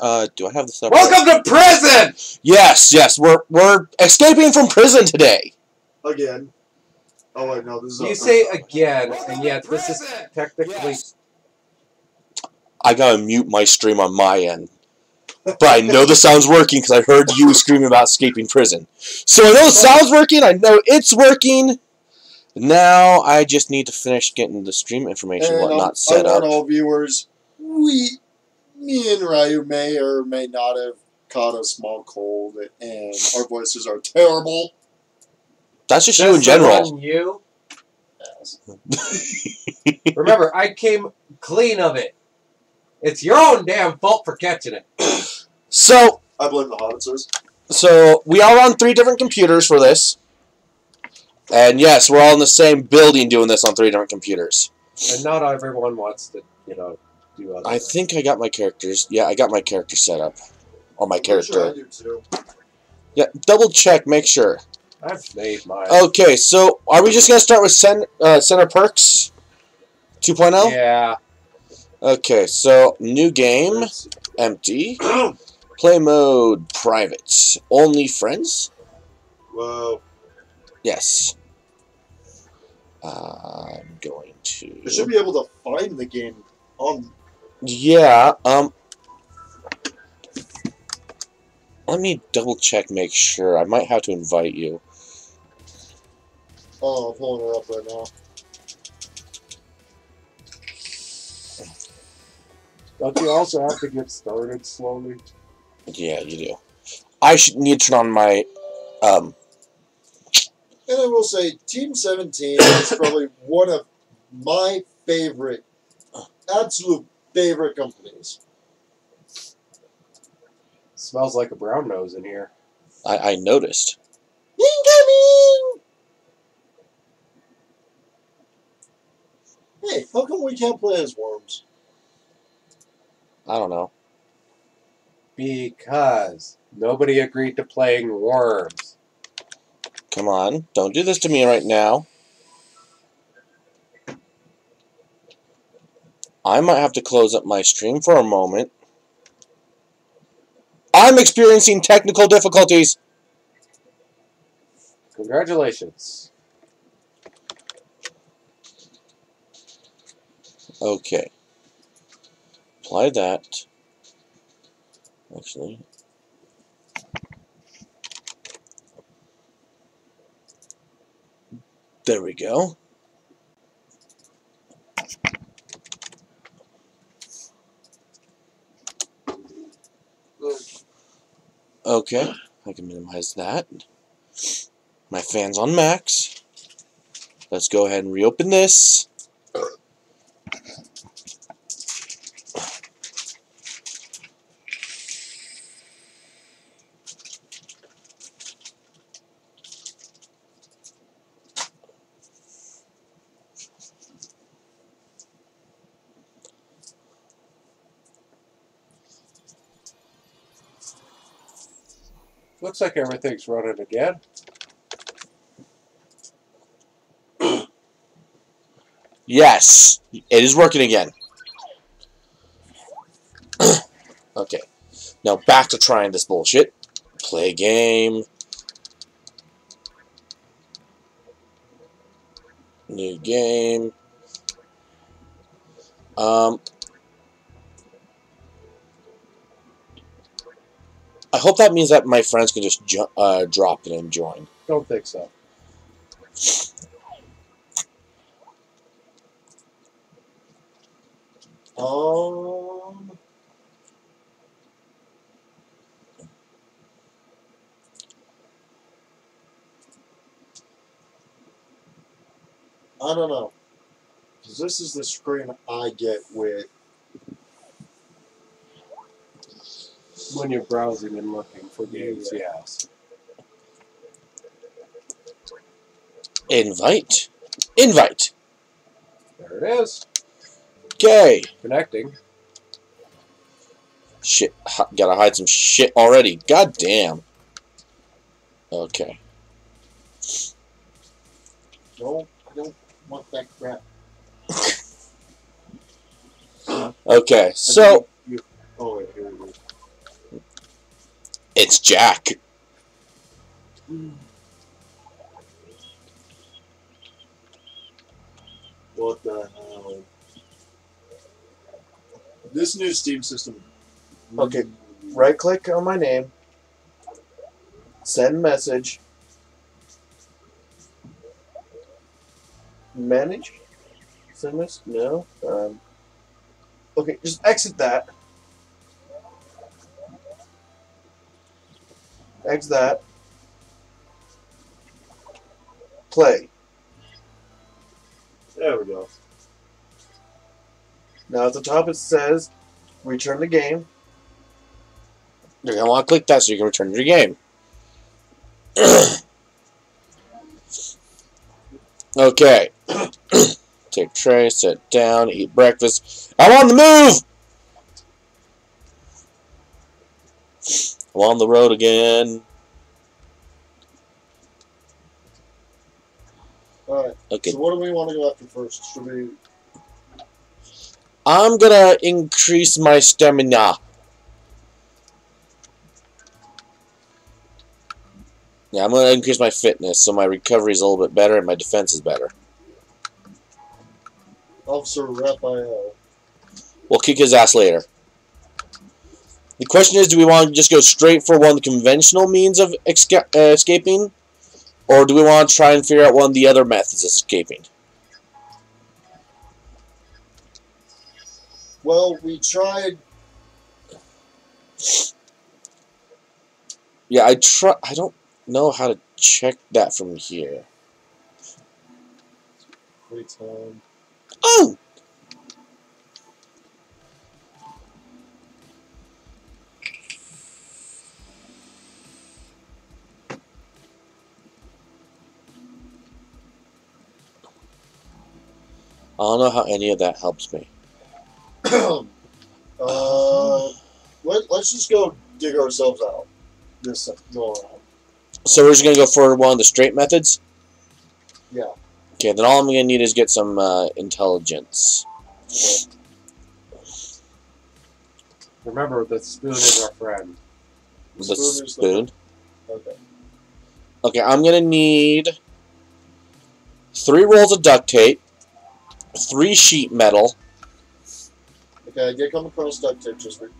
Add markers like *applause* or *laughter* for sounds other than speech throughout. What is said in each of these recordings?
Uh, do I have the stuff? Welcome to prison Yes, yes. We're we're escaping from prison today. Again. Oh wait, no, this is. You a- say again, Welcome and to yet this is technically. Yes. I gotta mute my stream on my end. But I know the sound's working because I heard you screaming about escaping prison. So I know the sound's working. I know it's working. Now I just need to finish getting the stream information and And whatnot um, set I up. all viewers, we, me and Ryu may or may not have caught a small cold, and our voices are terrible. That's just you in general. on You. Yes. Remember, I came clean of it. It's your own damn fault for catching it. So I blame the hobbitses. so we are on three different computers for this. And yes, we're all in the same building doing this on three different computers. And not everyone wants to, you know, do other I think I got my characters. Yeah, I got my character set up. Or my I'm pretty sure I character. do too. Yeah, double check, make sure. I've made mine. Okay, so are we just gonna start with cen- uh, center perks 2.0? Yeah. Okay, so new game, empty. *clears throat* Play mode, private. Only friends? Whoa. Yes. I'm going You to. should be able to find the game on. Yeah, um. Let me double check, make sure. I might have to invite you. Oh, I'm pulling her up right now. Don't you also have to get started slowly? Yeah, you do. I should need to turn on my. Um, And I will say, Team 17 is probably one of my favorite, absolute favorite companies. smells like a brown nose in here. I, I noticed. Incoming! Hey, how come we can't play as worms? I don't know. Because nobody agreed to playing worms. Come on, don't do this to me right now. I might have to close up my stream for a moment. I'm experiencing technical difficulties. Congratulations. Okay. Apply that. Actually. There we go. Okay, I can minimize that. My fan's on max. Let's go ahead and reopen this. Looks like everything's running again. Yes, it is working again. *clears throat* okay, now back to trying this bullshit. Play game. New game. Um, I hope that means that my friends can just ju- uh, drop in and join. Don't think so. Um, I don't know. Because this is the screen I get with. When you're browsing and looking for games, yes. Invite. Invite. There it is. Okay. Connecting. Shit, hi- gotta hide some shit already. God damn. Okay. No, I don't want that crap. *laughs* Okay, so You, oh, wait, here we go. It's Jack. What the hell? This new Steam system. Okay. Right click on my name. Send message. Manage? Send this? No. Um, okay, just exit that. Exit that. Play. There we go. Now at the top it says return the game. You're gonna want to click that so you can return your game. *clears throat* okay. *clears throat* Take tray, sit down, eat breakfast. I'm on the move! I'm on the road again. Alright. Okay. So what do we want to go after first? Should we I'm gonna increase my stamina. Yeah, I'm gonna increase my fitness so my recovery is a little bit better and my defense is better. Officer Raphael? We'll kick his ass later. The question is, do we want to just go straight for one of the conventional means of esca uh, escaping? Or do we want to try and figure out one of the other methods of escaping? Well, we tried Yeah, I try. I don't know how to check that from here. free time. Oh! I don't know how any of that helps me. *coughs* uh, let, let's just go dig ourselves out. This go around. So we're just gonna go for one of the straight methods. Yeah. Okay, then all I'm gonna need is get some uh, intelligence. Remember, the spoon is our friend. The Spoon is the- spoon. Okay. Okay, I'm gonna need three rolls of duct tape, three sheet metal. Okay, I did come across duct tape just for,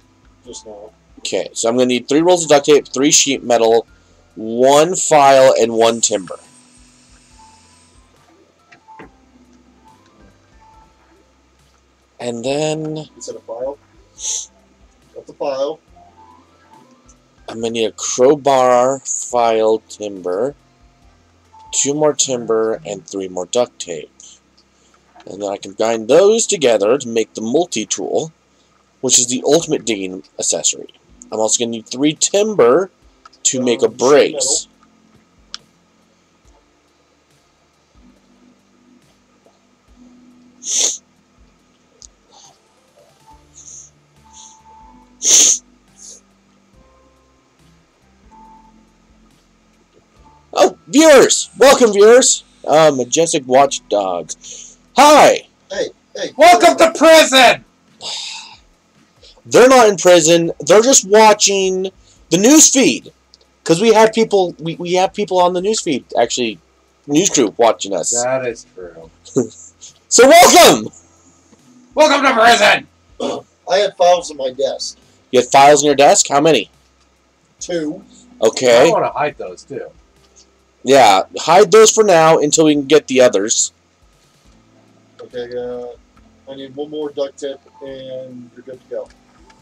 just now. Okay, so I'm gonna need three rolls of duct tape, three sheet metal, one file, and one timber. And then Is it a file? Got the file. I'm gonna need a crowbar, file, timber, two more timber, and three more duct tape. And then I can bind those together to make the multi-tool, which is the ultimate digging accessory. I'm also gonna need three timber to make a brace. Oh, viewers! Welcome, viewers! Uh, Majestic Watchdogs. Hi! Hey, hey. Welcome to prison! They're not in prison. They're just watching the news feed. Because we have people, we, we have people on the news feed, actually, news crew watching us. That is true. *laughs* So welcome! Welcome to prison! I have files on my desk. You have files on your desk? How many? Two. Okay. I Okay. want to hide those too. Yeah, hide those for now until we can get the others. Okay, uh, I need one more duct tape and you're good to go.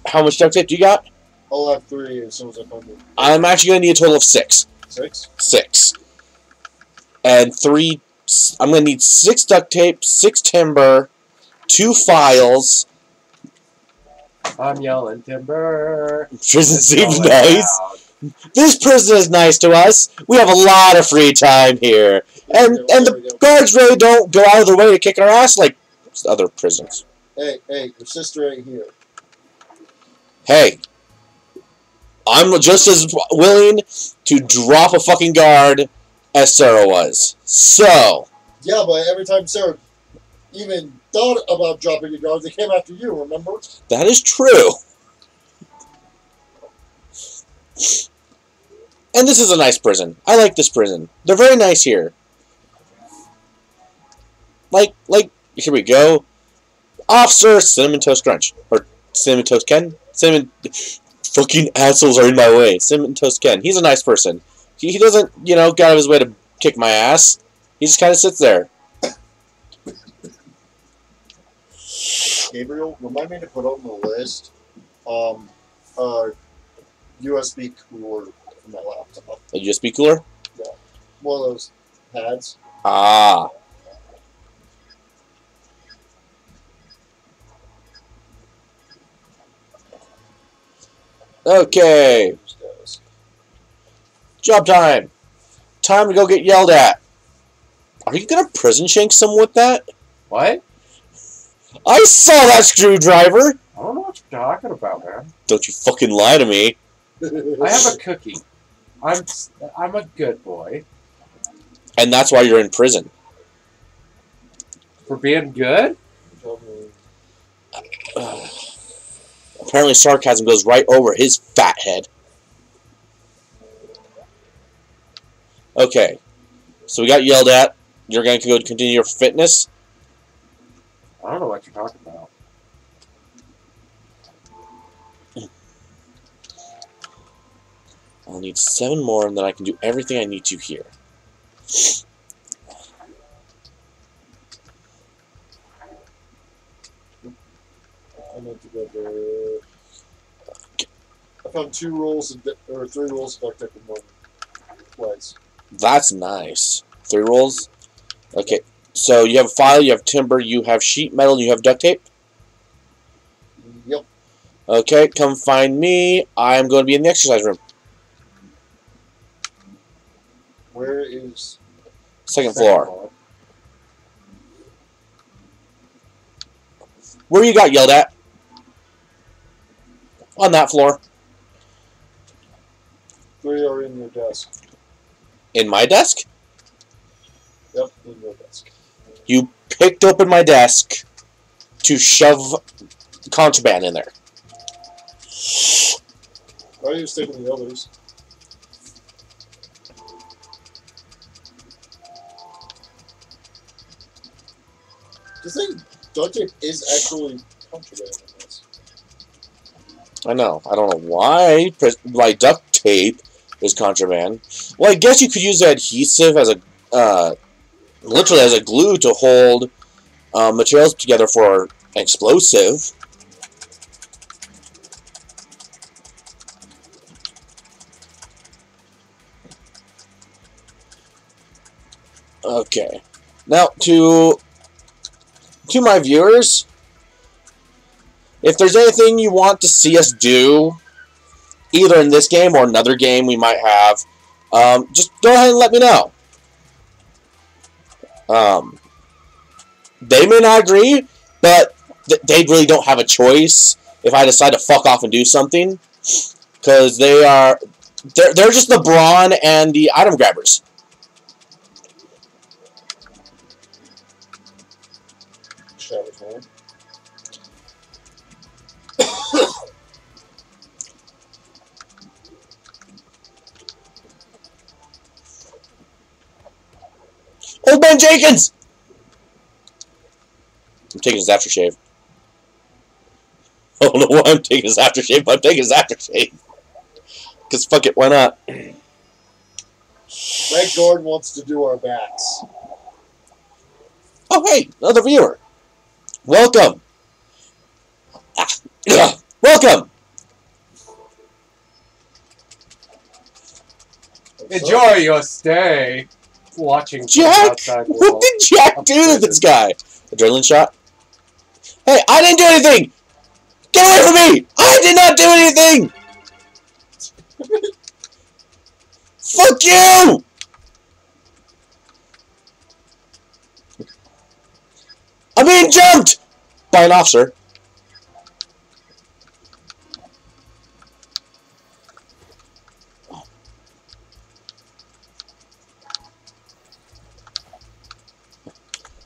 How much duct tape do you got? I'll have three as soon as I find it. I'm actually going to need a total of six. Six? Six. And three. I'm going to need six duct tape, six timber, two files. I'm yelling timber. Prison It's seems going nice. loud. This prison is nice to us. We have a lot of free time here. And and the guards really don't go out of their way to kick our ass like other prisons. Hey, hey, your sister ain't here. Hey, I'm just as willing to drop a fucking guard as Sarah was. So, Yeah, but every time Sarah even thought about dropping a guard, they came after you, remember? that is true. And this is a nice prison. I like this prison. They're very nice here. Like, like, here we go. Officer Cinnamon Toast Crunch. Or Cinnamon Toast Ken? Cinnamon... Fucking assholes are in my way. Cinnamon Toast Ken. He's a nice person. He, he doesn't, you know, go out of his way to kick my ass. He just kind of sits there. Gabriel, remind me to put on the list um, uh, USB cooler for my laptop. A USB cooler? Yeah. One of those pads. Ah. Okay. Job time. Time to go get yelled at. Are you gonna prison shank someone with that? What? I saw that screwdriver! I don't know what you're talking about, man. Don't you fucking lie to me. I have a cookie. I'm I'm a good boy. And that's why you're in prison. For being good? Apparently sarcasm goes right over his fat head. Okay. So we got yelled at. You're going to go continue your fitness. I don't know what you're talking about. I'll need seven more and then I can do everything I need to here. I meant to go there. I found two rolls of or three rolls of duct tape in one place. That's nice. Three rolls. Okay. So you have file, you have timber, you have sheet metal, you have duct tape. Yep. Okay, come find me. I'm going to be in the exercise room. Where is Second floor. Where you got yelled at? On that floor. three are in your desk? In my desk? Yep, in your desk. You picked open my desk to shove contraband in there. Why are you sticking the others? Do thing, tape is actually contraband? I know. I don't know why. Why duct tape is contraband. Well, I guess you could use adhesive as a, uh, literally as a glue to hold uh, materials together for an explosive. Okay. Now to to my viewers, if there's anything you want to see us do, either in this game or another game we might have, um, just go ahead and let me know. Um, they may not agree, but th- they really don't have a choice if I decide to fuck off and do something, because they are they're, they're just the brawn and the item grabbers. Old Man Jenkins! I'm taking his aftershave. I don't know why I'm taking his aftershave, but I'm taking his aftershave. Because fuck it, why not? Red Gordon wants to do our backs. Oh, hey, another viewer. Welcome. *coughs* Welcome. Enjoy your stay watching Jack, what did Jack do to this guy? Adrenaline shot? Hey, I didn't do anything! Get away from me! I did not do anything! *laughs* Fuck you! I'm being jumped! By an officer.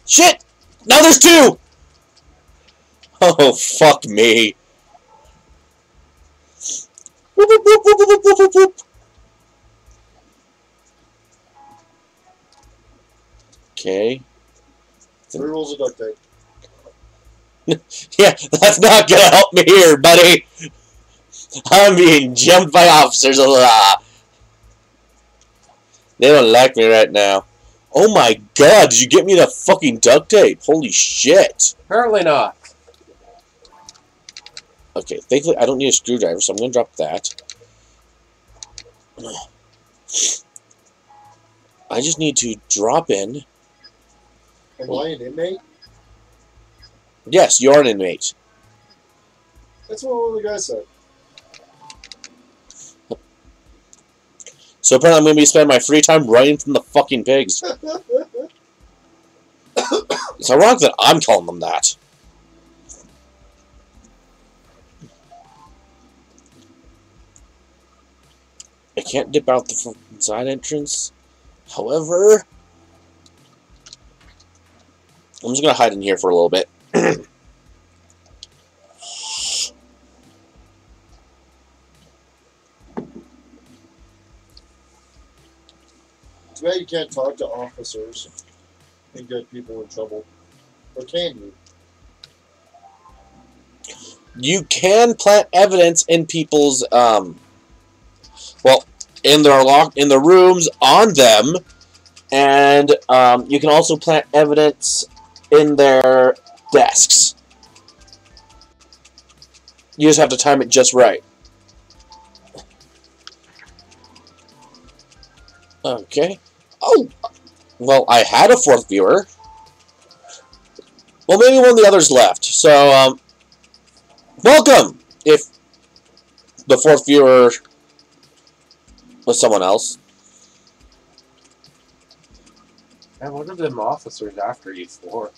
Shit! Now there's two! Oh, fuck me. Okay. Three rolls of duct tape. *laughs* yeah, that's not gonna help me here, buddy. I'm being jumped by officers. a lot. They don't like me right now. Oh my god, did you get me the fucking duct tape? Holy shit. Apparently not. Okay, thankfully I don't need a screwdriver, so I'm gonna drop that. I just need to drop in. Am I an inmate? Yes, you're an inmate. That's what one of the guys said. So apparently I'm gonna be spending my free time running from the fucking pigs. *coughs* It's ironic that I'm calling them that. I can't dip out the side entrance. However, I'm just gonna hide in here for a little bit. *coughs* Too bad you can't talk to officers and get people in trouble. Or can you? you can plant evidence in people's um well in their lock in the rooms on them and um, you can also plant evidence in their desks you just have to time it just right okay oh well i had a fourth viewer well maybe one of the others left so um Welcome! If the fourth viewer was someone else. Man, what are them officers after you for?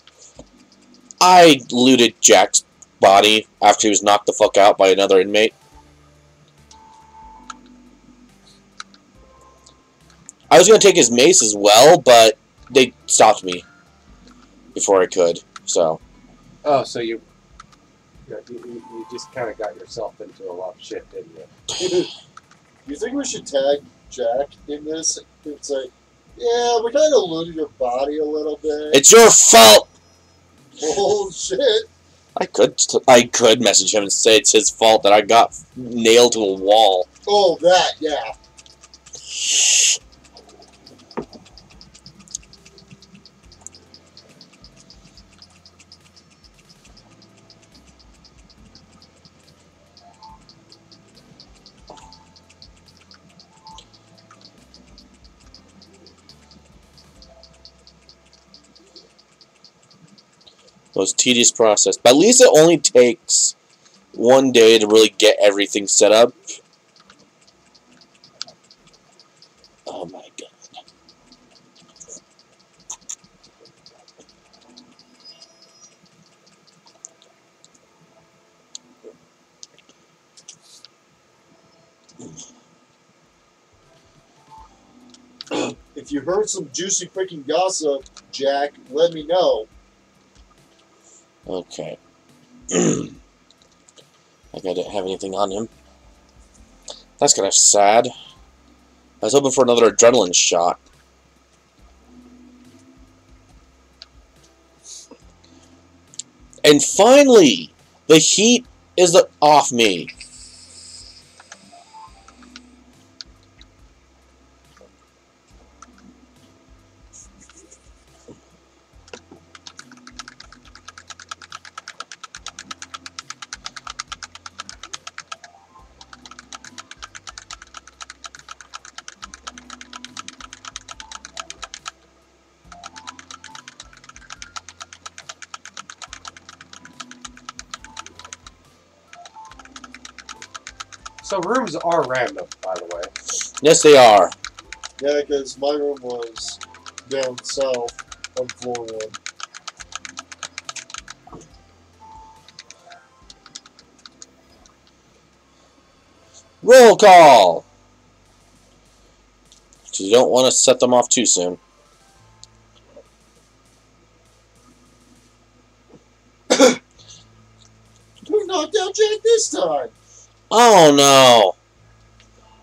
I looted Jack's body after he was knocked the fuck out by another inmate. I was going to take his mace as well, but they stopped me before I could, so. Oh, so you, you, you, you just kind of got yourself into a lot of shit, didn't you? *laughs* you think we should tag Jack in this? It's like, yeah, we kind of looted your body a little bit. It's your fault! oh shit! I could I could message him and say it's his fault that I got nailed to a wall. Oh, that, yeah. Most tedious process. But at least it only takes one day to really get everything set up. Oh my god. If you heard some juicy freaking gossip, Jack, let me know. Okay. *clears throat* like I didn't have anything on him. That's kind of sad. I was hoping for another adrenaline shot. And finally, the heat is off me. Are random, by the way. Yes, they are. Yeah, because my room was down south on floor one. Roll call! 'Cause you don't want to set them off too soon. Who knocked out Jack this time? Oh no!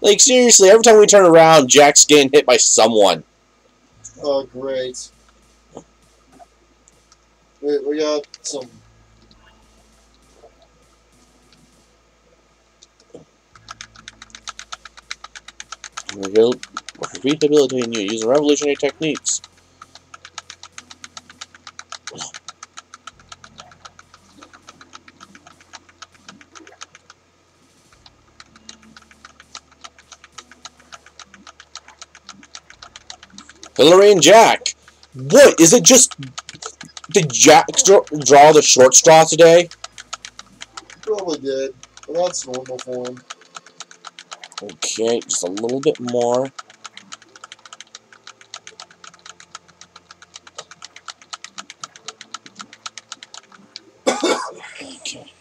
Like, seriously, every time we turn around, Jack's getting hit by someone. Oh, great. We, we got some. Rehabil- Rehabilitating you using revolutionary techniques. Hillary and Jack. What is it? Just did Jack draw the short straw today? Probably did, but that's normal for him. Okay, just a little bit more. Okay.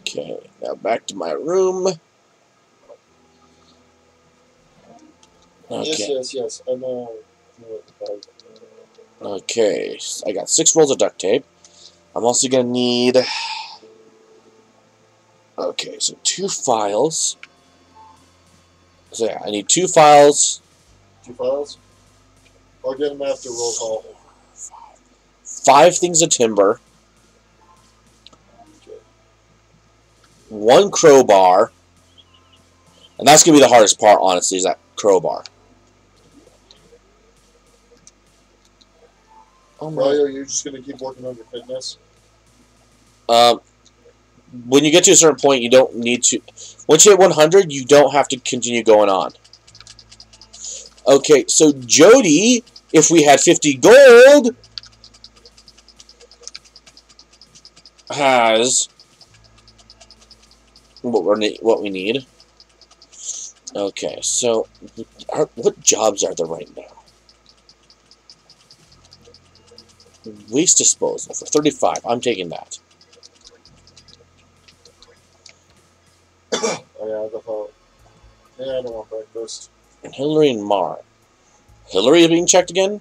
Okay, now back to my room. Okay, yes, yes. I know. I know what the fuck. okay, so I got six rolls of duct tape. I'm also gonna need. Okay, so two files. So yeah, I need two files. Two files. I'll get them after roll call. five things of timber, Okay. one crowbar, and that's gonna be the hardest part, honestly, is that crowbar. Oh Mario, you're just gonna keep working on your fitness. Um, when you get to a certain point, you don't need to. Once you hit 100, you don't have to continue going on. Okay, so Jody, if we had 50 gold, has what we are what we need. Okay, so are, what jobs are there right now? Waste disposal for 35. I'm taking that. Oh yeah, the whole. Yeah, I don't want breakfast. And Hillary and Mar. Hillary is being checked again?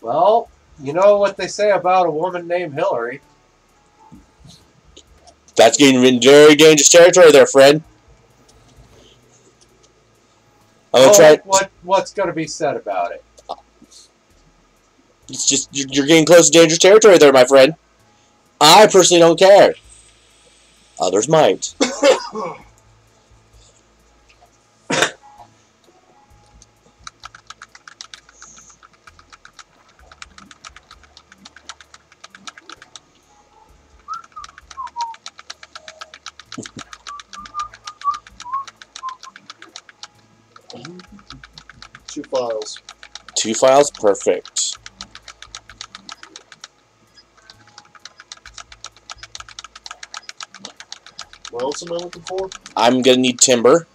Well, you know what they say about a woman named Hillary. That's getting in very dangerous territory there, friend. I'm Oh, try. Oh, what what's going to be said about it? It's just you're, you're getting close to dangerous territory there, my friend. I personally don't care. Others might. *coughs* Two files. Two files, perfect. Else am I looking for? I'm gonna need timber.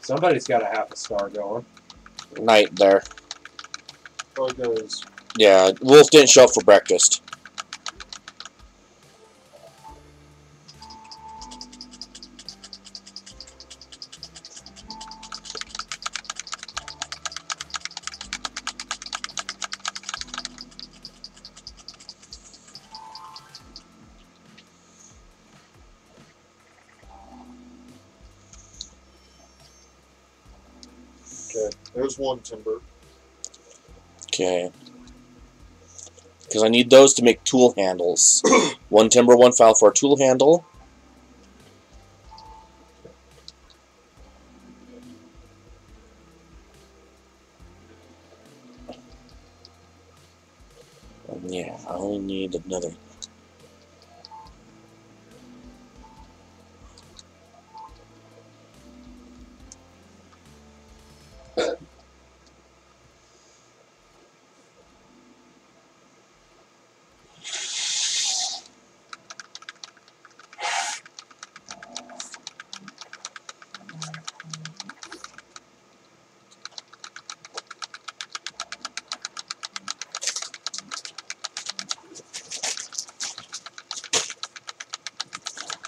Somebody's got a half a star going. Night there. Oh, guys. Yeah, Wolf didn't show up for breakfast. One timber. Okay. Because I need those to make tool handles. *coughs* one timber, one file for a tool handle. And yeah, I only need another.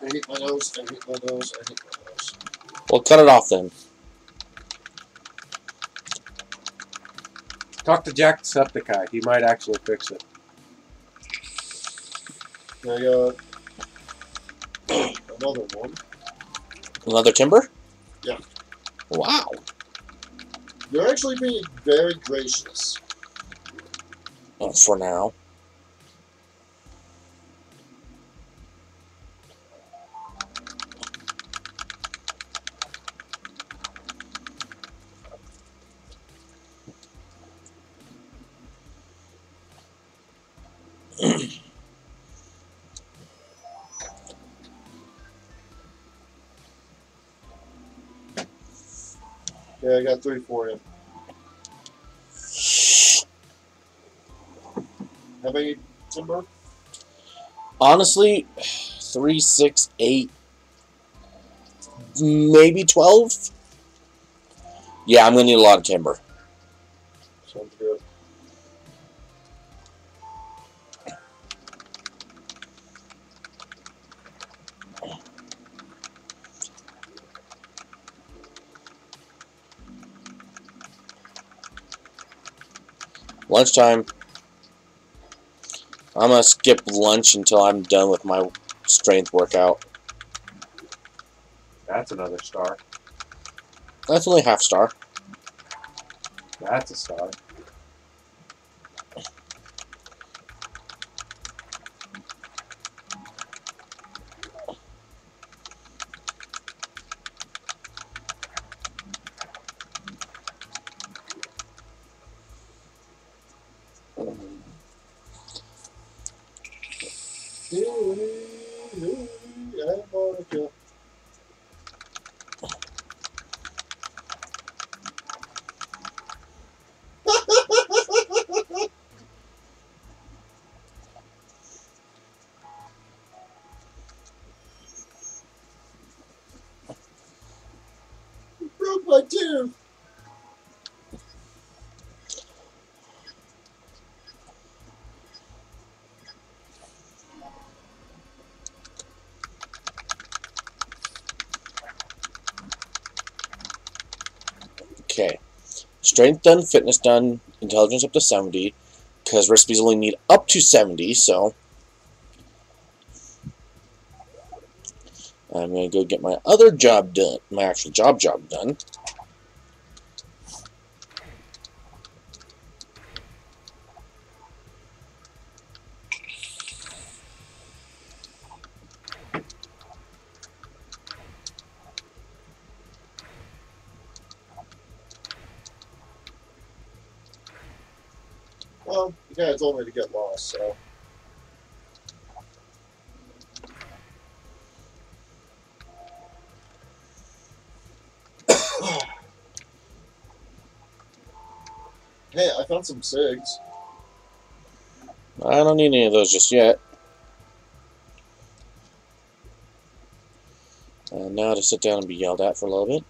I hate my nose. I hate my nose. I hate my nose. Well, cut it off then. Talk to Jacksepticeye. He might actually fix it. I got another one. Another timber? Yeah. Wow. You're actually being very gracious. Uh, for now. I got three for you. How many timber? Honestly, three, six, eight, maybe twelve. Yeah, I'm gonna need a lot of timber. Lunchtime. I'm gonna skip lunch until I'm done with my strength workout. That's another star. That's only half star. That's a star. Strength done, fitness done, intelligence up to 70. Because recipes only need up to 70, so. I'm going to go get my other job done. My actual job job done. Told me to get lost, so. *coughs* hey, I found some cigs. I don't need any of those just yet. And now to sit down and be yelled at for a little bit.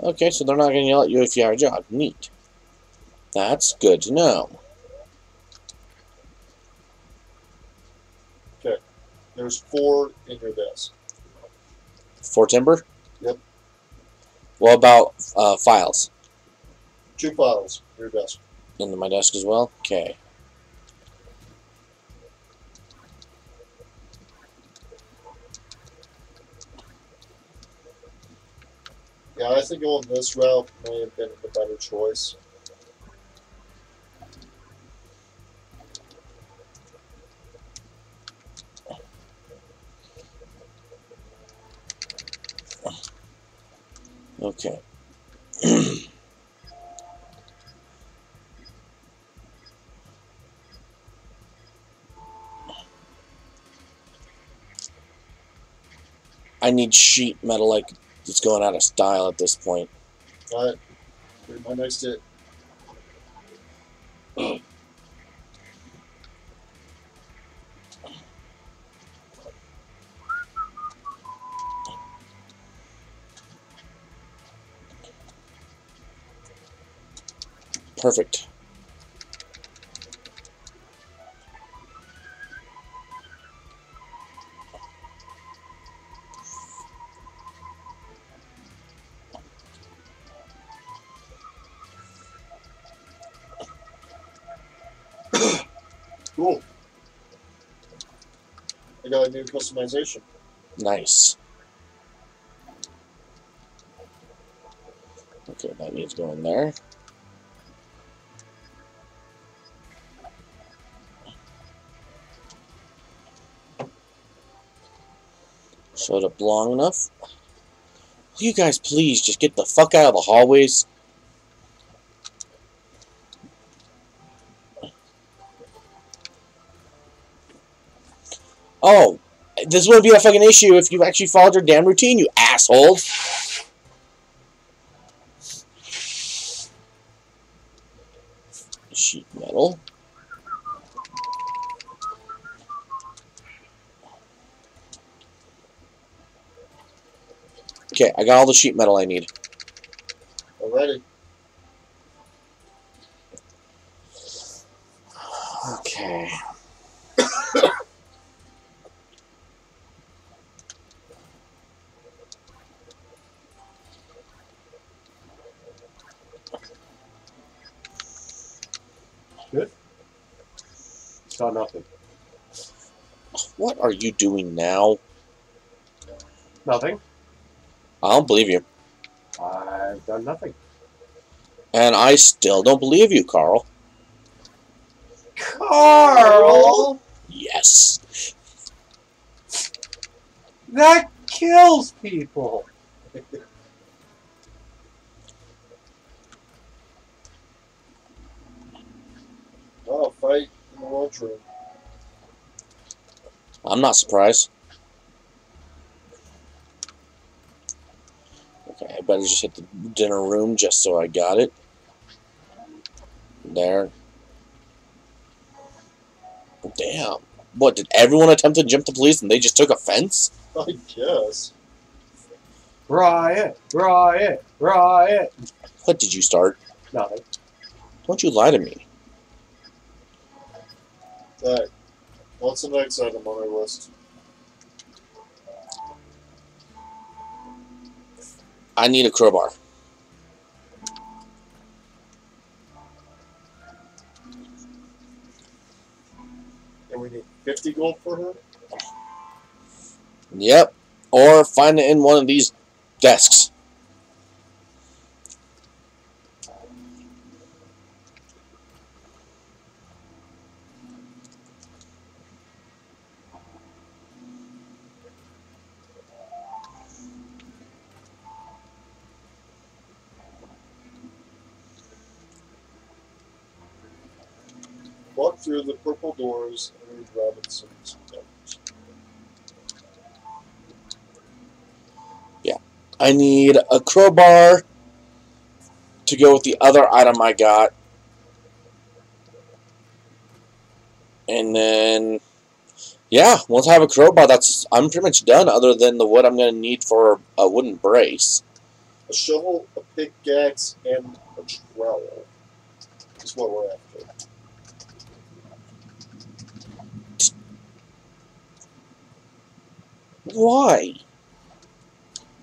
Okay, so they're not going to yell at you if you have a job. Neat. That's good to know. There's four in your desk. For timber? Yep. What about uh, files? Two files in your desk. Into my desk as well? Okay. Yeah, I think going this route may have been the better choice. Okay. *clears throat* I need sheet metal like it's going out of style at this point. Alright. Here's my next Perfect. Cool. I got a new customization. Nice. Okay, that needs going there. Showed up long enough. Will you guys please just get the fuck out of the hallways? Oh, this wouldn't be a fucking issue if you actually followed your damn routine, you asshole. Sheet metal. Okay, I got all the sheet metal I need. Alrighty. Okay. Good. Saw nothing. What are you doing now? Nothing. I don't believe you. I've done nothing. And I still don't believe you, Carl. Carl! Yes. That kills people! Oh, fight in the lunchroom. I'm not surprised. Okay, I just hit the dinner room just so I got it. There. Damn. What, did everyone attempt to jump the police and they just took offense? *laughs* I guess. Riot! Riot! Riot! What did you start? Nothing. Don't you lie to me. Alright. What's the next item on our list? I need a crowbar. And we need 50 gold for her? Yep. Or find it in one of these desks. Walk through the note. I need a crowbar to go with the other item I got. And then, yeah, once I have a crowbar, that's I'm pretty much done. Other than the wood I'm going to need for a wooden brace. A shovel, a pickaxe, and a trowel is what we're after. Why?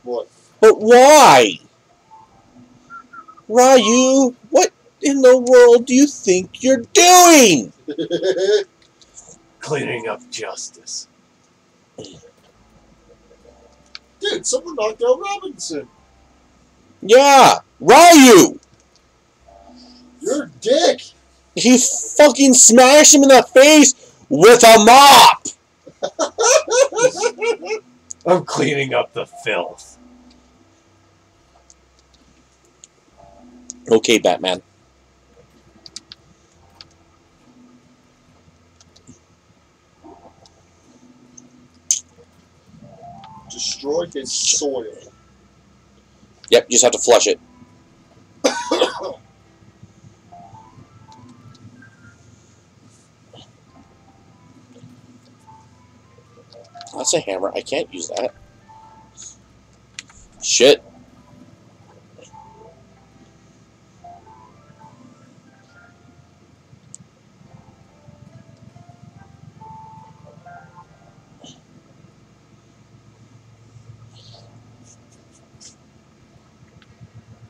What? But why? Ryu, what in the world do you think you're doing? *laughs* Cleaning up justice. Dude, someone knocked out Robinson. Yeah, Ryu. You're a dick. He fucking smashed him in the face with a mop. *laughs* I'm cleaning up the filth. Okay, Batman. Destroy his soil. Yep, you just have to flush it. That's a hammer. I can't use that. Shit.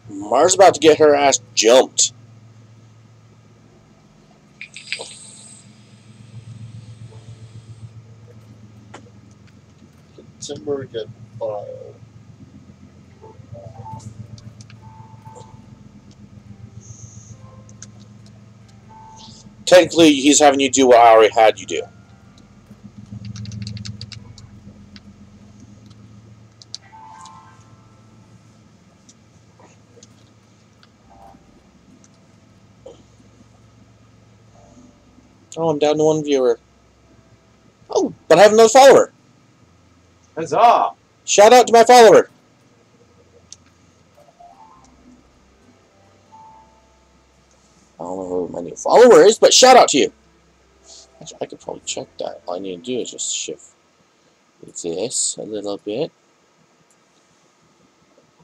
Mars about to get her ass jumped. Timber get. Technically, he's having you do what I already had you do. Oh, I'm down to one viewer. Oh, but I have another follower. Huzzah! Shout out to my follower. I don't know who my new follower is, but shout out to you. I could probably check that. All I need to do is just shift this a little bit.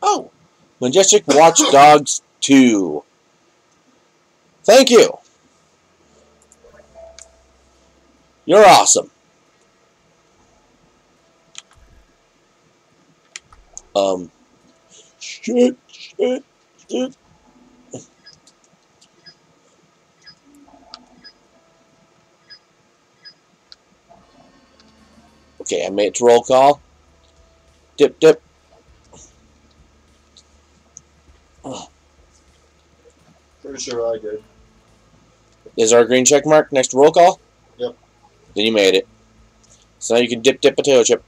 Oh, Majestic Watchdogs 2. Thank you. You're awesome. Um, shit, shit, shit. Okay, I made it to roll call. Dip, dip. Pretty sure I did. Is our green check mark next to roll call? Yep. Then you made it. So now you can dip, dip potato chip.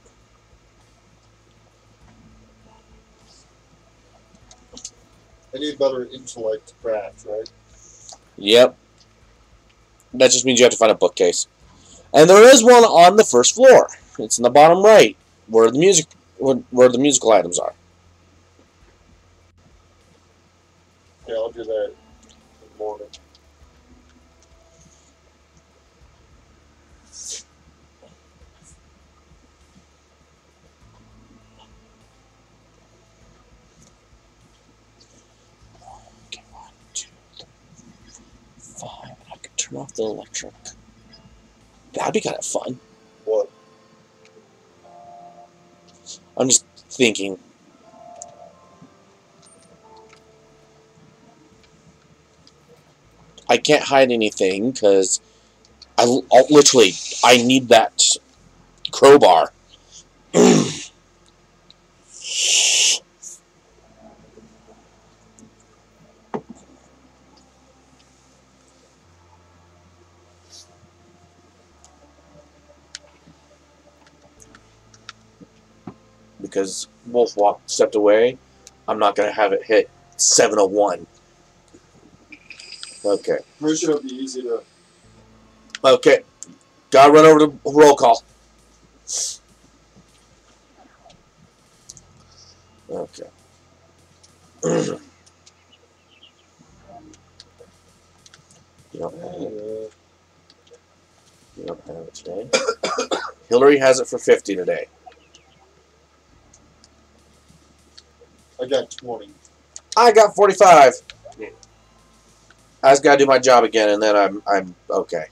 I need better intellect to craft, right? Yep. That just means you have to find a bookcase. And there is one on the first floor. It's in the bottom right, where the music, where, where the musical items are. Yeah, I'll do that in the morning. Okay, one, two, three, four, five. I could turn off the electric. That'd be kind of fun. What? I'm just thinking. I can't hide anything because I l- I'll- literally I need that crowbar. Because Wolf Walk stepped away, I'm not gonna have it hit 701. Okay. Pretty sure it'll be easy to. Okay. Gotta run over to roll call. Okay. you *clears throat* don't have it. You don't have it today. *coughs* Hillary has it for 50 today. Got 20. I got 45. I just gotta do my job again, and then I'm I'm okay.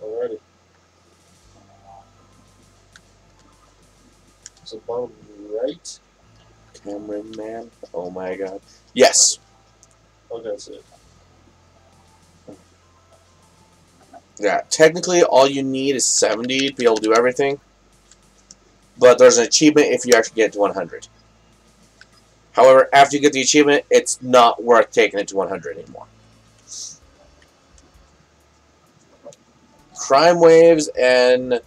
Alrighty. So bottom right. Cameron man. Oh my god. Yes. Okay, that's it. Yeah. Technically, all you need is 70 to be able to do everything. But there's an achievement if you actually get to 100. However, after you get the achievement, it's not worth taking it to 100 anymore. Crime Waves and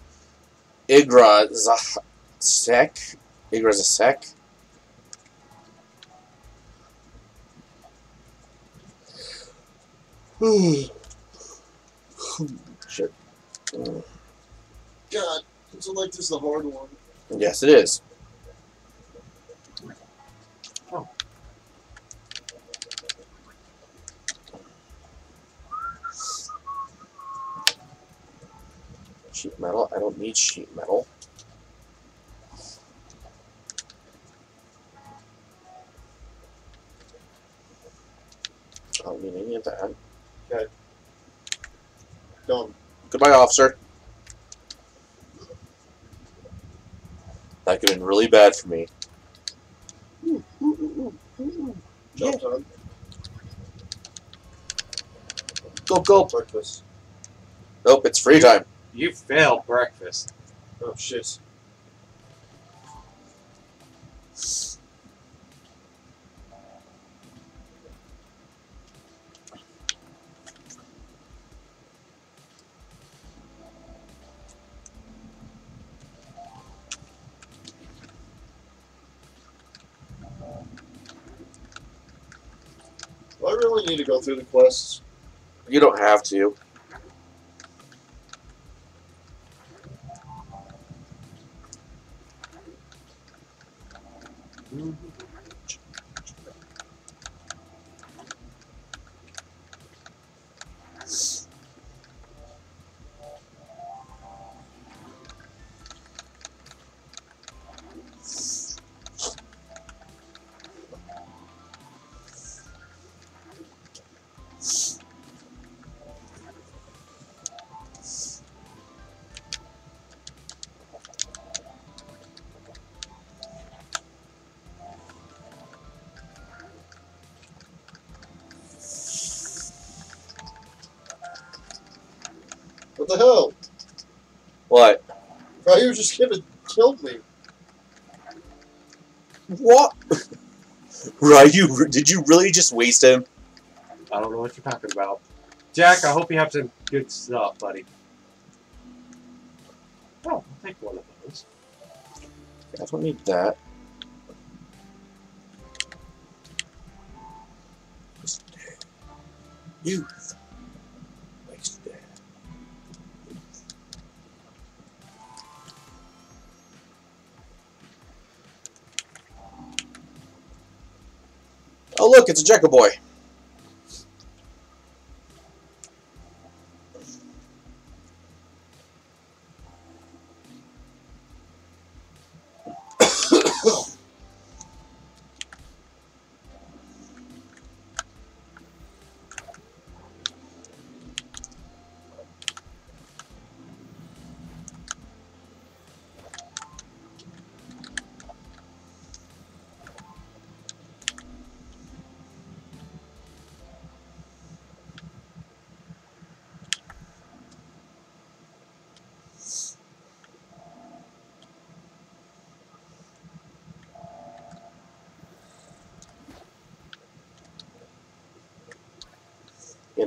Igra Zasek. Igra Zasek. *sighs* Shit. God, intellect is the hard one. Yes, it is. Sheet metal. I don't need sheet metal. I don't need any of that. Done. Goodbye, officer. That could have been really bad for me. Job done. Go, go. Breakfast. Nope, it's free time. You failed breakfast. Oh shit. I really need to go through the quests? You don't have to. What? Thought you were just gonna kill me. What? *laughs* Ryu, did you really just waste him? I don't know what you're talking about. Jack, I hope you have some good stuff, buddy. Oh, I'll take one of those. I don't need that. Youth. Look, it's a Jekyll boy.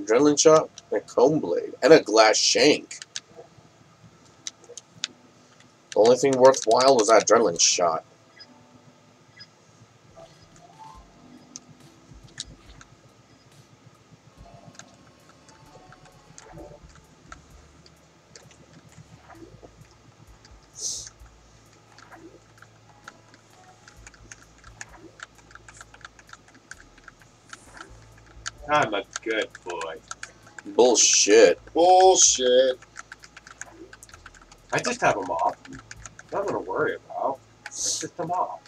Adrenaline shot, and a comb blade, and a glass shank. The only thing worthwhile was that adrenaline shot. I'm a good boy. Bullshit. Bullshit. I just have a mop. Nothing to worry about. It's just a mop.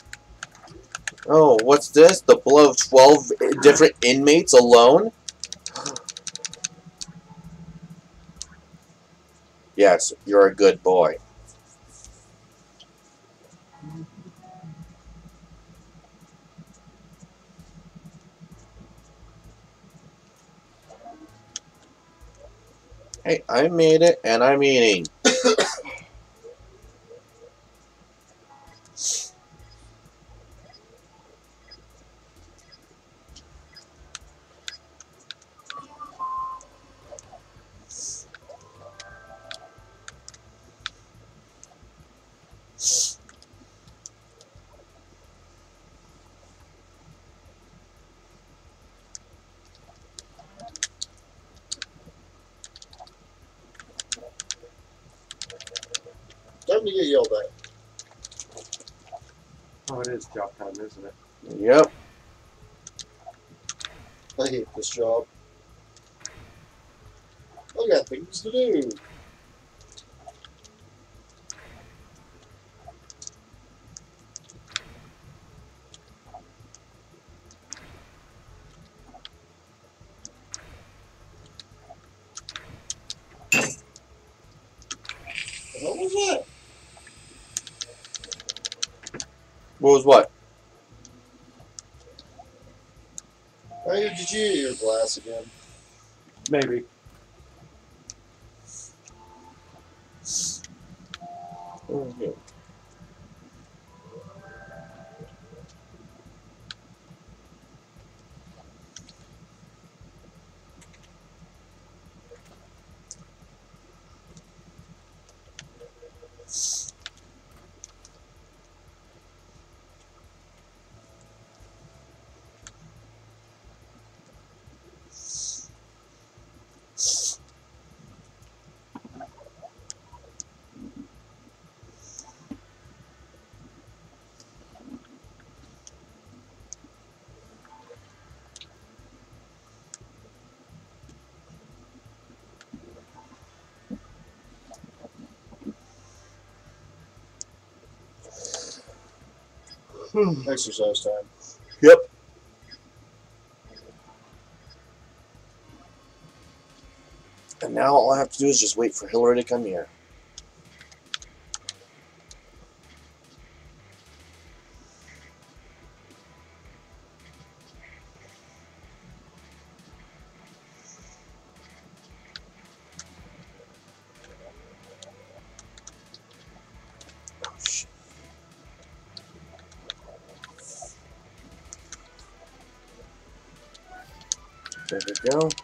Oh, what's this? The blow of 12 different inmates alone? Yes, you're a good boy. I made it, and I'm eating. Time to get yelled at. Oh, it is job time, isn't it? Yep. I hate this job. I got things to do. What was that? What was what? Why did you eat your glass again? Maybe. Hmm. Exercise time. Yep. And now all I have to do is just wait for Hillary to come here. Go.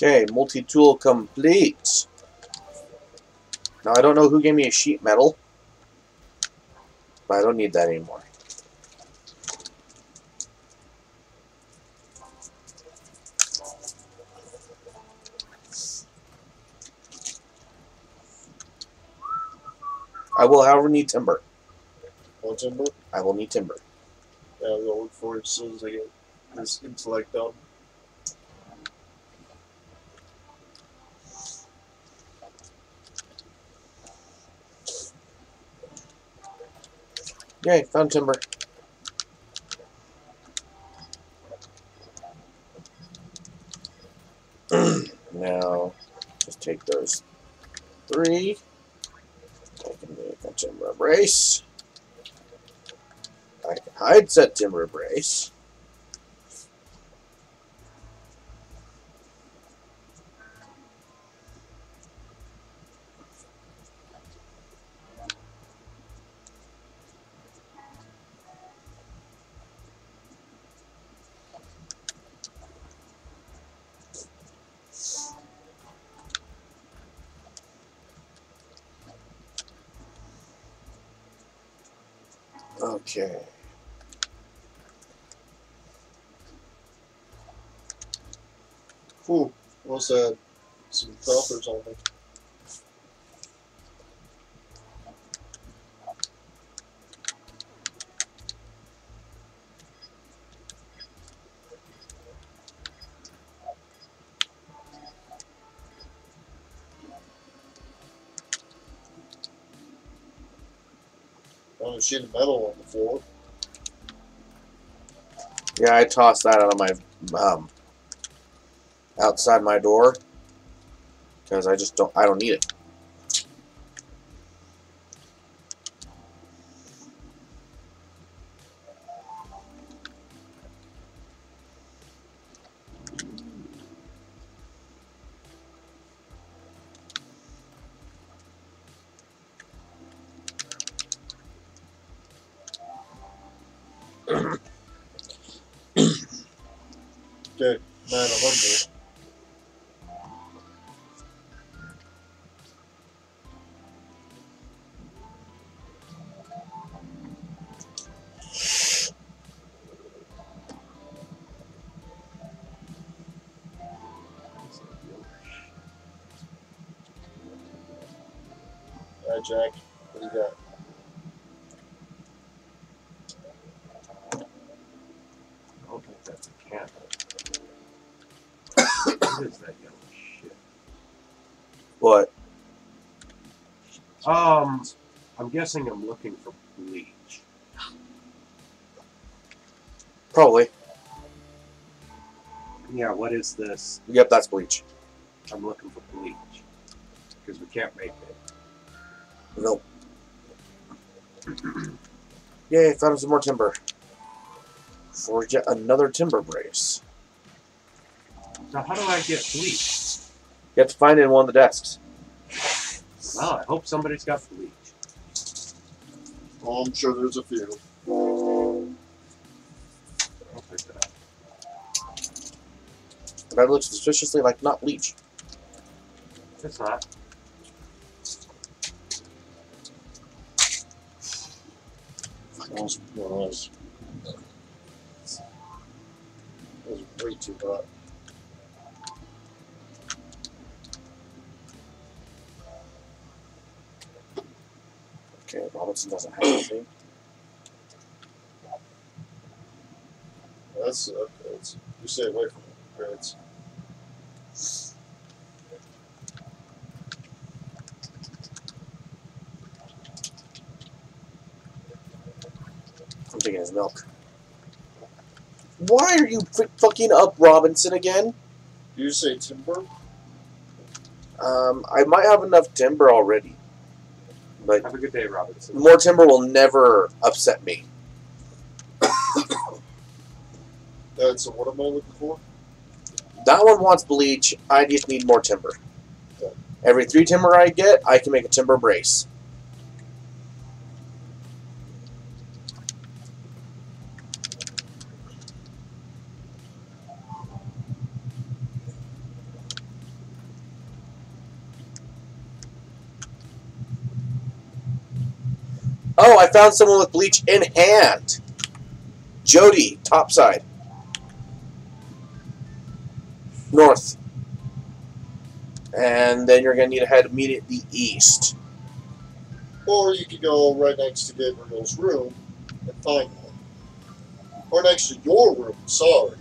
Okay, multi-tool complete. Now I don't know who gave me a sheet metal, but I don't need that anymore. I will, however, need timber. One timber. I will need timber. Yeah, I'll look for it as soon as I get this intellect done. Yay, found timber. *clears throat* now, just take those three. I can make a timber brace. I can hide said timber brace. Okay. Whew, well said. Some coppers on me. Sheet of metal on the floor. Yeah, I tossed that out of my um outside my door because I just don't I don't need it. Jack. What do you got? I don't think that's a cat. *coughs* what is that yellow shit? What? Um, I'm guessing I'm looking for bleach. Probably. Yeah, what is this? Yep, that's bleach. I'm looking for bleach. Because we can't make it. *clears throat* Yay, found some more timber. For yet another timber brace. Now, how do I get bleach? You have to find it in one of the desks. Well, I hope somebody's got bleach. Oh, I'm sure there's a few. I'll pick it up. That looks suspiciously like not bleach. It's not. Was, that was, that was way too hot. Okay, Robinson doesn't have anything. That's uh, that's you stay away from it. It's his milk. Why are you fucking up Robinson again? do you say timber? Um, I might have enough timber already. But Have a good day, Robinson. more timber will never upset me. *coughs* That's uh, what am I looking for? That one wants bleach. I just need more timber. Every three timber I get, I can make a timber brace. Oh, I found someone with bleach in hand. Jody, topside. North. And then you're going to need to head immediately east. Or you could go right next to Gabriel's room and find one. Or next to your room. Sorry.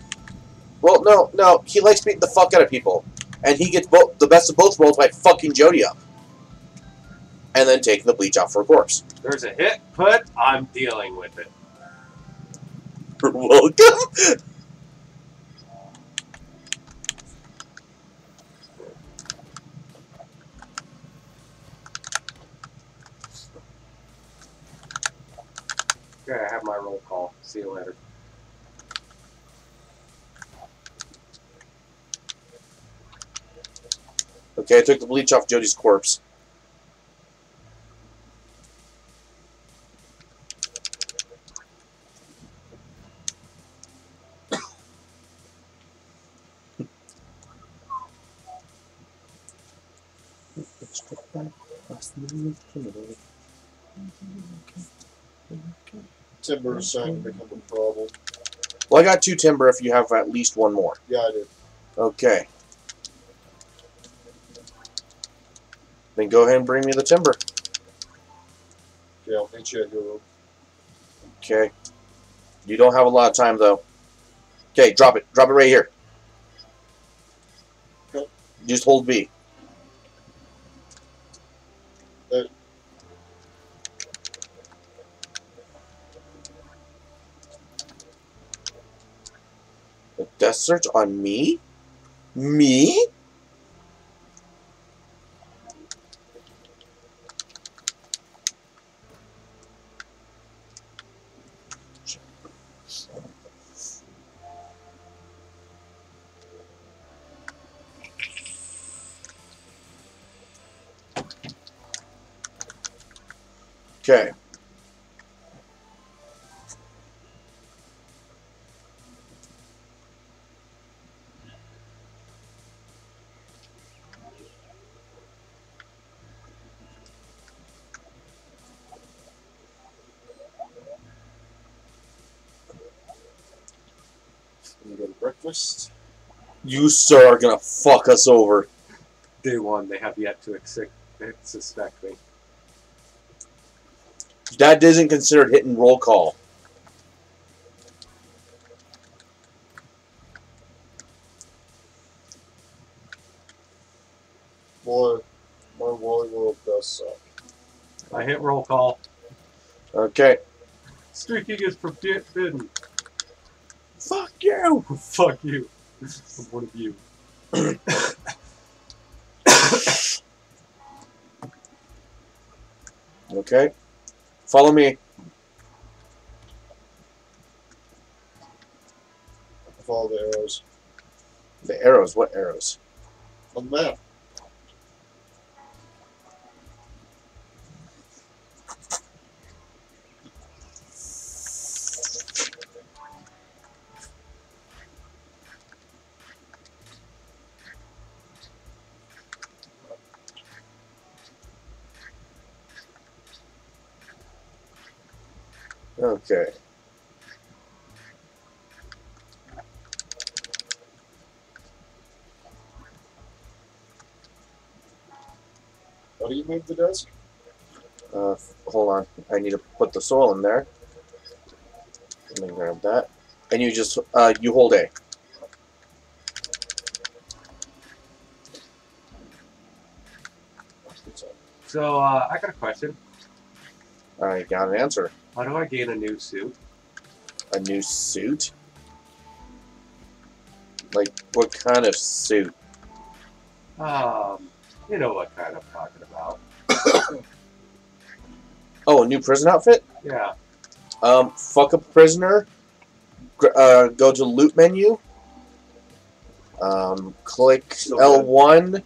Well, no, no, he likes beating the fuck out of people. And he gets both the best of both worlds by fucking Jody up. And then taking the bleach off for a corpse. There's a hit put. I'm dealing with it. You're welcome. Okay, I have my roll call. See you later. Okay, I took the bleach off Jody's corpse. Timber is starting to become a problem. Well, I got two timber if you have at least one more. Yeah, I did. Okay. Then go ahead and bring me the timber. Okay, I'll meet you at your room. Okay. You don't have a lot of time though. Okay, drop it. Drop it right here. Okay. Just hold B. death search on me? Me? Okay. You go to breakfast. You, sir, are gonna fuck us over. Day one, they have yet to ex- suspect me. That isn't considered hitting roll call. Boy, my Wally World does suck. I hit roll call. Okay. Streaking is forbidden. Fuck you! Fuck you. One of you. Okay. Follow me. Follow the arrows The arrows. What arrows? on the map. Okay. How do you move the desk? Uh, hold on. I need to put the soil in there. Let me grab that. And you just, uh, you hold A. So uh, I got a question. I got an answer. How do I gain a new suit? A new suit? Like, what kind of suit? Um, you know what kind I'm talking about. *coughs* Oh, a new prison outfit? Yeah. Um, fuck a prisoner. Gr- Uh, go to loot menu. Um, click So L1.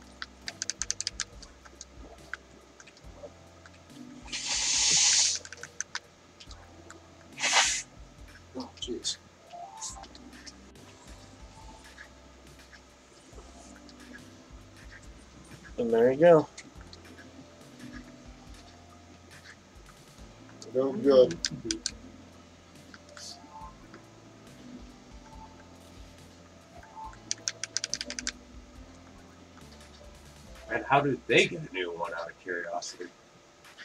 Oh, jeez. And there you go. No good. And how do they get a new one out of curiosity?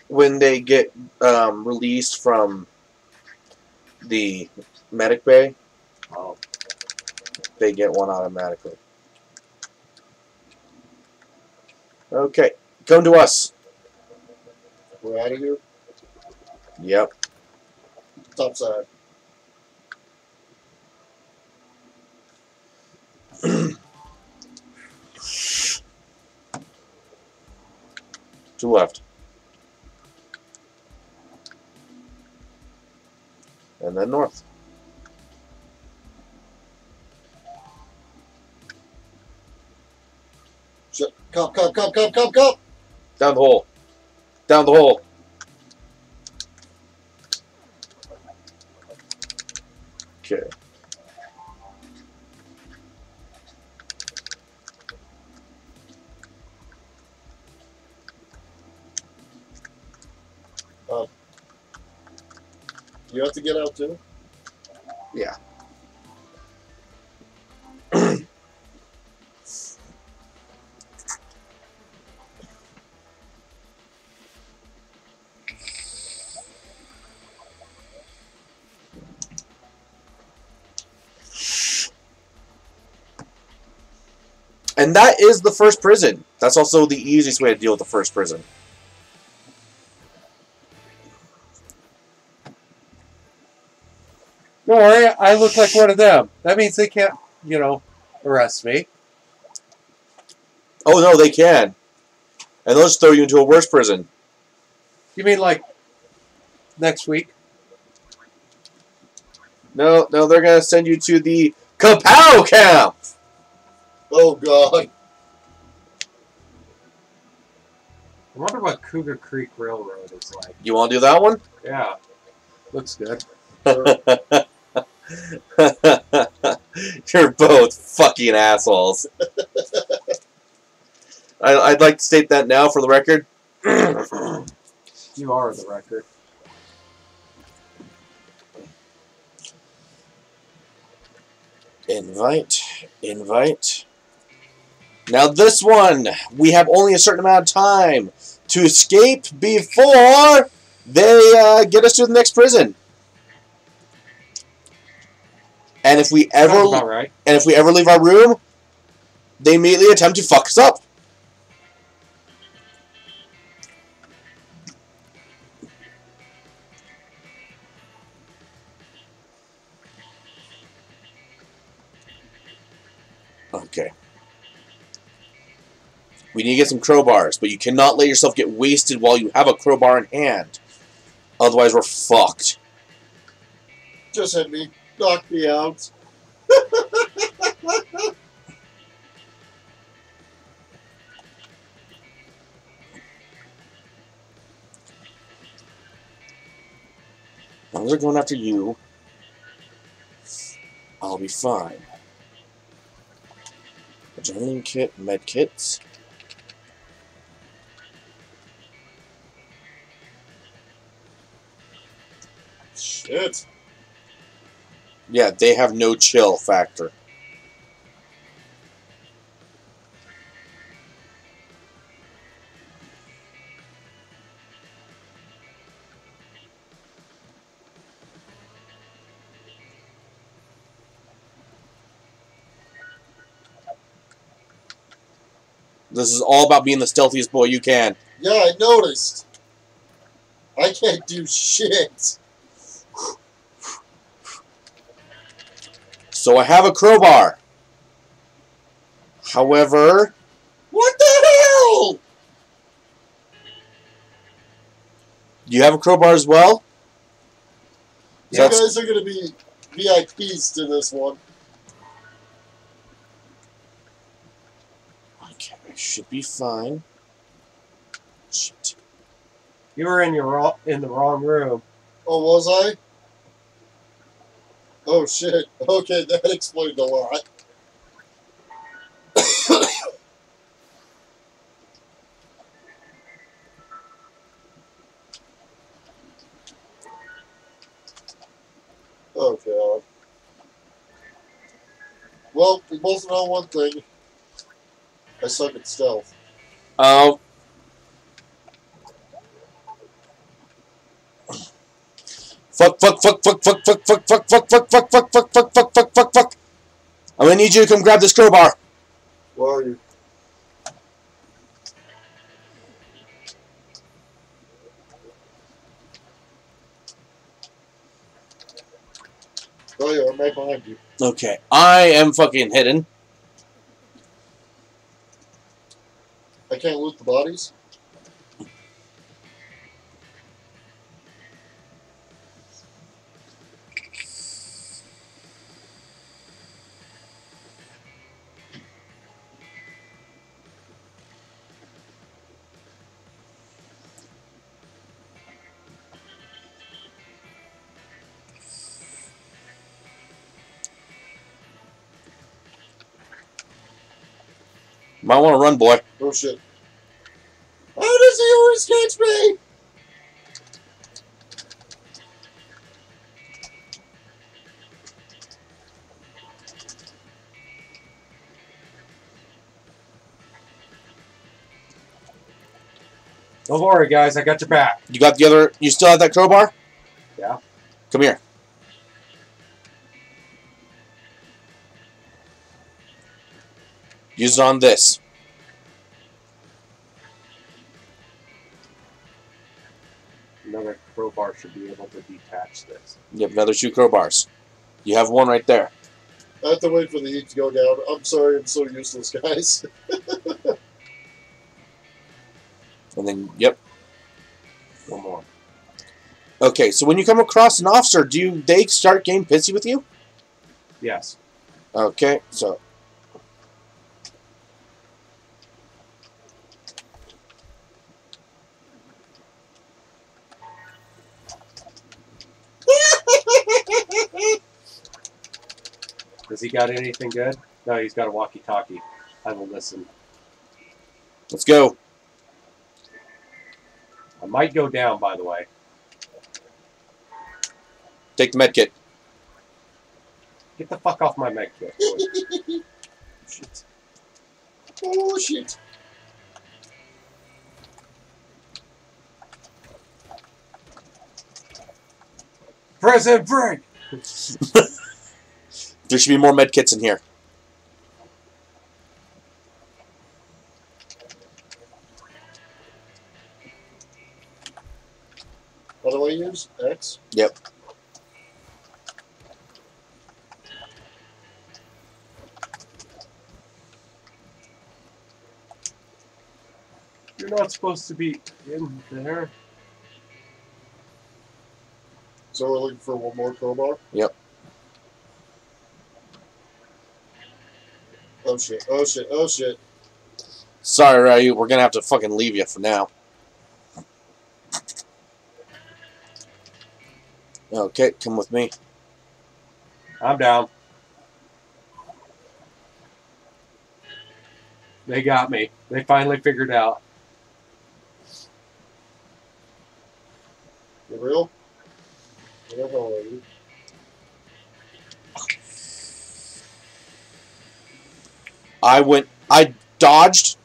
When they get um, released from the medic bay, Oh, they get one automatically. Okay, come to us. We're out of here. Yep. Top side. *clears throat* To left. And then north. Cop, cop, cop, cop, cop, cop. Down the hole. Down the hole. Okay. Uh, you have to get out too. Yeah. And that is the first prison. That's also the easiest way to deal with the first prison. don't worry. I look like one of them. That means they can't, you know, arrest me. Oh no, they can. And they'll just throw you into a worse prison. You mean like next week? No, no, they're gonna send you to the Kapow camp. Oh God. I wonder what Cougar Creek Railroad is like. You want to do that one? Yeah, looks good. *laughs* You're both fucking assholes. I, I'd like to state that now for the record. You are the record. invite, invite. Now this one, we have only a certain amount of time to escape before they uh, get us to the next prison. And if we ever right. and if we ever leave our room, they immediately attempt to fuck us up. We need to get some crowbars, but you cannot let yourself get wasted while you have a crowbar in hand. Otherwise, we're fucked. Just hit me. Knock me out. *laughs* As long as they're going after you, I'll be fine. Adrenaline kit, med kits. Shit. Yeah, they have no chill factor. This is all about being the stealthiest boy you can. Yeah, I noticed. I can't do shit. So I have a crowbar. However, What the hell? Do you have a crowbar as well? You That's- guys are gonna be VIPs to this one. Okay, I should be fine. Shit. You were in your wrong, in the wrong room. Oh, was I? Oh shit. Okay, that explained a lot. oh god. Well, we both know one thing. I suck at stealth. Um. Fuck, fuck, fuck, fuck, fuck, fuck, fuck, fuck, fuck, fuck, fuck, fuck, fuck, fuck, fuck, fuck, fuck, fuck. I'm gonna need you to come grab this crowbar. Where are you? Oh yeah, I'm right behind you. Okay, I am fucking hidden. I can't loot the bodies. Might want to run, boy. Oh shit. How does he always catch me? Don't worry, guys. I got your back. You got the other. You still have that crowbar? Yeah. Come here. Use it on this. Another crowbar should be able to detach this. You have another two crowbars. You have one right there. I have to wait for the heat to go down. I'm sorry, I'm so useless, guys. *laughs* And then, yep. One more. Okay, so when you come across an officer, do you, they start getting pissy with you? Yes. Okay, so Has he got anything good? No, he's got a walkie-talkie. I will listen. let's go. I might go down, by the way. Take the med kit. Get the fuck off my med kit. *laughs* Shit. oh shit. Prison break! There should be more med kits in here. What do I use? X? Yep. You're not supposed to be in there. So we're looking for one more crowbar? Yep. Oh shit, oh shit, oh shit. Sorry, Ryu, we're gonna have to fucking leave you for now. Okay, come with me. I'm down. They got me. They finally figured out. You real? Whatever are you? I went. I dodged.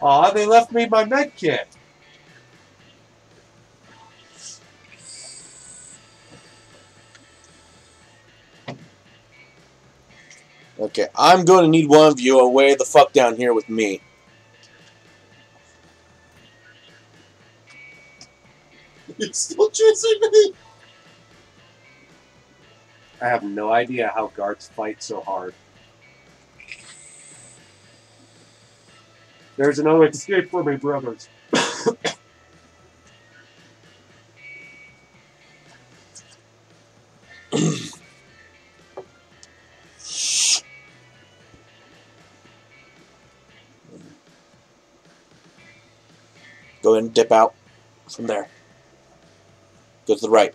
Aw, they left me my med kit. Okay, I'm going to need one of you away the fuck down here with me. *laughs* You're still chasing me? I have no idea how guards fight so hard. There's another escape for me, brothers. Go ahead and dip out from there. Go to the right.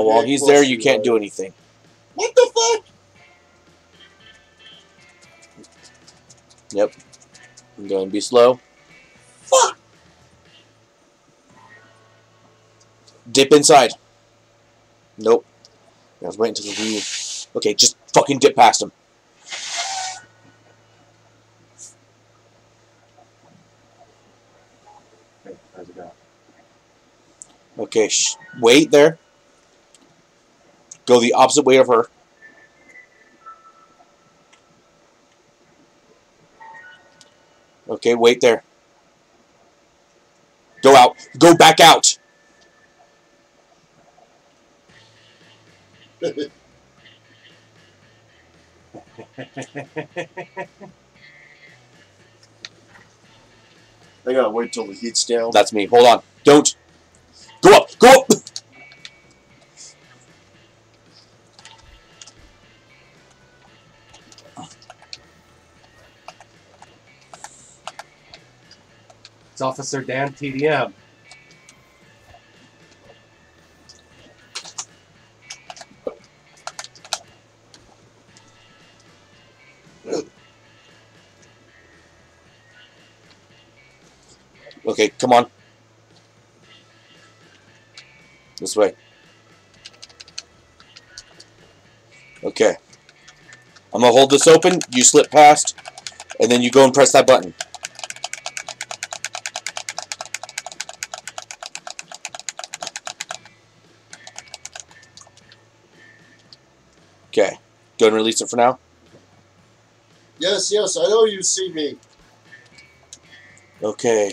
Oh, while he's there, you can't do anything. What the fuck? Yep. I'm going to be slow. Fuck! Dip inside. Nope. I was waiting until he. Okay, just fucking dip past him. Okay, how's it go? Okay, sh- wait there. Go the opposite way of her. Okay, wait there. Go out. Go back out. *laughs* I gotta wait till the heat's down. That's me. Hold on. Don't. Go up. Go up. It's Officer Dan TDM. Okay, come on. This way. Okay. I'm gonna hold this open, you slip past, and then you go and press that button. Go and release it for now. Yes, yes, I know you see me. Okay.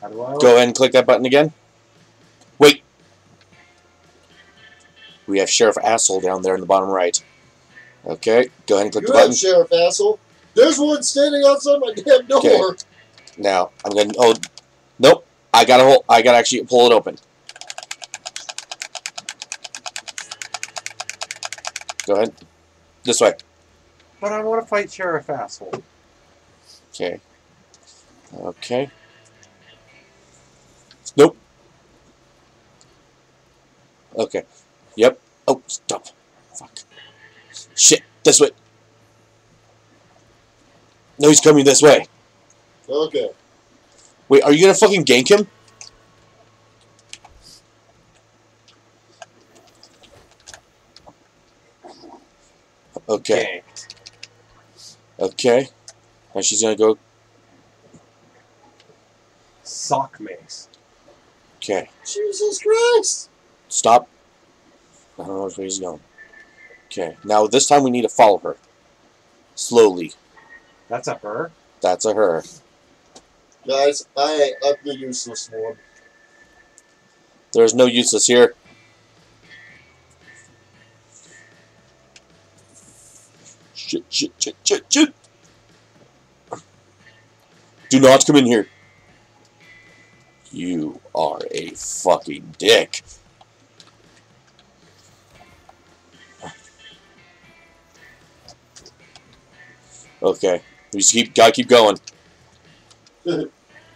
How do I? Go ahead and click that button again. Wait. We have Sheriff Asshole down there in the bottom right. Okay, go ahead and click You the button. Sheriff Asshole. There's one standing outside my damn door. Okay. Now I'm gonna. Oh, nope. I gotta hold. I gotta actually pull it open. Go ahead. This way. But I want to fight Sheriff Asshole. Okay. Okay. Nope. Okay. Yep. Oh, stop. Fuck. Shit. This way. No, he's coming this way. Okay. Wait, are you gonna fucking gank him? Okay. Ganked. Okay. Now she's gonna go. Sock mace. Okay. Jesus Christ. Stop. I don't know where way he's going. Okay. Now this time we need to follow her. Slowly. That's a her. That's a her. Guys, I am the useless one. There's no useless here. Shit, shit, shit, shit, shit. Do not come in here. You are a fucking dick. Okay. We just keep gotta keep going. *laughs*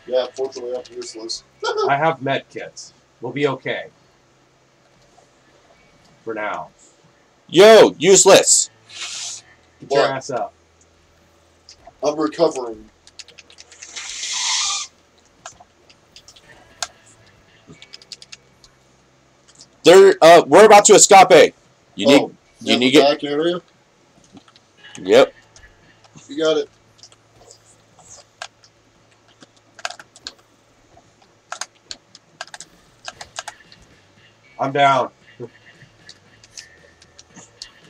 Yeah, fortunately I'm useless. *laughs* I have med kits. We'll be okay. For now. Yo, useless. Get your What? ass up. I'm recovering. They're uh, we're about to escape. You need. oh, you need the get- back area. Yep. You got it. I'm down.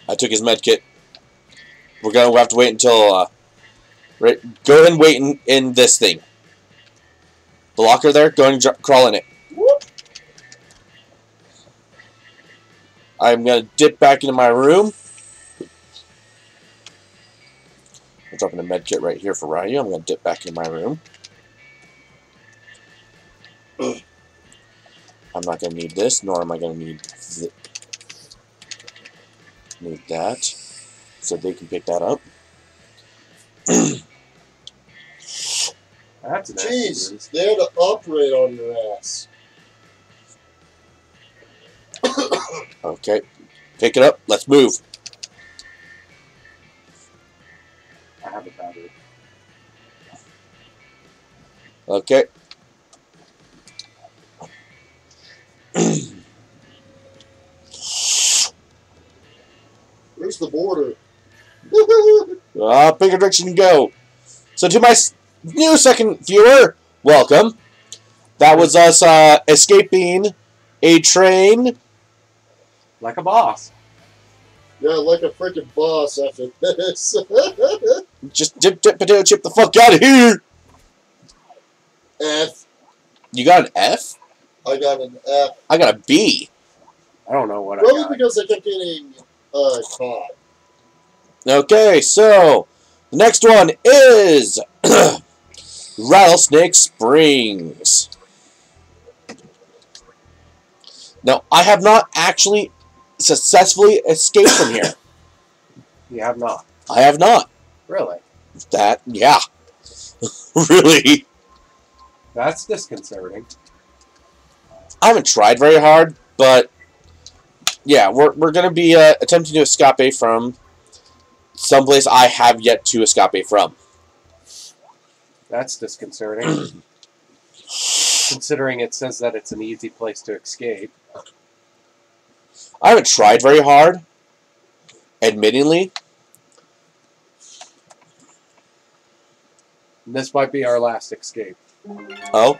I took his med kit. We're gonna have to wait until. Uh, right. Go ahead and wait in, in this thing. The locker there. Go and crawl in it. I'm gonna dip back into my room. I'm dropping a med kit right here for Ryu. I'm gonna dip back in my room. I'm not gonna need this, nor am I gonna need th- need that, so they can pick that up. *clears throat* That's an Jeez, they had to operate on your ass. *coughs* Okay, pick it up. Let's move. I have a battery. Okay. *clears throat* Where's the border? Uh, pick a direction and go. So to my new second viewer, welcome. That was us uh, escaping a train. Like a boss. yeah, like a freaking boss after this. *laughs* Just dip, dip, potato chip the fuck out of here. F. You got an F? I got an F. I got a B. I don't know what I Probably got. because I kept getting uh, caught. Okay, so the next one is *clears throat* Rattlesnake Springs. Now, I have not actually successfully escaped from here. *coughs* You have not. I have not. Really? That, yeah. *laughs* really. That's disconcerting. I haven't tried very hard, but yeah, we're, we're going to be uh, attempting to escape from someplace I have yet to escape from. That's disconcerting. *clears throat* Considering it says that it's an easy place to escape. I haven't tried very hard, admittingly. This might be our last escape. Oh?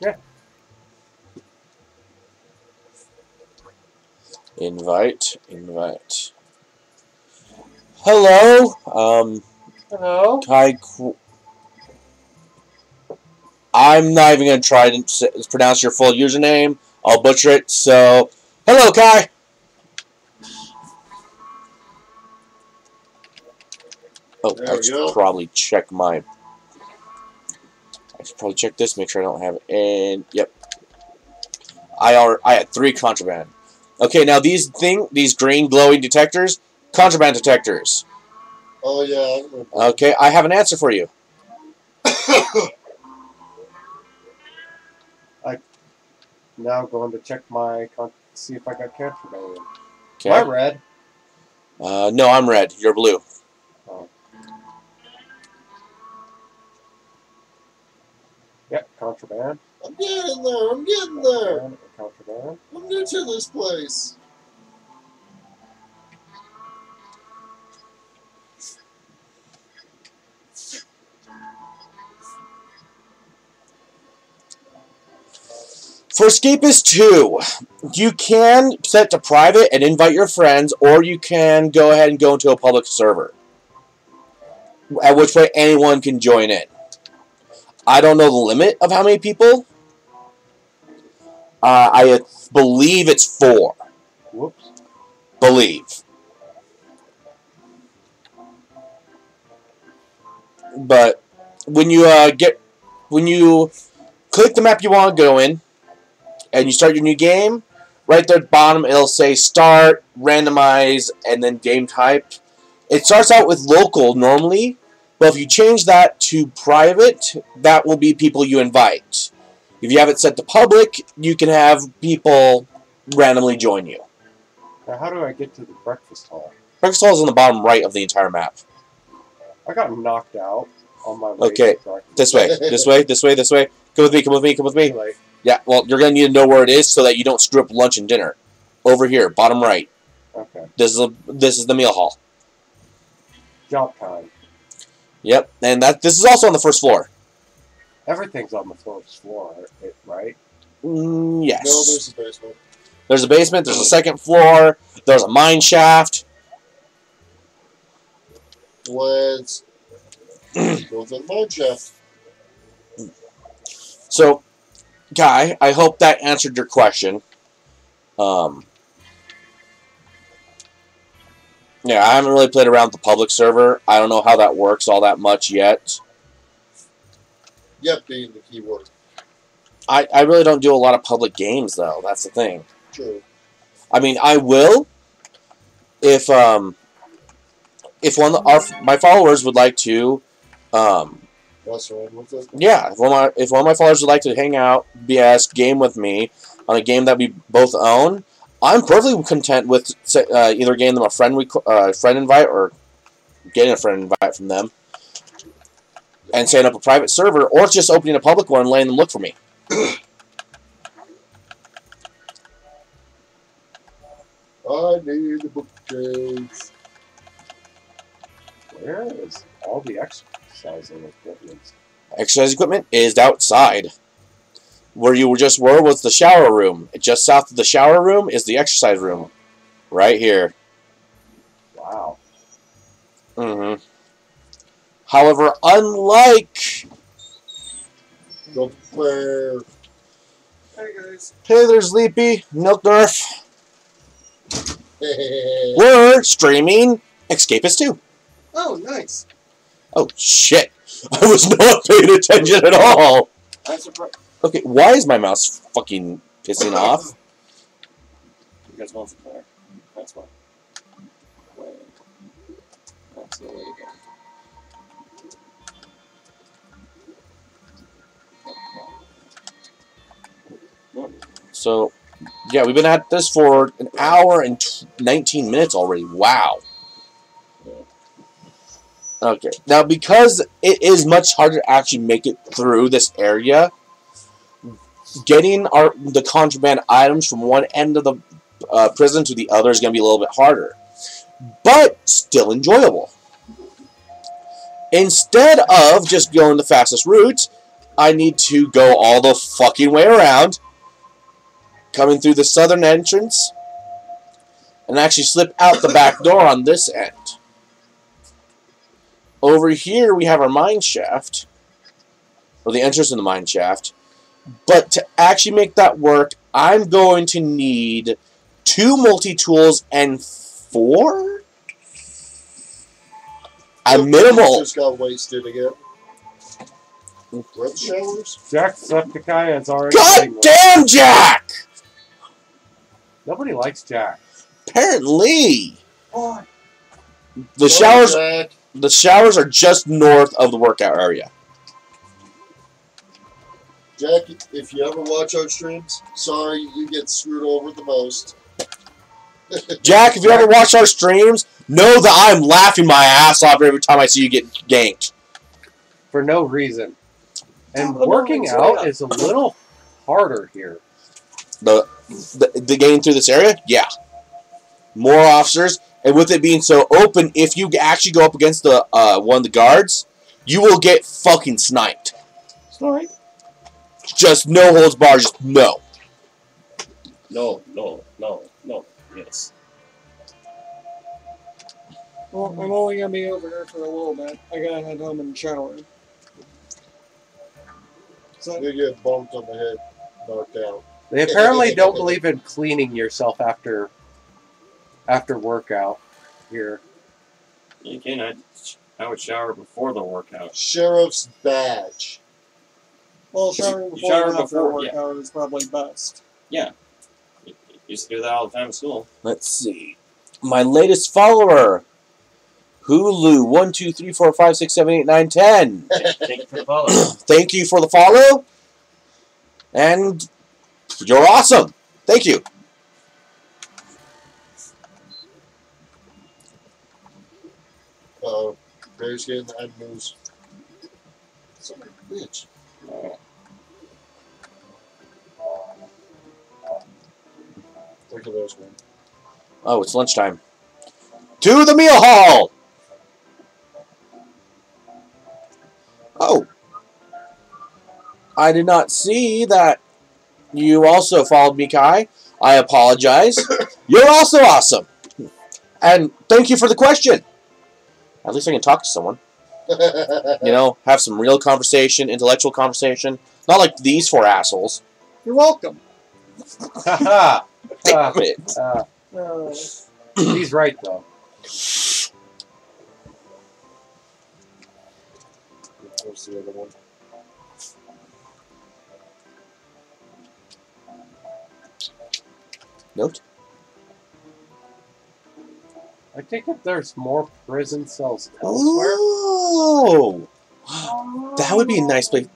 Yeah. Invite, invite. Hello, um, Hello? Kai. I'm not even gonna try to pronounce your full username. I'll butcher it. So, hello, Kai. Oh, There I should go. probably check my. I should probably check this, make sure I don't have it. And yep, I are I had three contraband. Okay, now these thing these green glowing detectors, contraband detectors. Oh yeah. I. Okay, I have an answer for you. *coughs* I now going to check my con- see if I got contraband. Okay. Am I red? Uh, no, I'm red. You're blue. Yep, contraband. I'm getting there. I'm getting there. Contraband. Contraband. I'm new to this place. For Escapist 2, you can set to private and invite your friends, or you can go ahead and go into a public server. At which point anyone can join in. I don't know the limit of how many people. Uh, I believe it's four. Whoops. Believe. But when you uh, get when you click the map you want to go in, and you start your new game, right there at the bottom it'll say start, randomize, and then game type. It starts out with local normally, but if you change that to private, that will be people you invite. If you have it set to public, you can have people randomly join you. Now, how do I get to the breakfast hall? Breakfast hall is on the bottom right of the entire map. I got knocked out on my way Okay. This way, this way, this way, this way. Come with me, come with me, come with me. Like, Yeah, well, you're gonna need to know where it is so that you don't screw up lunch and dinner. Over here, bottom right. okay, This is a, this is the meal hall. Job time. Yep, and that this is also on the first floor. Everything's on the first floor, right? Mm, yes. No, there's a basement. There's a basement. There's a second floor. There's a mine shaft. Let's go to the mine shaft. So, Guy, I hope that answered your question. Um, yeah, I haven't really played around with the public server. I don't know how that works all that much yet. Yep, being the key word. I, I really don't do a lot of public games, though. That's the thing. True. I mean, I will if um if one of our my followers would like to um Yeah if one of my if one of my followers would like to hang out BS game with me on a game that we both own, I'm perfectly content with uh, either getting them a friend uh, friend invite or getting a friend invite from them and setting up a private server or just opening a public one and letting them look for me. *clears throat* I need a bookcase. Where is all the exercising equipment? Exercise equipment is outside. Where you just were was the shower room. Just south of the shower room is the exercise room. Right here. Wow. hmm However, unlike Go where? Hey guys. Hey there's Leapy, Milk Nerf. We're streaming Escapist 2. Oh, nice. Oh shit. I was not paying attention at all. I'm. Okay, why is my mouse fucking pissing off? You guys want some fire? That's why. Wait. That's the way to go. So, yeah, we've been at this for an hour and t- 19 minutes already. Wow. Okay. Now, because it is much harder to actually make it through this area, getting our the contraband items from one end of the uh, prison to the other is going to be a little bit harder. But still enjoyable. Instead of just going the fastest route, I need to go all the fucking way around coming through the southern entrance and actually slip out the back door on this end. Over here we have our mine shaft, or the entrance in the mine shaft. But to actually make that work, I'm going to need two multi-tools and four? A minimal. Just got wasted again. Where are the showers? Jacksepticeye already. God getting one. damn, Jack! Nobody likes Jack. Apparently. Oh, The showers Jack. The showers are just north of the workout area. Jack, if you ever watch our streams, sorry, you get screwed over the most. *laughs* Jack, if you ever watch our streams, know that I'm laughing my ass off every time I see you get ganked. For no reason. And Oh, working it's out is a little harder here. The, the the getting through this area, yeah. More officers, and with it being so open, if you actually go up against the uh, one of the guards, you will get fucking sniped. sorry. Just no holds barred, just no. No, no, no, no. Yes. Well, I'm only gonna be over here for a little bit. I gotta head home and shower. So, You get bumped on the head, knocked out. They apparently don't believe in cleaning yourself after after workout here. You can. I, I would shower before the workout. Sheriff's badge. well, You- showering before shower and after a before, yeah. workout is probably best. Yeah. You used to do that all the time in school. Let's see. My latest follower, Hulu, one, two, three, four, five, six, seven, eight, nine, ten. *laughs* Thank you for the follow. Thank you for the follow. And you're awesome. Thank you. He's getting the end moves. Son of a bitch. Look at those one. Oh, it's lunchtime. To the meal hall! Oh. I did not see that you also followed me, Kai. I apologize. *coughs* You're also awesome. And thank you for the question. At least I can talk to someone. You know, have some real conversation, intellectual conversation. Not like these four assholes. You're welcome. Haha. *laughs* Damn it. uh, Uh, he's right though. Where's the other one? Note. I think if there's more prison cells elsewhere. Oh! That would be a nice place.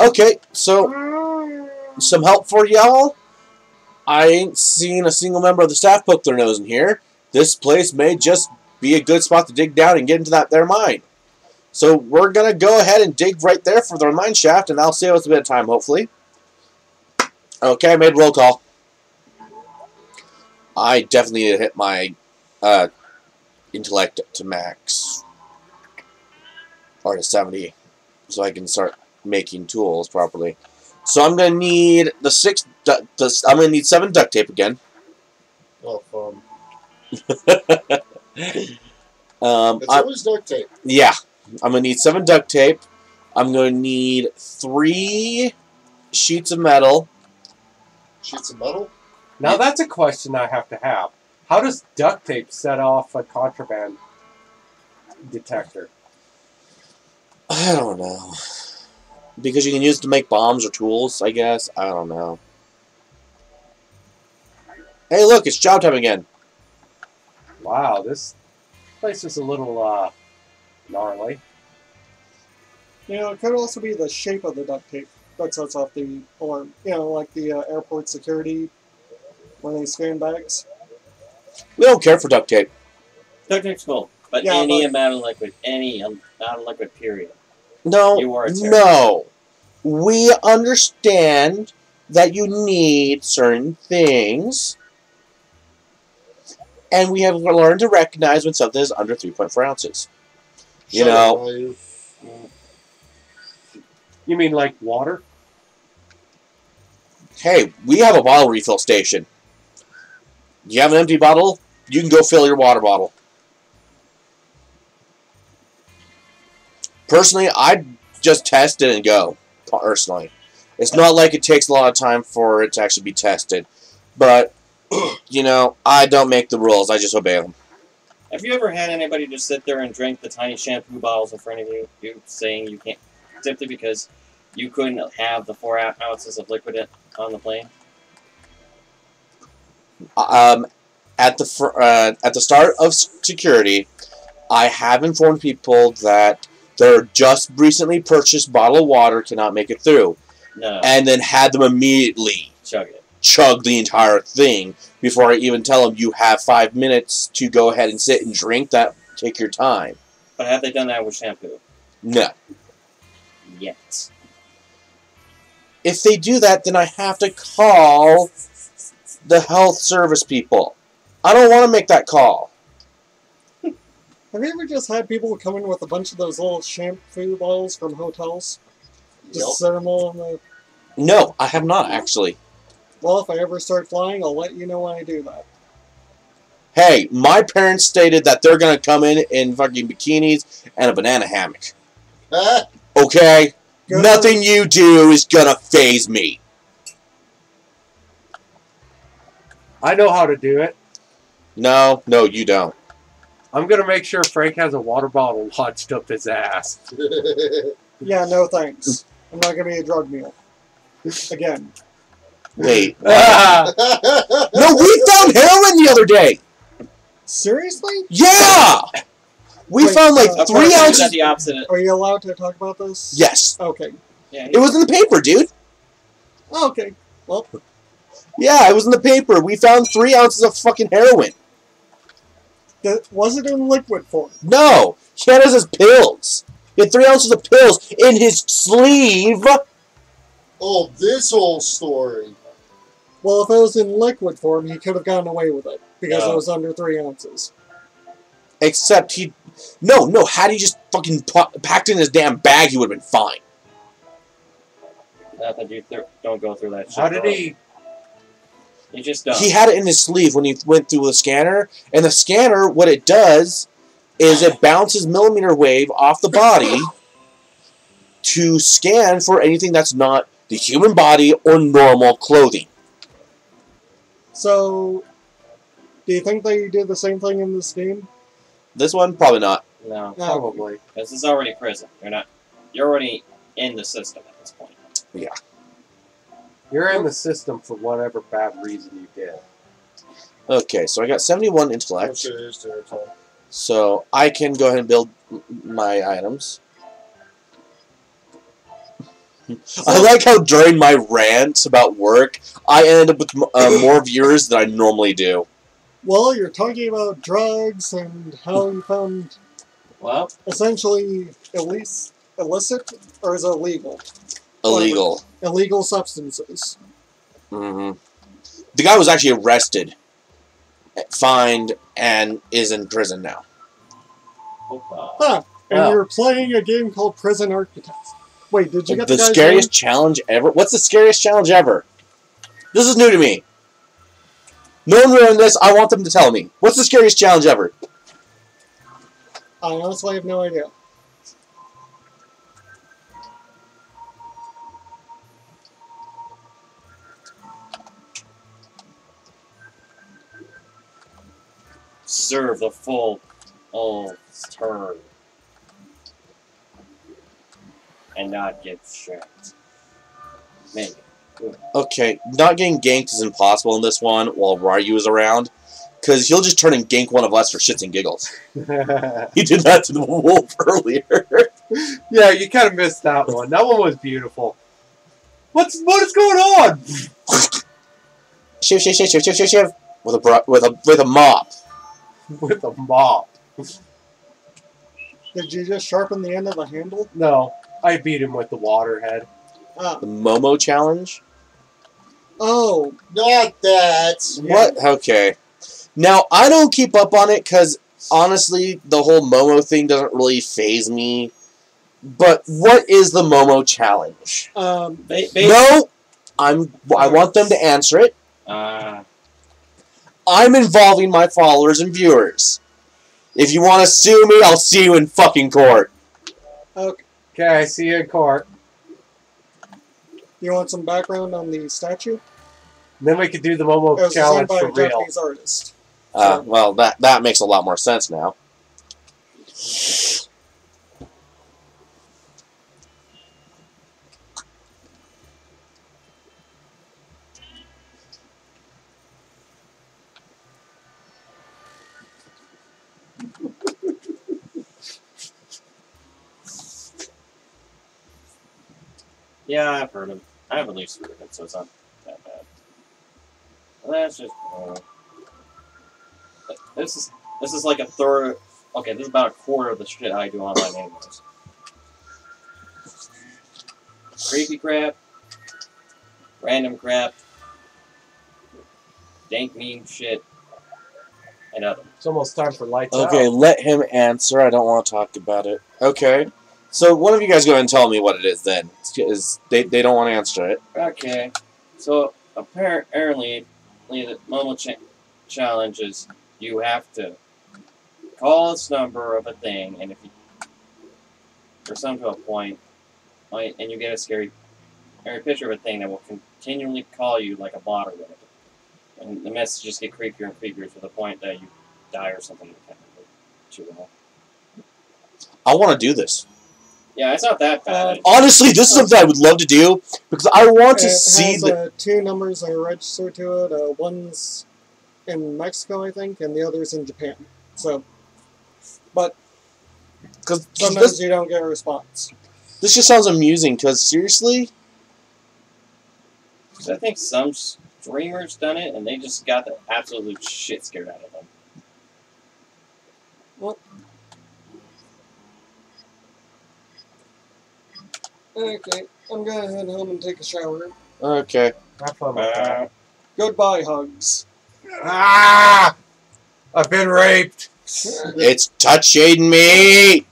Okay, so some help for y'all. I ain't seen a single member of the staff poke their nose in here. This place may just be a good spot to dig down and get into that their mine. So we're gonna go ahead and dig right there for their mine shaft, and I'll save us a bit of time, hopefully. Okay, I made roll call. I definitely need to hit my uh, intellect to max or to 70 so I can start making tools properly. So I'm gonna need the six. Du- the, I'm gonna need seven duct tape again. Oh, fun. *laughs* Um, It's I, always duct tape. yeah, I'm gonna need seven duct tape. I'm gonna need three sheets of metal. Sheets of metal. Now that's a question I have to have. How does duct tape set off a contraband detector? I don't know because you can use it to make bombs or tools. I guess I don't know. Hey, look, it's job time again. Wow, this place is a little uh, gnarly. you know, it could also be the shape of the duct tape that sets off the alarm. You know, like the uh, airport security when they scan bags. We don't care for duct tape. Duct tape's cool, but Yeah, any but- amount of liquid, any um, amount of liquid, period. No, You are a no. We understand that you need certain things, and we have learned to recognize when something is under 3.4 ounces. You Shut know- You mean like water? Hey, we have a bottle refill station. You have an empty bottle, you can go fill your water bottle. Personally, I'd just test it and go. Personally. It's not like it takes a lot of time for it to actually be tested. But, *clears throat* you know, I don't make the rules, I just obey them. Have you ever had anybody just sit there and drink the tiny shampoo bottles in front of you, you saying you can't, simply because you couldn't have the four ounces of liquid on the plane? Um, at the fr- uh, at the start of security, I have informed people that their just recently purchased bottle of water cannot make it through, No, and then had them immediately chug it. chug the entire thing before I even tell them you have five minutes to go ahead and sit and drink that. Take your time. But have they done that with shampoo? No. Yet. If they do that, then I have to call the health service people. I don't want to make that call. Have you ever just had people come in with a bunch of those little shampoo bottles from hotels? Just Yep. set them all in the. No, I have not actually. Well, if I ever start flying, I'll let you know when I do that. Hey, my parents stated that they're gonna come in in fucking bikinis and a banana hammock. *laughs* Okay? Good. Nothing you do is gonna phase me. I know how to do it. No, no, you don't. I'm gonna make sure Frank has a water bottle lodged up his ass. *laughs* Yeah, no thanks. I'm not gonna be a drug mule. Again. Wait. Ah, *laughs* *laughs* No, we found heroin the other day. Seriously? Yeah. We Wait, found like uh, three course, is that ounces. the opposite. Are you allowed to talk about this? Yes, Okay. Yeah, it was in the paper, dude. Okay. Well, Yeah, it was in the paper. We found three ounces of fucking heroin. That was it in liquid form? No, he had as his pills. He had three ounces of pills in his sleeve. Oh, this whole story. Well, if it was in liquid form, he could have gotten away with it because No. it was under three ounces. Except he, no, no. Had he just fucking pa- packed it in his damn bag, he would have been fine. Not that you th- don't go through that shit. How did bro. he? You just don't. He had it in his sleeve when he went through the scanner, and the scanner, what it does, is it bounces millimeter wave off the body to scan for anything that's not the human body or normal clothing. So, do you think they did the same thing in this game? This one, probably not. no, No. Probably. this is already prison. You're not. You're already in the system at this point. You're in the system for whatever bad reason you did. Okay, so I got 71 intellect. Okay, it's territory. So I can go ahead and build my items. *laughs* I like how during my rants about work, I ended up with uh, *coughs* more viewers than I normally do. Well, you're talking about drugs and how you found Well, essentially illicit, illicit or is it illegal? Illegal. Illegal substances. hmm The guy was actually arrested, fined, and is in prison now. uh, Huh. And Oh. you're playing a game called Prison Architects. Wait, did you The, get the, guy's scariest challenge ever. What's the scariest challenge ever? This is new to me. No one ruined this. I want them to tell me. What's the scariest challenge ever? name? I honestly have no idea. Serve the full all turn and not get shit. Maybe. Okay, not getting ganked is impossible in this one while Ryu is around. Because he'll just turn and gank one of us for shits and giggles. *laughs* He did that to the wolf *laughs* earlier. yeah, you kind of missed that one. That one was beautiful. What's what is going on? shiv, shiv, shiv, shiv, shiv, shiv, shiv. With a, bro- with a, with a mop. *laughs* With a mop. Did you just sharpen the end of the handle? No, I beat him with the water head. Ah. The Momo challenge. Oh, Not that. What? Okay. Now, I don't keep up on it because, honestly, the whole Momo thing doesn't really phase me. But what is the Momo challenge? um, Ba- ba- No! I'm, I want them to answer it. Uh, I'm involving my followers and viewers. If you want to sue me, I'll see you in fucking court. okay. Okay, I see you in court. You want some background on the statue? Then we could do the It Momo was challenge by for a real. Japanese artist. Uh, well, that that makes a lot more sense now. Yeah, I've heard of. I've at least heard of it, so it's not that bad. Well, that's just. Uh, this is this is like a third. Okay, this is about a quarter of the shit I do online anyways. Creepy crap, random crap, dank meme shit, and other. It's almost time for lights Okay, out. let him answer. I don't want to talk about it. Okay. So one of you guys go ahead and tell me what it is then. Is they, they don't want to answer it. Okay, so apparently, the Momo cha- challenge is you have to call this number of a thing, and if you or some to oh, a and you get a scary, scary picture of a thing that will continually call you like a bot or whatever, and the messages get creepier and creepier to the point that you die or something. I can't remember too well. I want to do this. Yeah, it's not that bad. Honestly, this is something I would love to do because I want to see has the. uh, two numbers that are registered to it. Uh, one's in Mexico, I think, and the other's in Japan. So but Because sometimes this, you don't get a response. this just sounds amusing. Because seriously, 'Cause I think some streamers done it, and they just got the absolute shit scared out of them. Okay, I'm gonna head home and take a shower. Okay. Have fun with that. Uh, Goodbye, hugs. Ah! I've been raped. *laughs* It's touching me!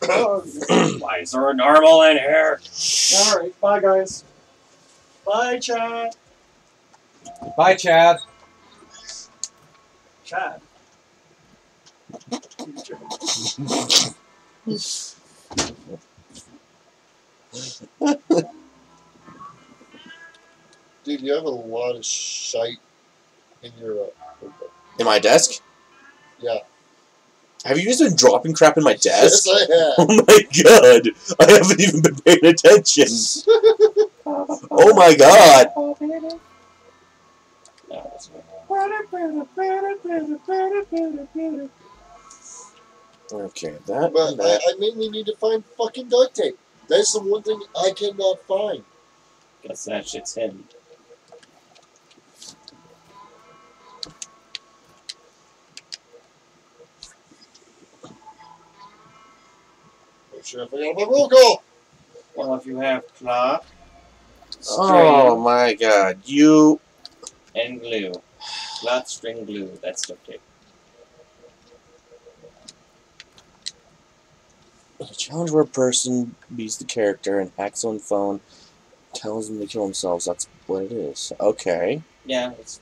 *clears throat* Why is there a normal in here? All right, bye, guys. Bye, Chad. Bye, Chad. Chad. *laughs* Dude, you have a lot of shite in your. Uh, In my desk? Yeah. Have you just been dropping crap in my *laughs* desk? yes, I have. *laughs* Oh my god! I haven't even been paying attention! *laughs* Oh my god! No, that's not- Okay, that But and I. I mainly need to find fucking duct tape. That's the one thing I cannot find. Guess that shit's hidden. I'm sure I forgot about roll call. Well, if you have cloth, Oh my god, you. and glue. Cloth, string, glue. That's duct A challenge where a person beats the character and hacks on phone, tells them to kill themselves. That's what it is. Okay. Yeah, it's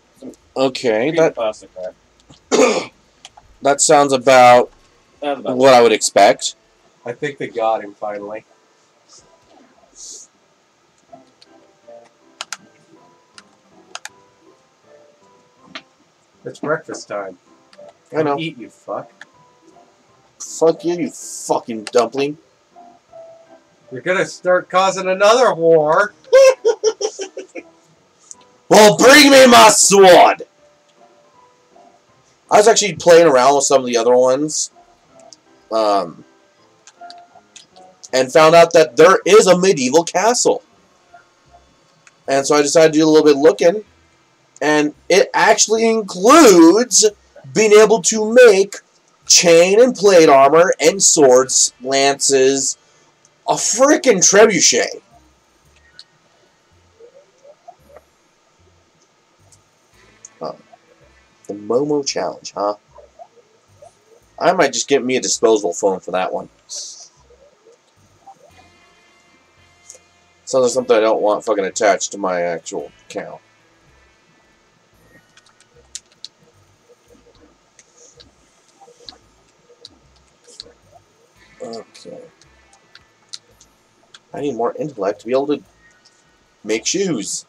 Okay, that creepypasta crap. *coughs* that sounds about That's about what I would expect. I think they got him finally. It's breakfast time. I know. Eat, you fuck. Fuck you, you fucking dumpling. You're gonna start causing another war. *laughs* Well, bring me my sword! I was actually playing around with some of the other ones. Um, and found out that there is a medieval castle. And so I decided to do a little bit of looking. And it actually includes being able to make chain and plate armor and swords, lances, a freaking trebuchet. The Momo Challenge, huh? I might just get me a disposable phone for that one. Sounds like something I don't want fucking attached to my actual account. I need more intellect to be able to make shoes.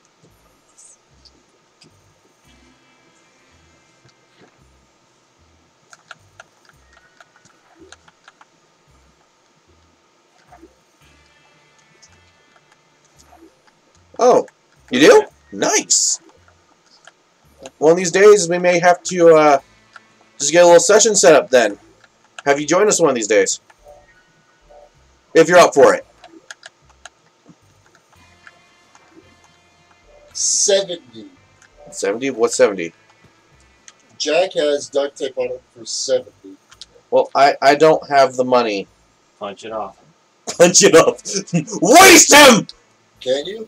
Oh, you do? Nice. One of these days, we may have to uh, just get a little session set up then. Have you join us one of these days? If you're up for it. 70. 70? What's 70? Jack has duct tape on it for 70. Well, I, I don't have the money. punch it off. Punch it off. *laughs* Waste him! Can you?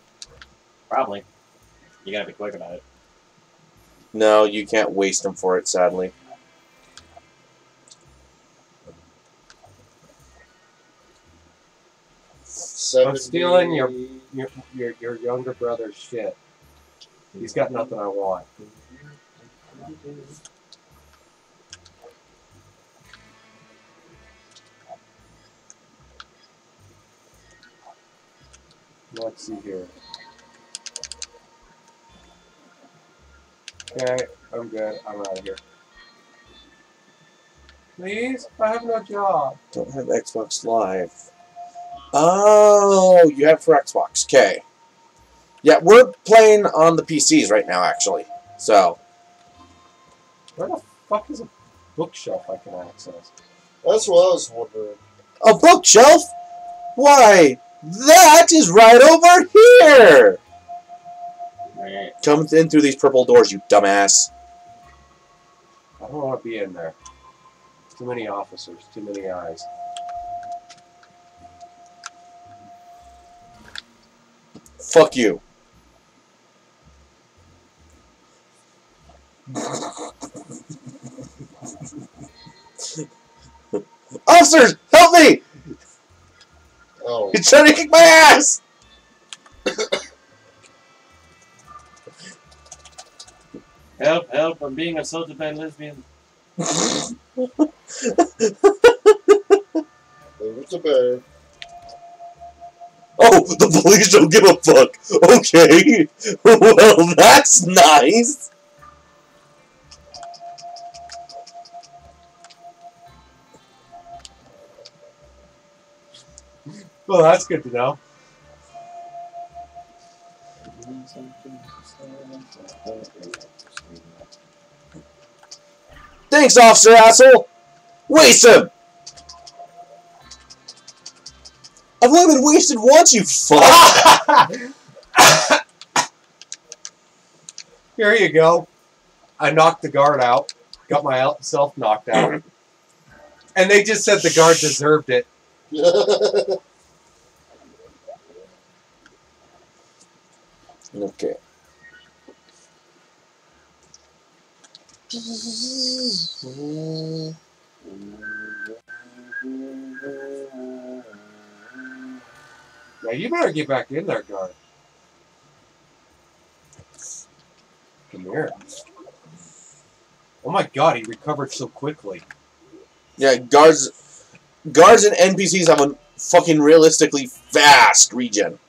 Probably. You gotta be quick about it. No, you can't waste him for it, sadly. Seventy. stealing your- Your, your, your younger brother's shit. He's got nothing I want. Let's see here. Okay, I'm good. I'm out of here. Please? I have no job. Don't have Xbox Live. Oh, you have for Xbox. Okay. Yeah, we're playing on the PCs right now, actually. So, Where the fuck is a bookshelf I can access? That's what I was wondering. a bookshelf? Why, that is right over here! Right. Come in through these purple doors, you dumbass. I don't want to be in there. Too many officers, too many eyes. Fuck you. Officers, help me! Oh, He's trying to kick my ass! Help, help, I'm being assaulted by lesbians. lesbian. it to bear. Oh, the police don't give a fuck. Okay. *laughs* Well, that's nice. Well, that's good to know. Thanks, officer asshole. Waste him. I've only been wasted once, you fuck. *laughs* Here you go. I knocked the guard out. Got myself knocked out. And they just said the guard deserved it. *laughs* okay. Now you better get back in there, guard. Come here. Oh my god, he recovered so quickly. Yeah, guards, guards and NPCs have a fucking realistically fast regen.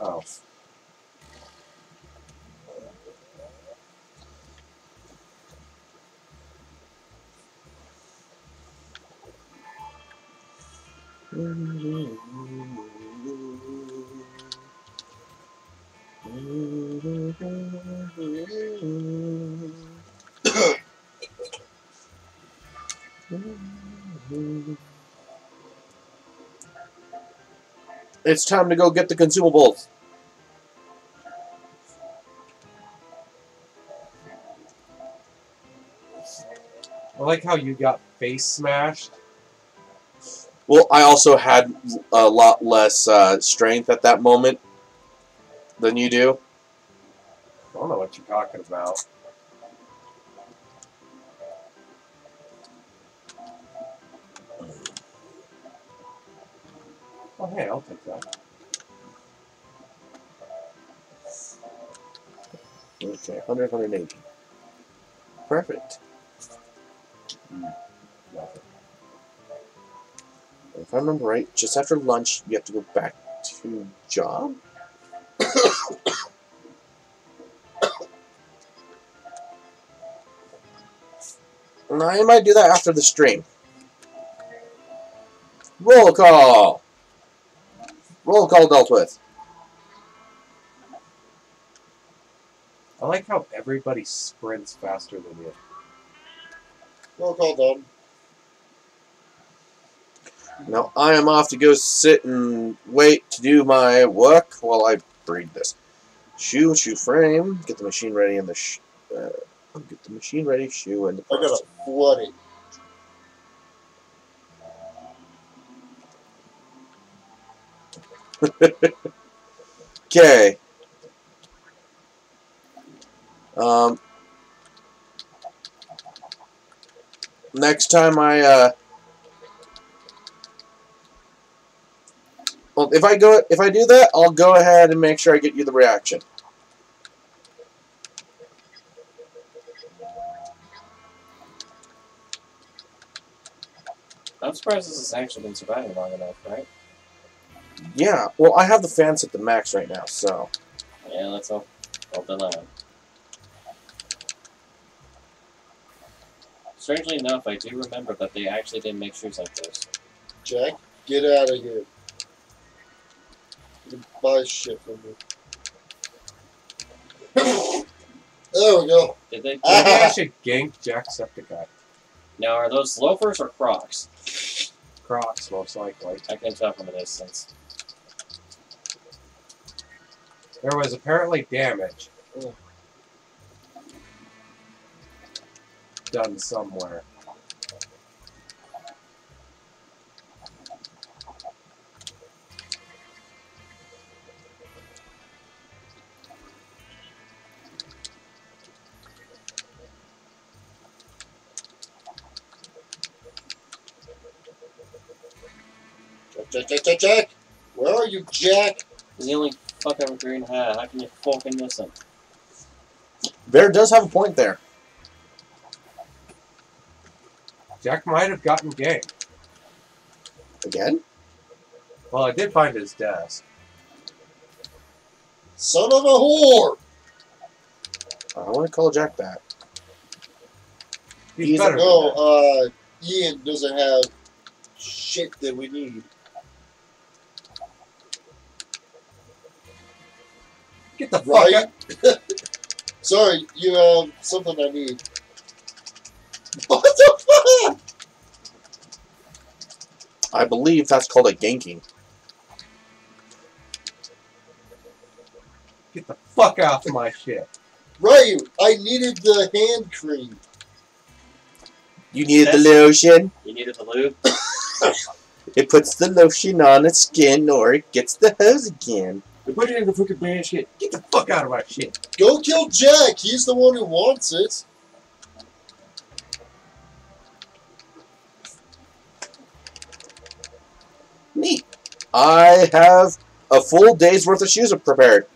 Oh. It's time to go get the consumables. I like how you got face smashed. Well, I also had a lot less uh, strength at that moment than you do. I don't know what you're talking about. Oh, hey, I'll take that. Okay, 100, 180. Perfect. Nothing. If I remember right, just after lunch, you have to go back to job? *coughs* And I might do that after the stream. Roll call! Roll call dealt with. I like how everybody sprints faster than you. Roll call done. Now I am off to go sit and wait to do my work while I breed this. Shoe, shoe frame, get the machine ready in the sh- uh, get the machine ready, shoe and the I got process. a flooding. *laughs* Okay. Um. Next time I uh. Well, if I go, if I do that, I'll go ahead and make sure I get you the reaction. I'm surprised this has actually been surviving long enough, right? Yeah. Well, I have the fans at the max right now, so. Yeah, let's hope, hope they're loud. Strangely enough, I do remember that they actually did make shoes like this. Jack, get out of here to buy shit from me. there we go. Did they, did they *laughs* actually gank Jacksepticeye? Now, are those loafers or Crocs? Crocs, most likely. I can tell from a distance. There was apparently damage. Ugh. Done somewhere. Jack, Jack, Jack, Jack, Jack. Where are you, Jack? He's the only fucker with green hat. How can you fucking miss him? Bear does have a point there. Jack might have gotten gay. Again? Well, I did find his desk. Son of a whore! I want to call Jack back. He's, He's a- better No, uh, Ian doesn't have shit that we need. Get the fuck Right? out. *laughs* Sorry, you have something I need. What the fuck? I believe that's called a ganking. Get the fuck off my shit. Right, I needed the hand cream. You needed the lotion. You needed the lube? *laughs* It puts the lotion on its skin or it gets the hose again. Put it in the fucking basket. Get the fuck out of my shit. Go kill Jack. He's the one who wants it. Neat. I have a full day's worth of shoes prepared.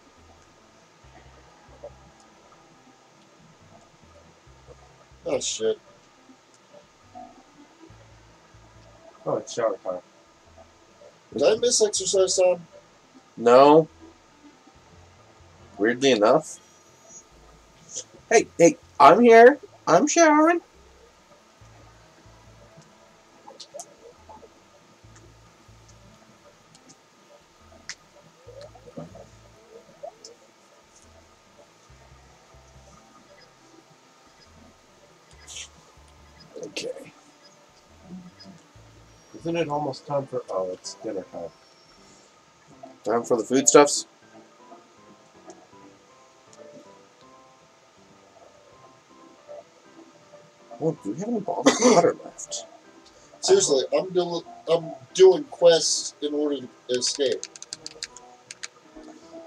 Oh shit. Oh, it's shower time. Did I miss exercise time? No. Weirdly enough. Hey, hey, I'm here. I'm showering. Okay. Isn't it almost time for? Oh, it's dinner time. Time for the foodstuffs. Oh, do we have any bottled water left? Seriously, I'm doing I'm doing quests in order to escape.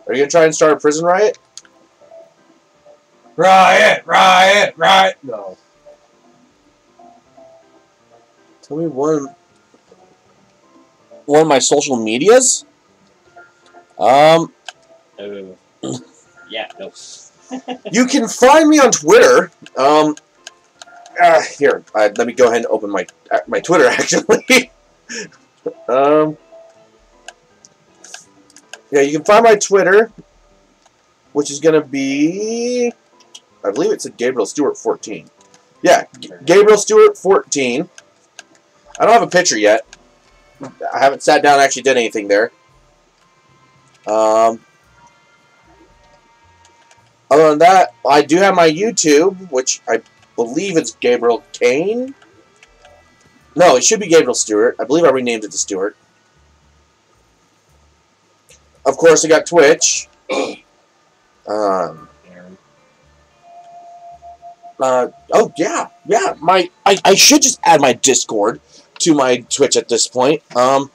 Are you gonna try and start a prison riot? Riot, riot, riot. No. Tell me one. One of my social medias. Um, Oh. *clears throat* yeah, no. *laughs* you can find me on Twitter. Um, uh, here, uh, let me go ahead and open my uh, my Twitter *laughs* actually. um, yeah, you can find my Twitter, which is gonna be, I believe it's at Gabriel Stewart fourteen. Yeah, G- Gabriel Stewart fourteen. I don't have a picture yet. I haven't sat down and actually did anything there. Um, other than that, I do have my YouTube, which I believe it's Gabriel Kaen. No, it should be Gabriel Stewart. I believe I renamed it to Stewart. Of course, I got Twitch. *clears throat* um, uh, oh yeah, yeah. My I, I should just add my Discord to my Twitch at this point. Um,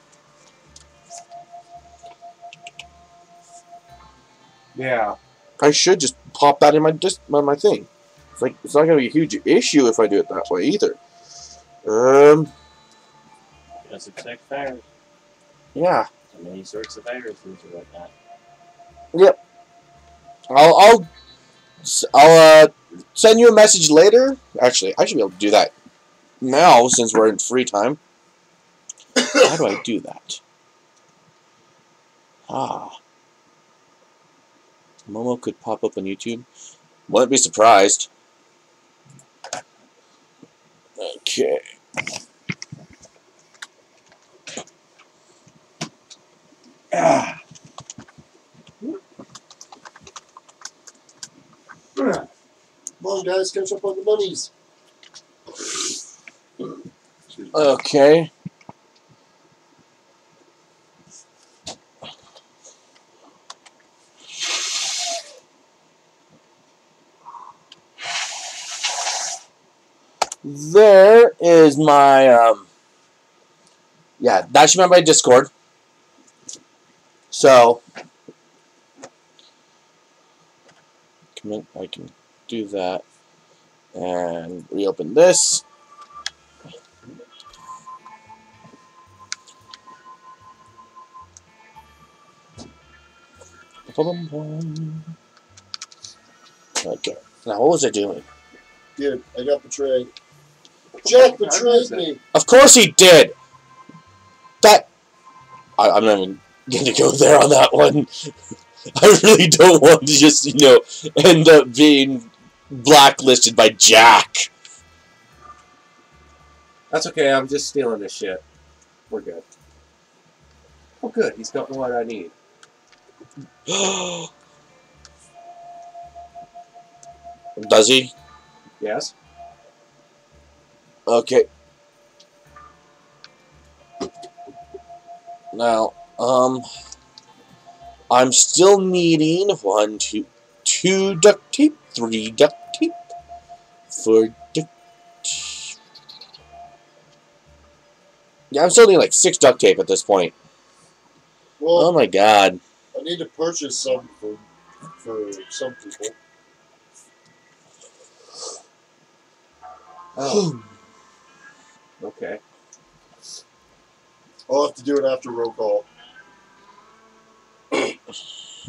Yeah. I should just pop that in my dis- my, my thing. It's like it's not gonna be a huge issue if I do it that way either. Um, Just expect fires. yeah. So many sorts of viruses are like that. I'll I'll I'll uh, send you a message later. Actually, I should be able to do that now since we're in free time. How do I do that? Ah. Momo could pop up on YouTube. Wouldn't be surprised. Okay. Ah. Come on, guys, catch up on the bunnies. Okay. there is my um. Yeah, that should be my Discord. So. I can do that and reopen this. Okay. Now, what was I doing? Dude, I got betrayed. Jack betrayed me. Of course he did. That I, I'm not even going to go there on that one. *laughs* I really don't want to just you know end up being blacklisted by Jack. That's okay. I'm just stealing this shit. We're good. Oh, good. He's got what I need. *gasps* Does he? Yes. Okay. Now, um, I'm still needing one, two, two duct tape, three duct tape, four duct. Yeah, I'm still needing like six duct tape at this point. Well, Oh my god. I need to purchase some for for some people. *sighs* Oh. Okay. I'll have to do it after roll call.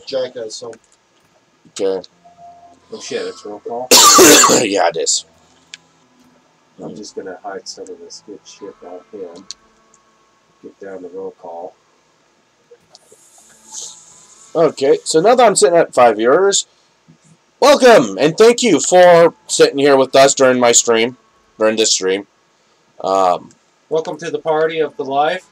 Jack has some. Okay. Oh shit! It's roll call. *coughs* yeah, it is. I'm just gonna hide some of this good shit out him. Get down to roll call. Okay, so now that I'm sitting at five viewers, welcome and thank you for sitting here with us during my stream, during this stream. Um, Welcome to the party of the life.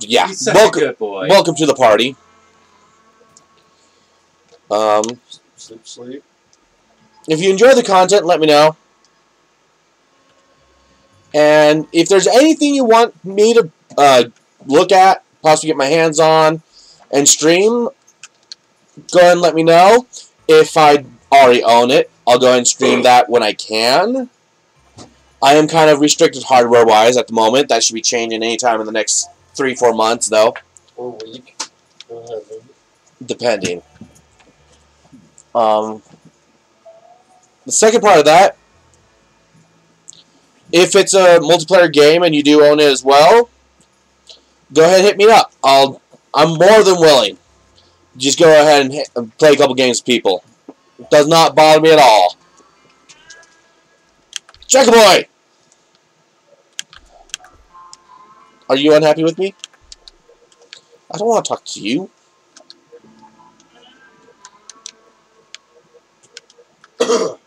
yeah, welcome, a good boy. welcome to the party. Um, Sleep, sleep. if you enjoy the content, let me know. And if there's anything you want me to uh, look at, possibly get my hands on, and stream, go ahead and let me know. If I already own it, I'll go and stream that when I can. I am kind of restricted hardware-wise at the moment. That should be changing anytime in the next three, four months, though, Or week. Go ahead, man. depending. Um, the second part of that, if it's a multiplayer game and you do own it as well, go ahead and hit me up. I'll I'm more than willing. Just go ahead and hit, play a couple games with people. It does not bother me at all. Jack boy, are you unhappy with me? I don't want to talk to you. *coughs*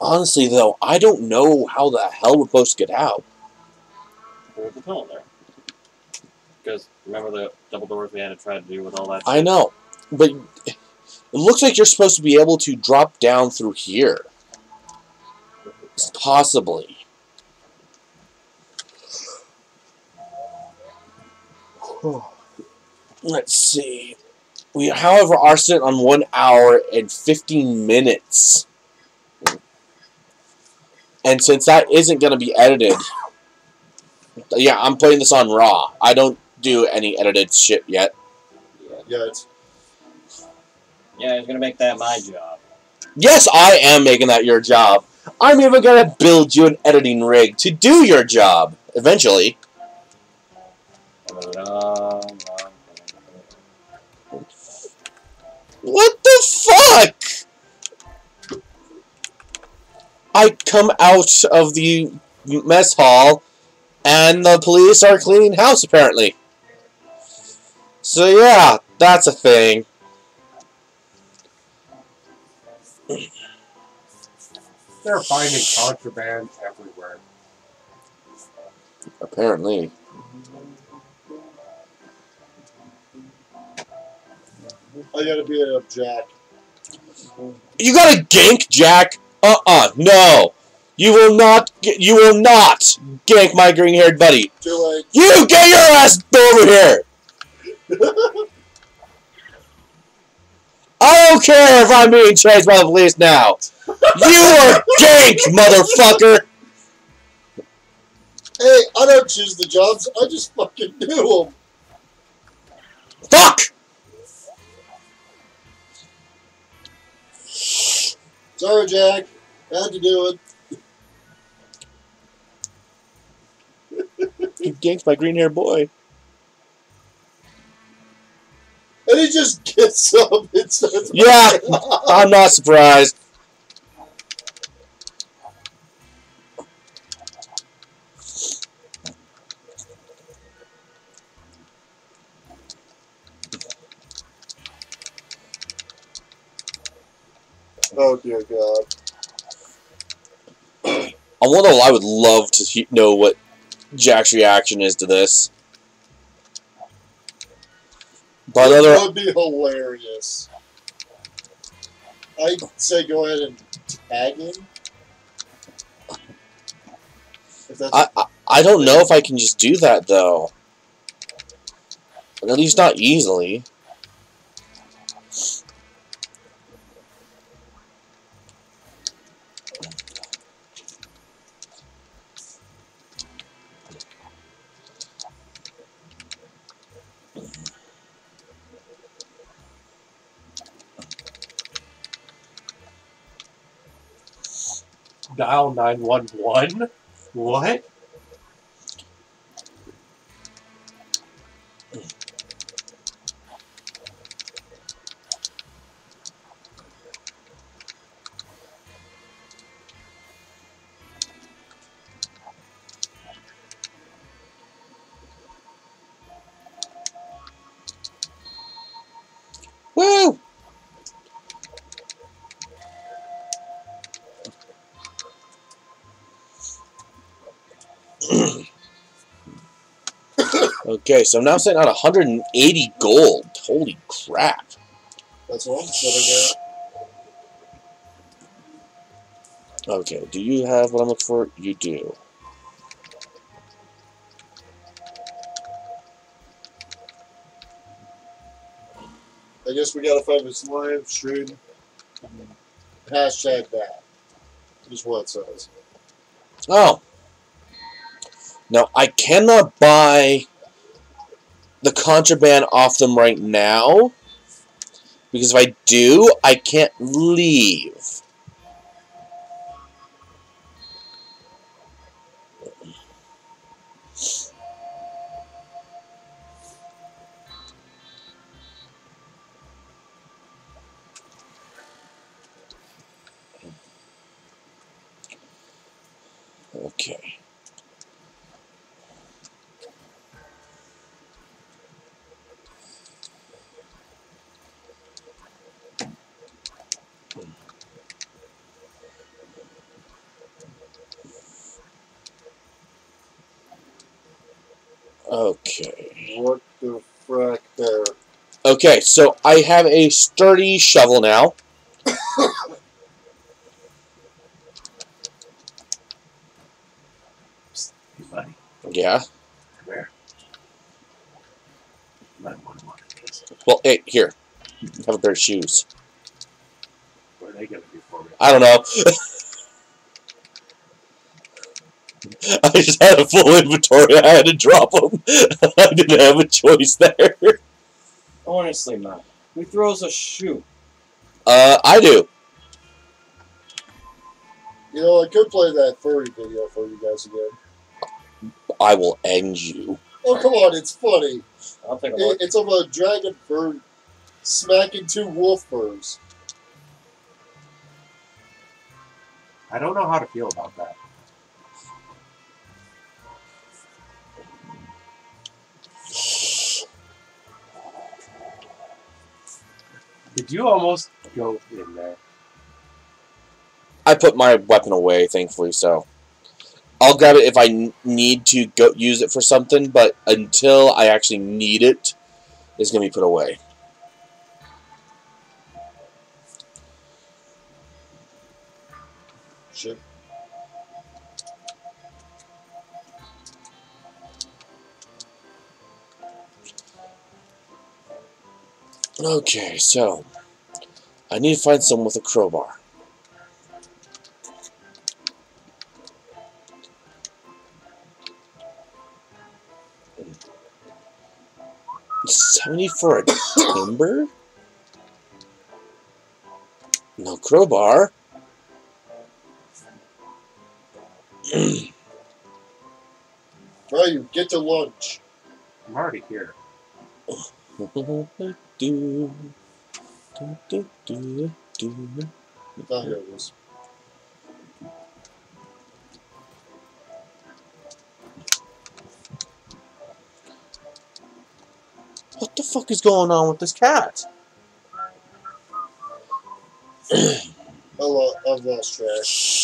Honestly, though, I don't know how the hell we're supposed to get out. There's a tunnel there. Because remember the double doors we had to try to do with all that. I know, but it looks like you're supposed to be able to drop down through here. Possibly. *sighs* Let's see. We, however, are sitting on one hour and 15 minutes. And since that isn't going to be edited, yeah, I'm putting this on Raw. I don't do any edited shit yet. Yeah, it's Yeah, he's gonna make that my job. Yes, I am making that your job. I'm even going to build you an editing rig to do your job, eventually. What the fuck? I come out of the mess hall, and the police are cleaning house, apparently. So yeah, that's a thing. They're finding contraband everywhere. Apparently. I gotta be a Jack. You got a gank, Jack? Uh-uh, no. You will not. You will not gank my green-haired buddy. Late. You get your ass over here. I don't care if I'm being chased by the police now. You are gank, motherfucker. Hey, I don't choose the jobs. I just fucking do them. Fuck. Sorry, Jack. Had to do it. You ganked my green-haired boy. And he just gets up and starts. Yeah. I'm not surprised. oh dear God. I wonder. I would love to know what Jack's reaction is to this. But That other, would be hilarious. I'd say go ahead and tag him. I, I I don't know if I can just do that though. At least not easily. Dial 911? What? Okay, so I'm now sitting on 180 gold. Holy crap. that's what I'm sitting at. Okay, do you have what I'm looking for? You do. I guess we gotta find this live stream. Hashtag that. Is what it says. Oh. Now, I cannot buy the contraband off them right now. Because if I do, I can't leave. Okay. Okay. What the frack there? Okay, so I have a sturdy shovel now. Yeah. Come here. 911 is. Well, hey, here. Have a pair of shoes. Are they do for me? I don't know. *laughs* I just had a full inventory. I had to drop them. *laughs* I didn't have a choice there. Honestly, man. Who throws a shoe? Uh, I do. You know, I could play that furry video for you guys again. I will end you. Oh, come on, it's funny. I'll take a It, look. it's of a dragon bird smacking two wolf birds. I don't know how to feel about that. Did you almost go in there? I put my weapon away, thankfully, so. I'll grab it if I need to go use it for something, but until I actually need it, it's going to be put away. Okay, so I need to find someone with a crowbar. Seventy for a timber? No crowbar. Well, you get to lunch. I'm already here. *laughs* do, do, do, do, do, here it is. What the fuck is going on with this cat? *clears throat* I lo- I've lost track.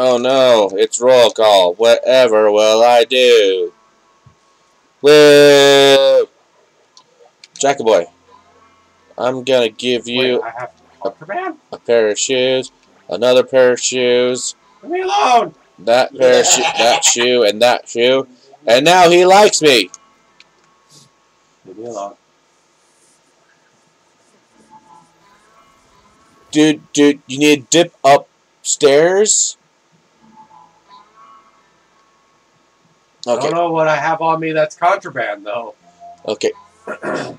Oh no, it's roll call. Whatever will I do? Woo! Jackaboy, I'm gonna give you Wait, have a pair of shoes, another pair of shoes, Leave me alone. that pair of shoe, that shoe, and that shoe, and now he likes me. Leave me alone. Dude, dude, you need to dip upstairs. I don't know what I have on me that's contraband though. okay. *clears throat*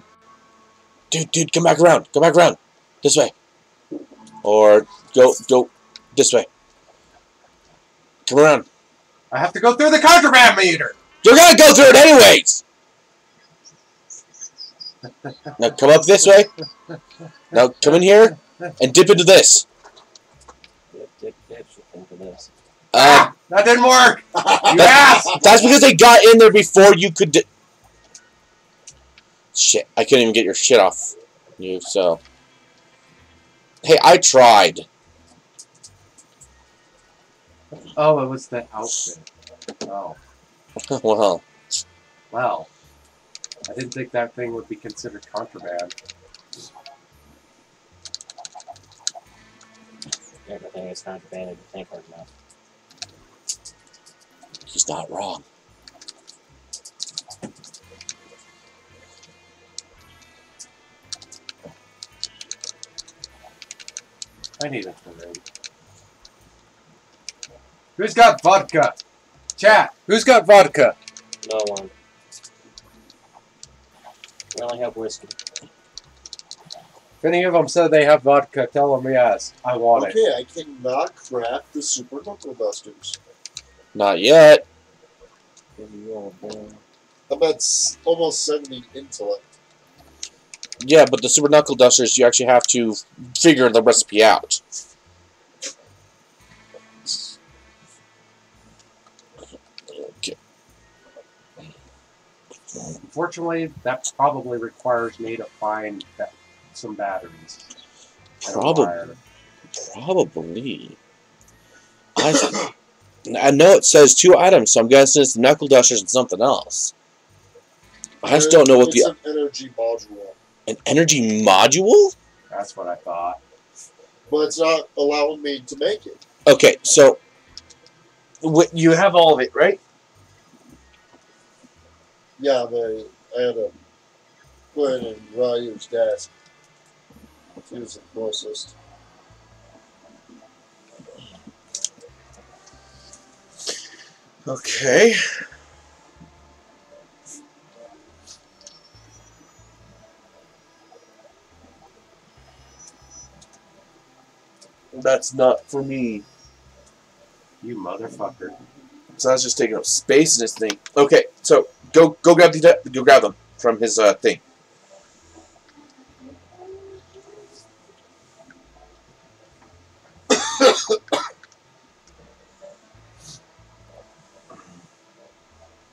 Dude, dude, come back around. Come back around. This way. Or go, go this way. Come around. I have to go through the contraband meter. You're gonna go through it anyways. Now come up this way. Now come in here and dip into this. Dip, dip, dip into this. Uh, That didn't work. *laughs* You That- asked. that's because they got in there before you could. Shit, I couldn't even get your shit off you. So, hey, I tried. Oh, it was the outfit. Oh, *laughs* well, well. I didn't think that thing would be considered contraband. Everything is contraband if you think hard enough. He's not wrong. I need a drink. Who's got vodka? Chat. Who's got vodka? No one. We only have whiskey. If any of them said they have vodka, tell them yes. I want it. Okay, I cannot craft the super knuckle dusters. Not yet. I'm at almost 70 intellect. Yeah, but the super knuckle dusters, you actually have to figure the recipe out. Okay. Unfortunately, that probably requires me to find that, some batteries. Probably. Probably. I, *coughs* I know it says two items, so I'm guessing it's the knuckle dusters and something else. I just don't know what the an energy module, an energy module. That's what I thought. but it's not allowing me to make it. Okay, so wh- you have all of it, right? Yeah, but I had to put it in Ryu's desk. He was the closest. Okay. That's not for me. You motherfucker. So that's just taking up space in this thing. Okay, so go go grab the go grab them from his uh, thing.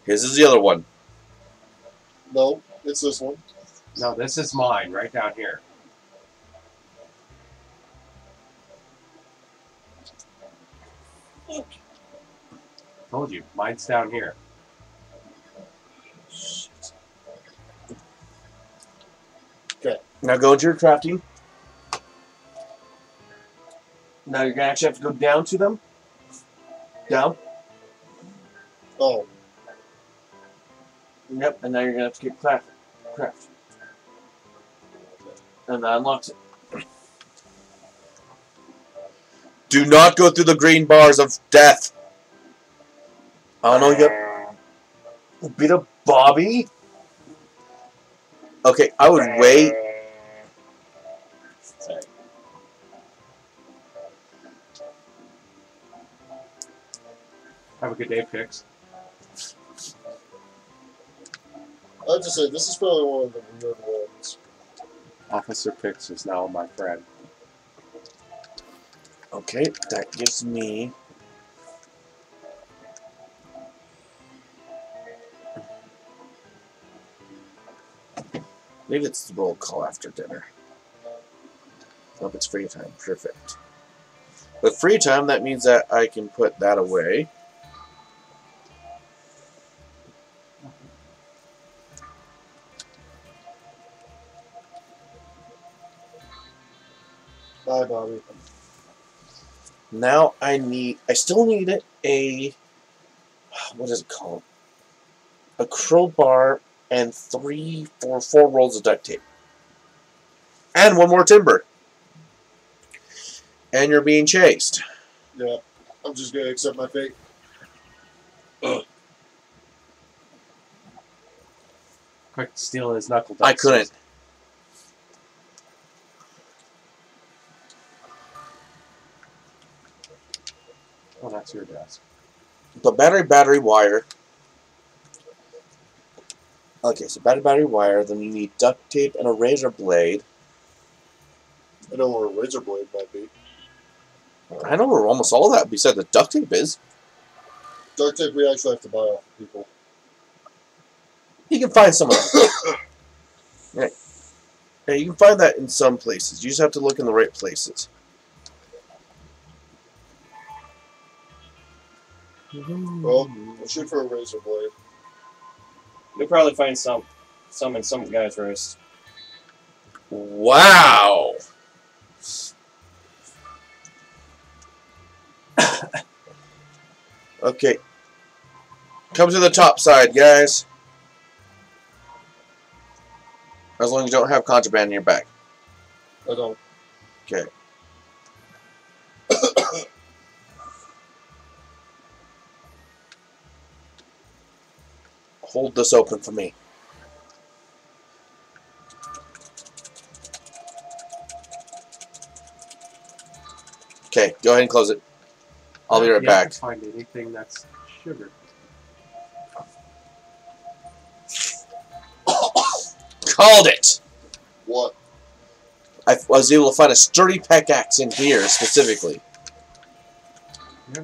His is the other one. No, it's this one. No, this is mine, right down here. Told you, mine's down here. Okay. Now go into your crafting. Now you're gonna actually have to go down to them. Down. Oh, Yep, and now you're gonna have to get craft. Craft. And that unlocks it. Do not go through the green bars of death. I don't know yet. Beat up Bobby. Okay, I would wait. Sorry. Have a good day, Pix. I have to say, this is probably one of the weird ones. Officer Pix is now my friend. Okay, that gives me. Maybe it's the roll call after dinner. Nope, it's free time. Perfect. With free time, that means that I can put that away. Now I need. I still need a. What is it called? A crowbar and three, four, four rolls of duct tape. And one more timber. And you're being chased. Yeah, I'm just gonna accept my fate. Quick, steal his knuckle. I couldn't. That's your desk. But battery, battery, wire. Okay, so battery, battery, wire. Then you need duct tape and a razor blade. I know where a razor blade might be. I know where almost all that besides the duct tape is. Duct tape we actually have to buy off people. You can find some of that. *coughs* right. Yeah, you can find that in some places. You just have to look in the right places. Well, mm-hmm. we'll shoot for a razor blade. You'll probably find some, some in some guy's roast. Wow. okay. Come to the top side, guys. As long as you don't have contraband in your bag. I don't. Okay. Hold this open for me. Okay, go ahead and close it. I'll be right You have back. to find anything that's sugar. *coughs* Called it! What? I was able to find a sturdy pickaxe in here specifically. You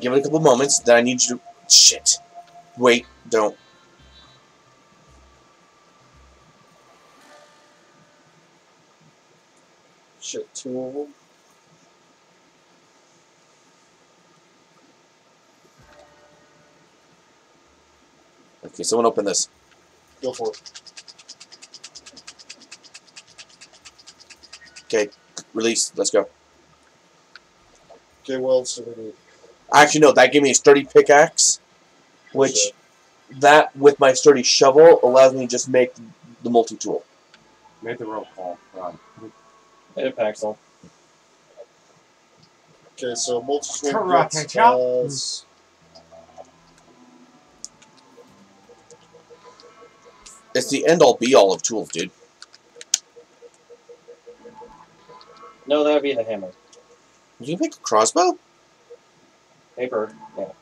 Give it a couple moments, then I need you to. Shit. Wait, don't. Shit, two of them? Okay, someone open this. Go for it. Okay, release. Let's go. Okay, what else do we need? Actually, no, that gave me a sturdy pickaxe, which Shit. that with my sturdy shovel allows me to just make the multi tool. Made the roll call. Ron. Hit a Paxel. Okay, so multi-swing Karate gets chop. us... Mm. It's the end all be all of tools, dude. No, that would be the hammer. You make a crossbow? Paper. Yeah.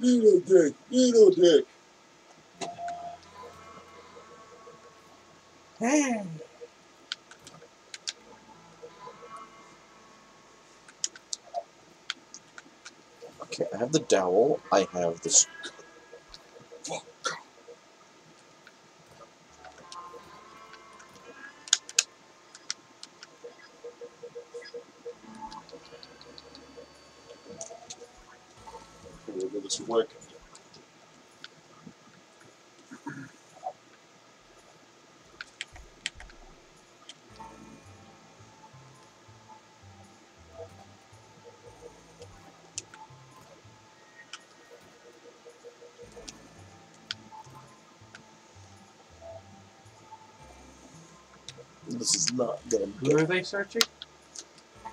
Eat a dick! Eat a dick! Okay, I have the dowel. I have this. Okay, we'll do this quick. This is not gonna be Who are they searching?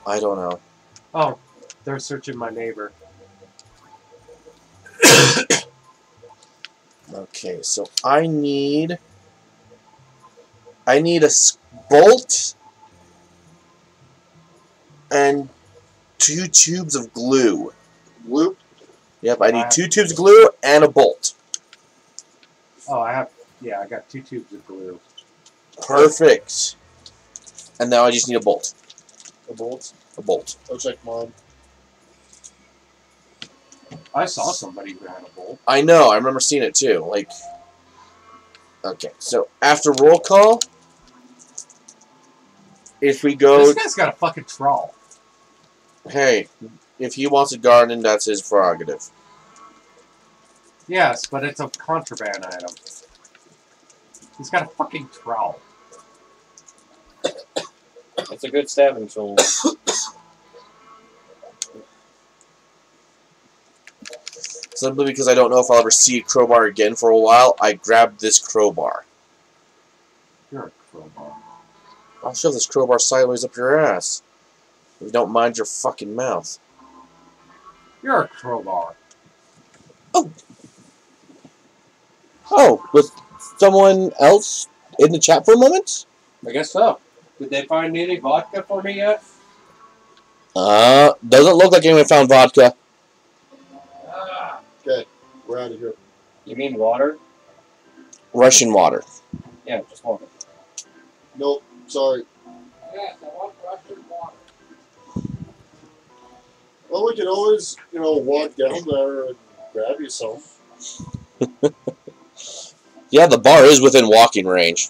I don't know. Oh, they're searching my neighbor. *coughs* Okay, so I need I need a bolt and two tubes of glue. Loop. Yep, I need Alright. two tubes of glue and a bolt. Oh, I have. Yeah, I got two tubes of glue. Perfect. And now I just need a bolt. A bolt. A bolt. I'll check mine. I saw somebody who had a bolt. I know, I remember seeing it too. Like Okay, so after roll call if we go This guy's got a fucking trawl. hey, if he wants a garden, that's his prerogative. Yes, but it's a contraband item. He's got a fucking trowel. It's a good stabbing tool. Simply because I don't know if I'll ever see a crowbar again for a while, I grabbed this crowbar. You're a crowbar. I'll shove this crowbar sideways up your ass. If you don't mind your fucking mouth. You're a crowbar. Oh, Oh, was someone else in the chat for a moment? I guess so. Did they find any vodka for me yet? Uh, doesn't look like anyone found vodka. Ah, We're out of here. You mean water? Russian water. Yeah, just water. Nope. Sorry. yes, I want Russian water. Well, we can always, you know, walk down there and grab you some. *laughs* Yeah, the bar is within walking range.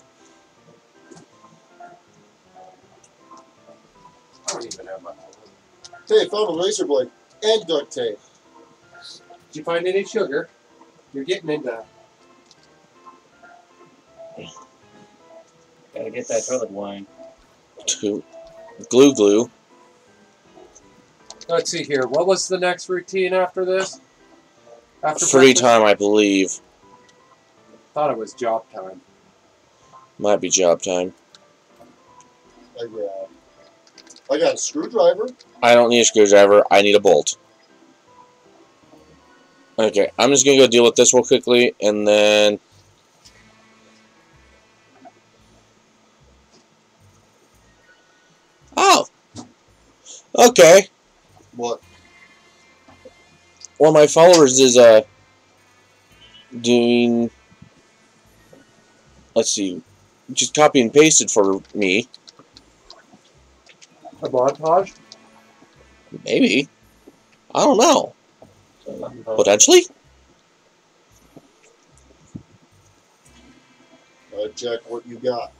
I don't even have my. Hey, found a razor blade and duct tape. Did you find any sugar? You're getting into. Gotta get that toilet wine. Two. Glue glue. Let's see here. What was the next routine after this? After Free breakfast? time, I believe. Thought it was job time. Might be job time. I, uh, I got a screwdriver. I don't need a screwdriver. I need a bolt. Okay, I'm just gonna go deal with this real quickly, and then. Oh! Okay. What? One of my followers is, uh. doing. Let's see. Just copy and pasted for me. A montage? Maybe. I don't know. Potentially? Uh, check what you got.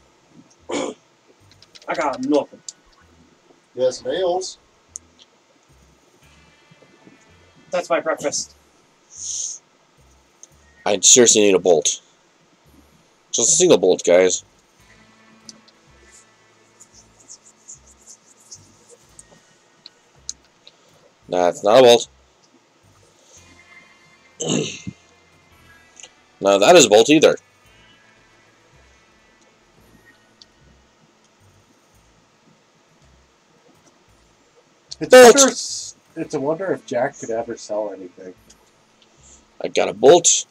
I got nothing. Yes, nails. That's my breakfast. I seriously need a bolt. Just a single bolt, guys. That's not a bolt. *clears throat* no, that is a bolt either. It's a, wonder, it's a wonder if Jack could ever sell anything. I got a bolt.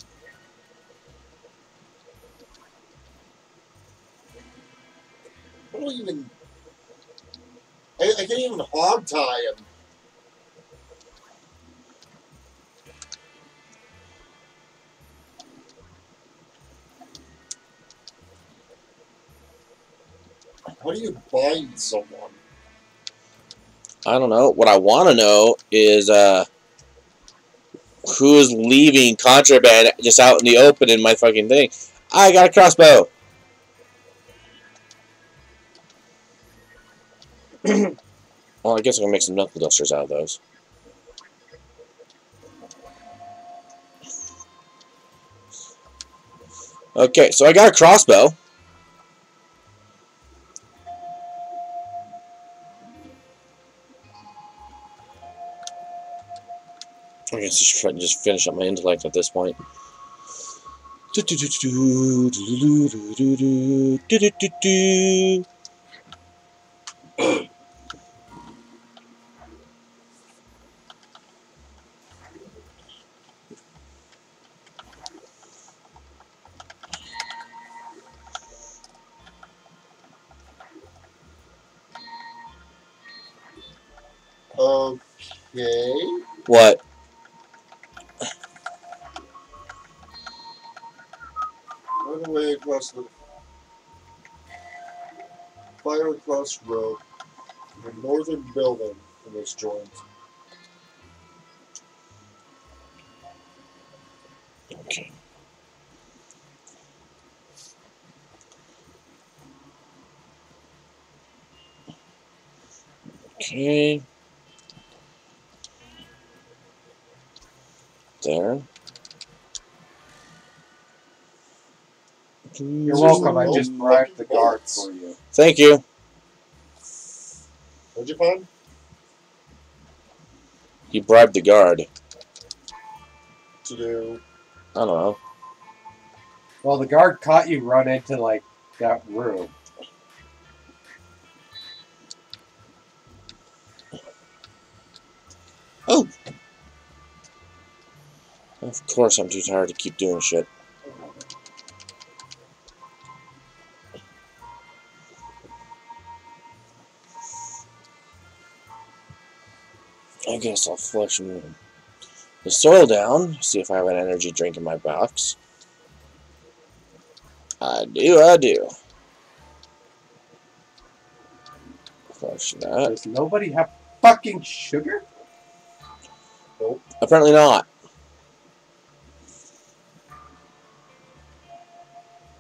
I don't even. I, I can't even hog tie him. How do you bind someone? I don't know. What I want to know is uh, who is leaving contraband just out in the open in my fucking thing. I got a crossbow. *clears throat* well, I guess I can make some knuckle dusters out of those. Okay, so I got a crossbow. I guess just try to just finish up my intellect at this point. Okay. Fire across road. The northern building in this joint. Okay. Okay. There. You're welcome. I just bribed the guards for you. Thank you. What'd you? You bribed the guard. To do. I don't know. Well, the guard caught you run into like that room. Oh! Of course, I'm too tired to keep doing shit. Guess I'll flush the soil down, see if I have an energy drink in my box. I do, I do. Flush that. Does nobody have fucking sugar? Nope. Apparently not.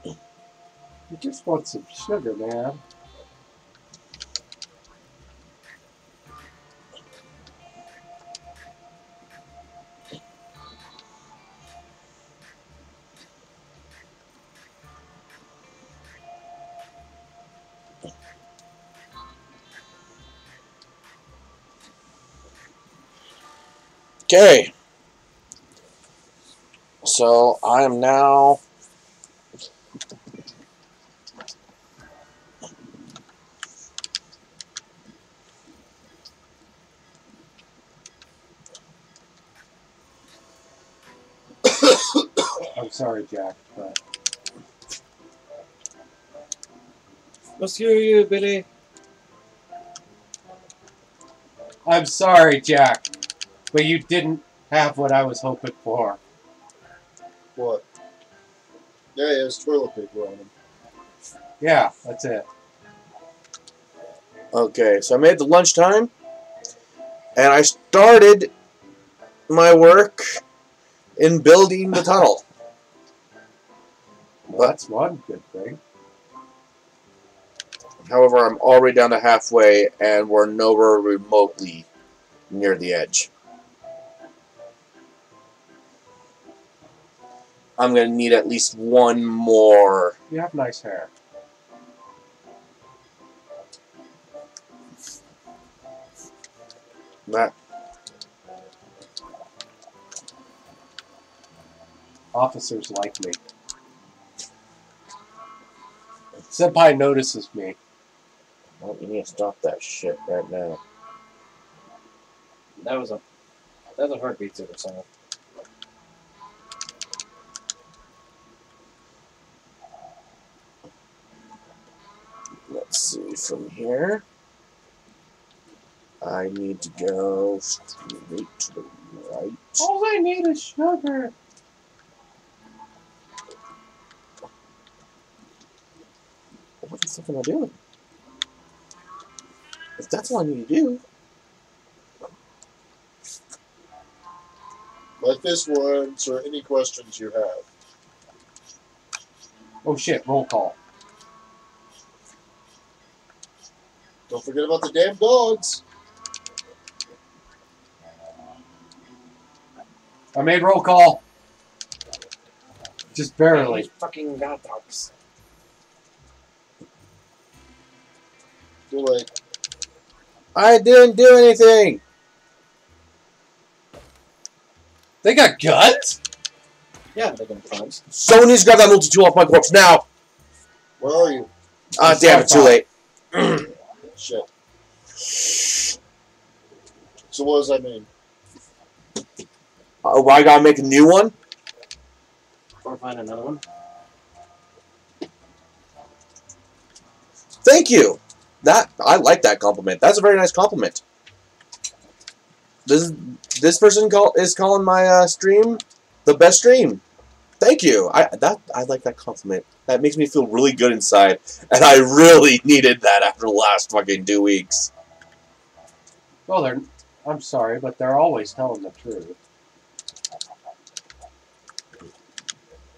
You just want some sugar, man. Okay. So I am now *coughs* I'm sorry, Jack, but Let's hear you, Billy. I'm sorry, Jack, but you didn't have what I was hoping for. What? Yeah, he has toilet paper on him. Yeah, that's it. Okay, so I made the lunchtime, and I started my work in building the tunnel. Well, that's one good thing. However, I'm already down to halfway, and we're nowhere remotely near the edge. I'm gonna need at least one more. You have nice hair. That Officers like me. Senpai notices me. well, you need to stop that shit right now. That was a that was a heartbeat super sound. Let's see from here. I need to go straight to the right. All I need is sugar. What the fuck am I doing? If that's all I need to do, My this will answer any questions you have. Oh shit, roll call. Don't forget about the damn dogs. I made roll call. Just barely. fucking god dogs. Too late. I didn't do anything. They got guns? Yeah, they're gonna clowns. Someone needs to grab that multi-tool off my corpse now. Where are you? Ah, damn it, too late. *clears throat* Shit. So what does that mean? Uh, why I gotta make a new one? Or find another one. Thank you. That I like that compliment. That's a very nice compliment. This this person call is calling my uh, stream the best stream. Thank you. I that I like that compliment. That makes me feel really good inside, and I really needed that after the last fucking two weeks. Well, they're. I'm sorry, but they're always telling the truth.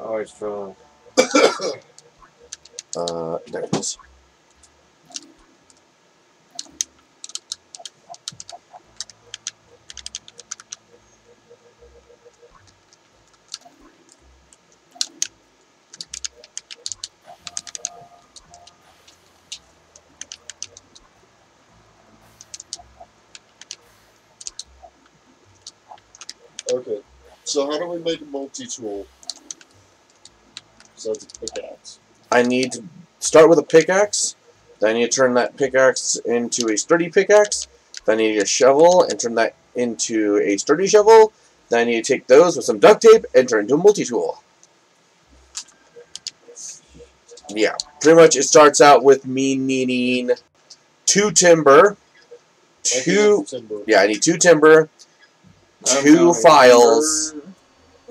Always trolling. *coughs* Uh, there it is. Okay. So how do we make a multi-tool? So it's a pickaxe. I need to start with a pickaxe. Then you turn that pickaxe into a sturdy pickaxe. Then you need a shovel and turn that into a sturdy shovel. Then you take those with some duct tape and turn into a multi-tool. Yeah, pretty much it starts out with me needing two timber, two, Timber. yeah, I need two timber, two files,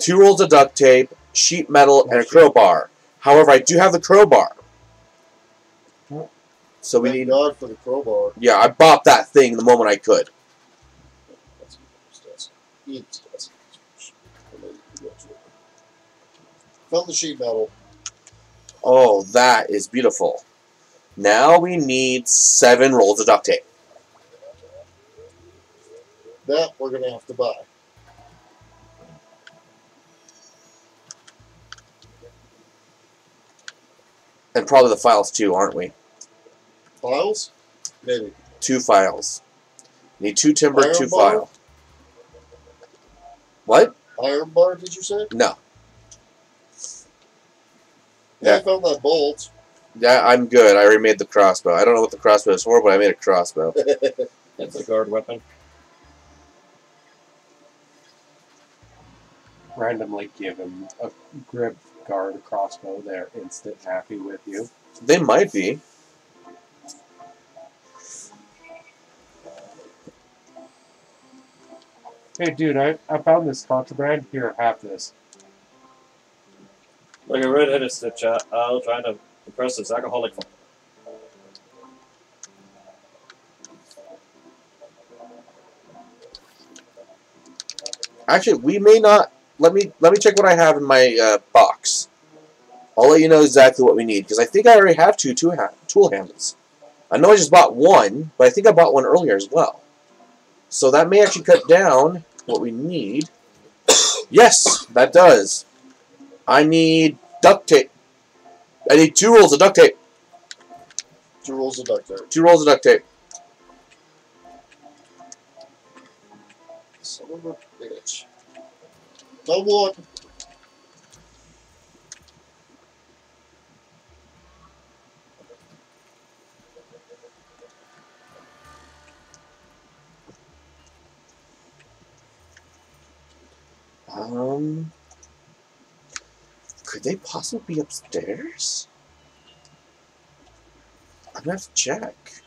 two rolls of duct tape, sheet metal, and a crowbar. However, I do have the crowbar. So we Thank need God for the crowbar. Yeah, I bought that thing the moment I could. That's that's- it's- that's- Found the sheet metal. Oh, that is beautiful. Now we need seven rolls of duct tape. That we're gonna have to buy. And probably the files too, aren't we? Files? Maybe. Two files. Need two timber, Iron two bar? file. What? Iron bar, did you say? No. Yeah, Yeah. I found that bolt. Yeah, I'm good. I already made the crossbow. I don't know what the crossbow is for, but I made a crossbow. *laughs* It's a guard weapon. Randomly give him a grip guard a crossbow. They're instant happy with you. They might be. Hey, dude, I, I found this contraband. Here, have this. Like a red-headed stitch out, I'll try to impress this alcoholic. Actually, we may not. Let me let me check what I have in my uh, box. I'll let you know exactly what we need because I think I already have two tool, ha- tool handles. I know I just bought one, but I think I bought one earlier as well. So that may actually cut down what we need. *coughs* yes, that does. I need duct tape. I need two rolls of duct tape. Two rolls of duct tape. Two rolls of duct tape. Son of a bitch. No one. Um, could they possibly be upstairs? I'm gonna have to check.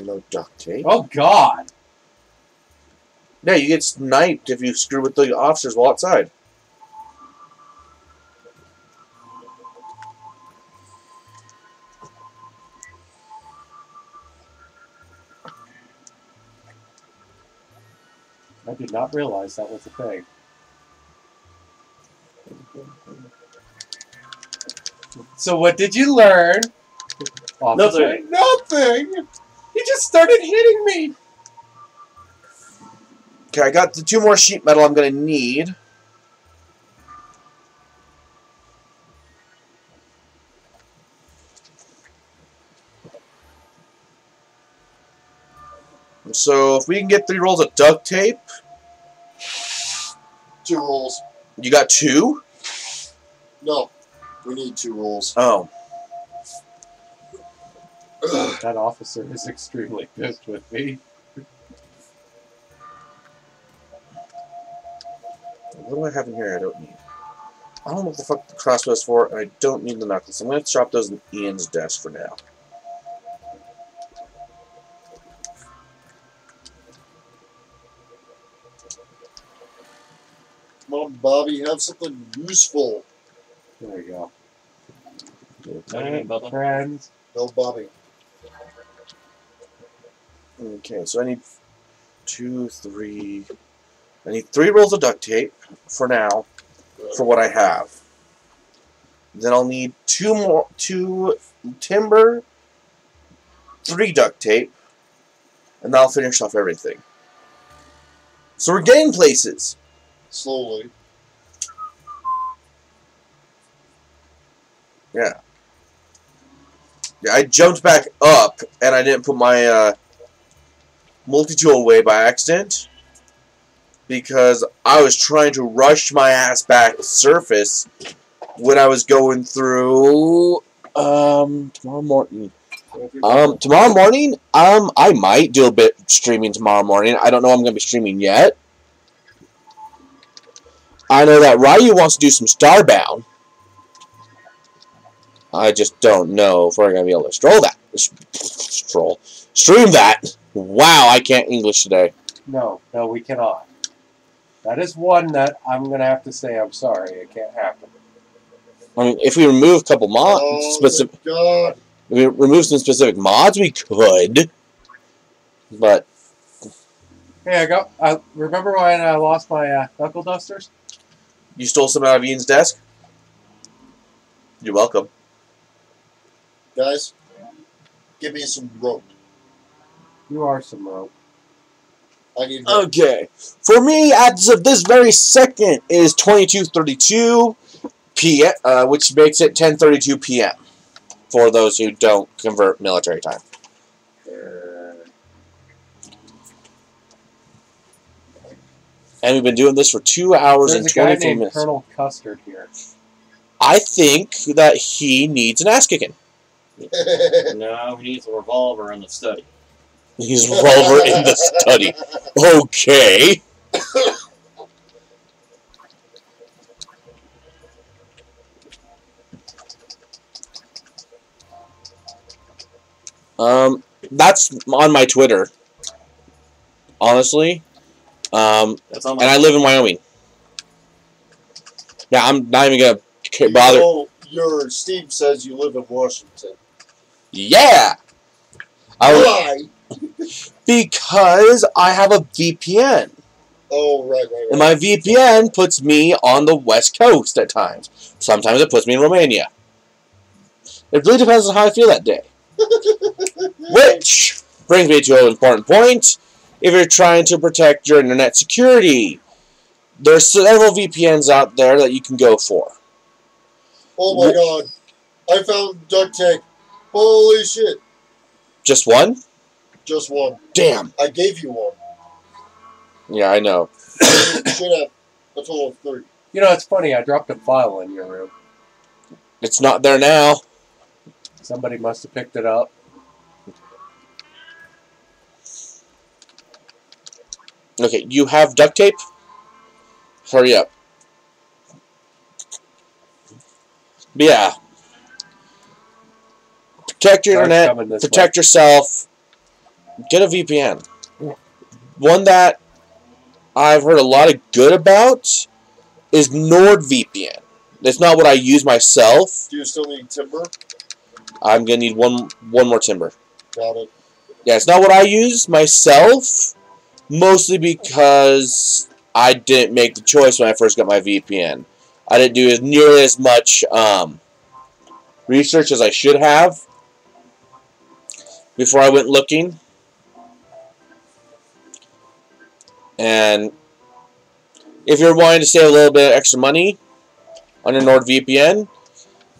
No duct tape. Oh, God! Yeah, you get sniped if you screw with the officers while outside. I did not realize that was a thing. So what did you learn? Officer? Nothing. Nothing! Just started hitting me! Okay, I got the two more sheet metal I'm gonna need. So if we can get three rolls of duct tape, two rolls. You got two? No, we need two rolls. Oh. That officer is extremely pissed with me. What do I have in here I don't need? I don't know what the fuck the crossbow is for, and I don't need the knuckles. I'm going to chop those in Ian's desk for now. Come on, Bobby, have something useful. There we go. What do you mean, Bubba? Friends. No, Bobby. Okay, so I need two, three. I need three rolls of duct tape for now, for what I have. Then I'll need two more, two timber, three duct tape, and that'll finish off everything. So we're getting places. Slowly. Yeah. Yeah, I jumped back up, and I didn't put my uh, multi-tool away by accident. Because I was trying to rush my ass back to surface when I was going through um tomorrow morning. Um tomorrow morning, um I might do a bit streaming tomorrow morning. I don't know I'm gonna be streaming yet. I know that Ryu wants to do some Starbound. I just don't know if we're gonna be able to stroll that. Stroll. Stream that. Wow, I can't English today. No, no, we cannot. That is one that I'm gonna have to say I'm sorry. It can't happen. I mean, if we remove a couple mods, Oh, specific, God. if we remove some specific mods, we could. But Hey, I got. I remember when I lost my uh, knuckle dusters. you stole some out of Ian's desk. You're welcome. Guys, give me some rope. You are some rope. I need rope. Okay. For me, as of this very second, is 22:32 p.m., uh, which makes it 10:32 p.m. For those who don't convert military time. And we've been doing this for two hours There's and a guy 24 named minutes. Colonel Custard here. I think that he needs an ass kicking. *laughs* No, he needs a revolver in the study. He's revolver in the study. Okay. Um, that's on my Twitter. Honestly, um, and I live in Wyoming. Yeah, I'm not even gonna You bother. know, your Steve says you live in Washington. Yeah, I Why? Because I have a VPN. Oh, right, right, right. And my VPN puts me on the west coast at times. Sometimes it puts me in Romania. It really depends on how I feel that day. *laughs* Which brings me to an important point. If you're trying to protect your internet security, there's several VPNs out there that you can go for. oh my god. I found duct tape. Holy shit. Just one? Just one. Damn. I gave you one. Yeah, I know. *coughs* You should have a total of three. You know, it's funny. I dropped a file in your room. It's not there now. Somebody must have picked it up. Okay, you have duct tape? Hurry up. But yeah. Protect your Star's internet. coming this Protect yourself. Get a VPN. One that I've heard a lot of good about is NordVPN. It's not what I use myself. Do you still need timber? I'm gonna need one one more timber. Got it. Yeah, it's not what I use myself, mostly because I didn't make the choice when I first got my VPN. I didn't do as nearly as much um, research as I should have before I went looking. And if you're wanting to save a little bit of extra money on your NordVPN,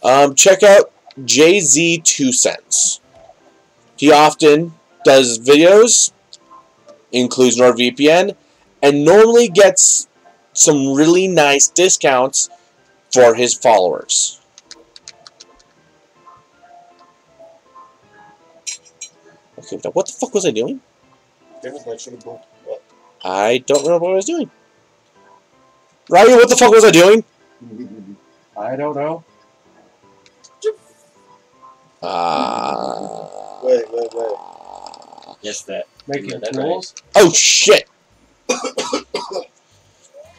um, check out JayzTwoCents. He often does videos, includes NordVPN, and normally gets some really nice discounts for his followers. Okay, now what the fuck was I doing? I don't remember what I was doing. Ryu, what the fuck was I doing? I don't know. Uh, Wait, wait, wait. Yes, that. Making Yeah, that's tools. oh shit! *coughs*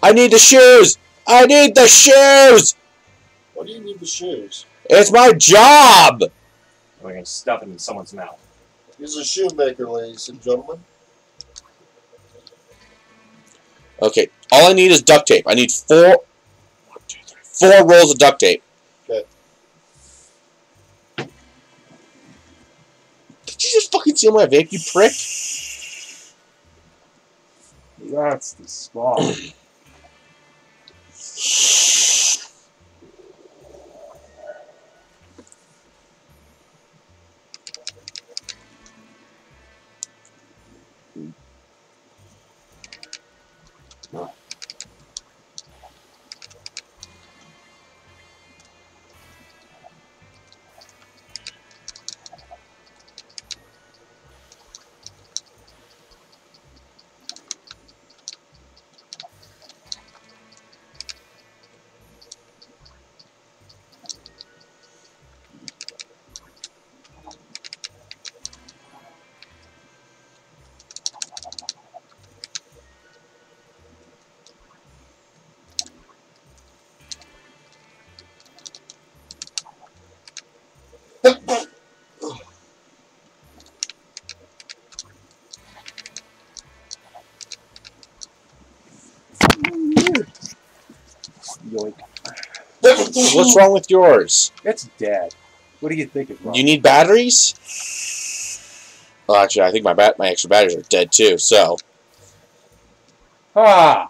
I need the shoes! I need the shoes! Why do you need the shoes? It's my job! We can stuff it in someone's mouth. He's a shoemaker, ladies and gentlemen. Okay, all I need is duct tape. I need four, one, two, three, four rolls of duct tape. Okay. Did you just fucking steal my vape, you prick? That's the spot. *clears throat* What's wrong with yours? It's dead. What do you think is wrong? You need batteries? Well, actually, I think my bat my extra batteries are dead too. So, ah!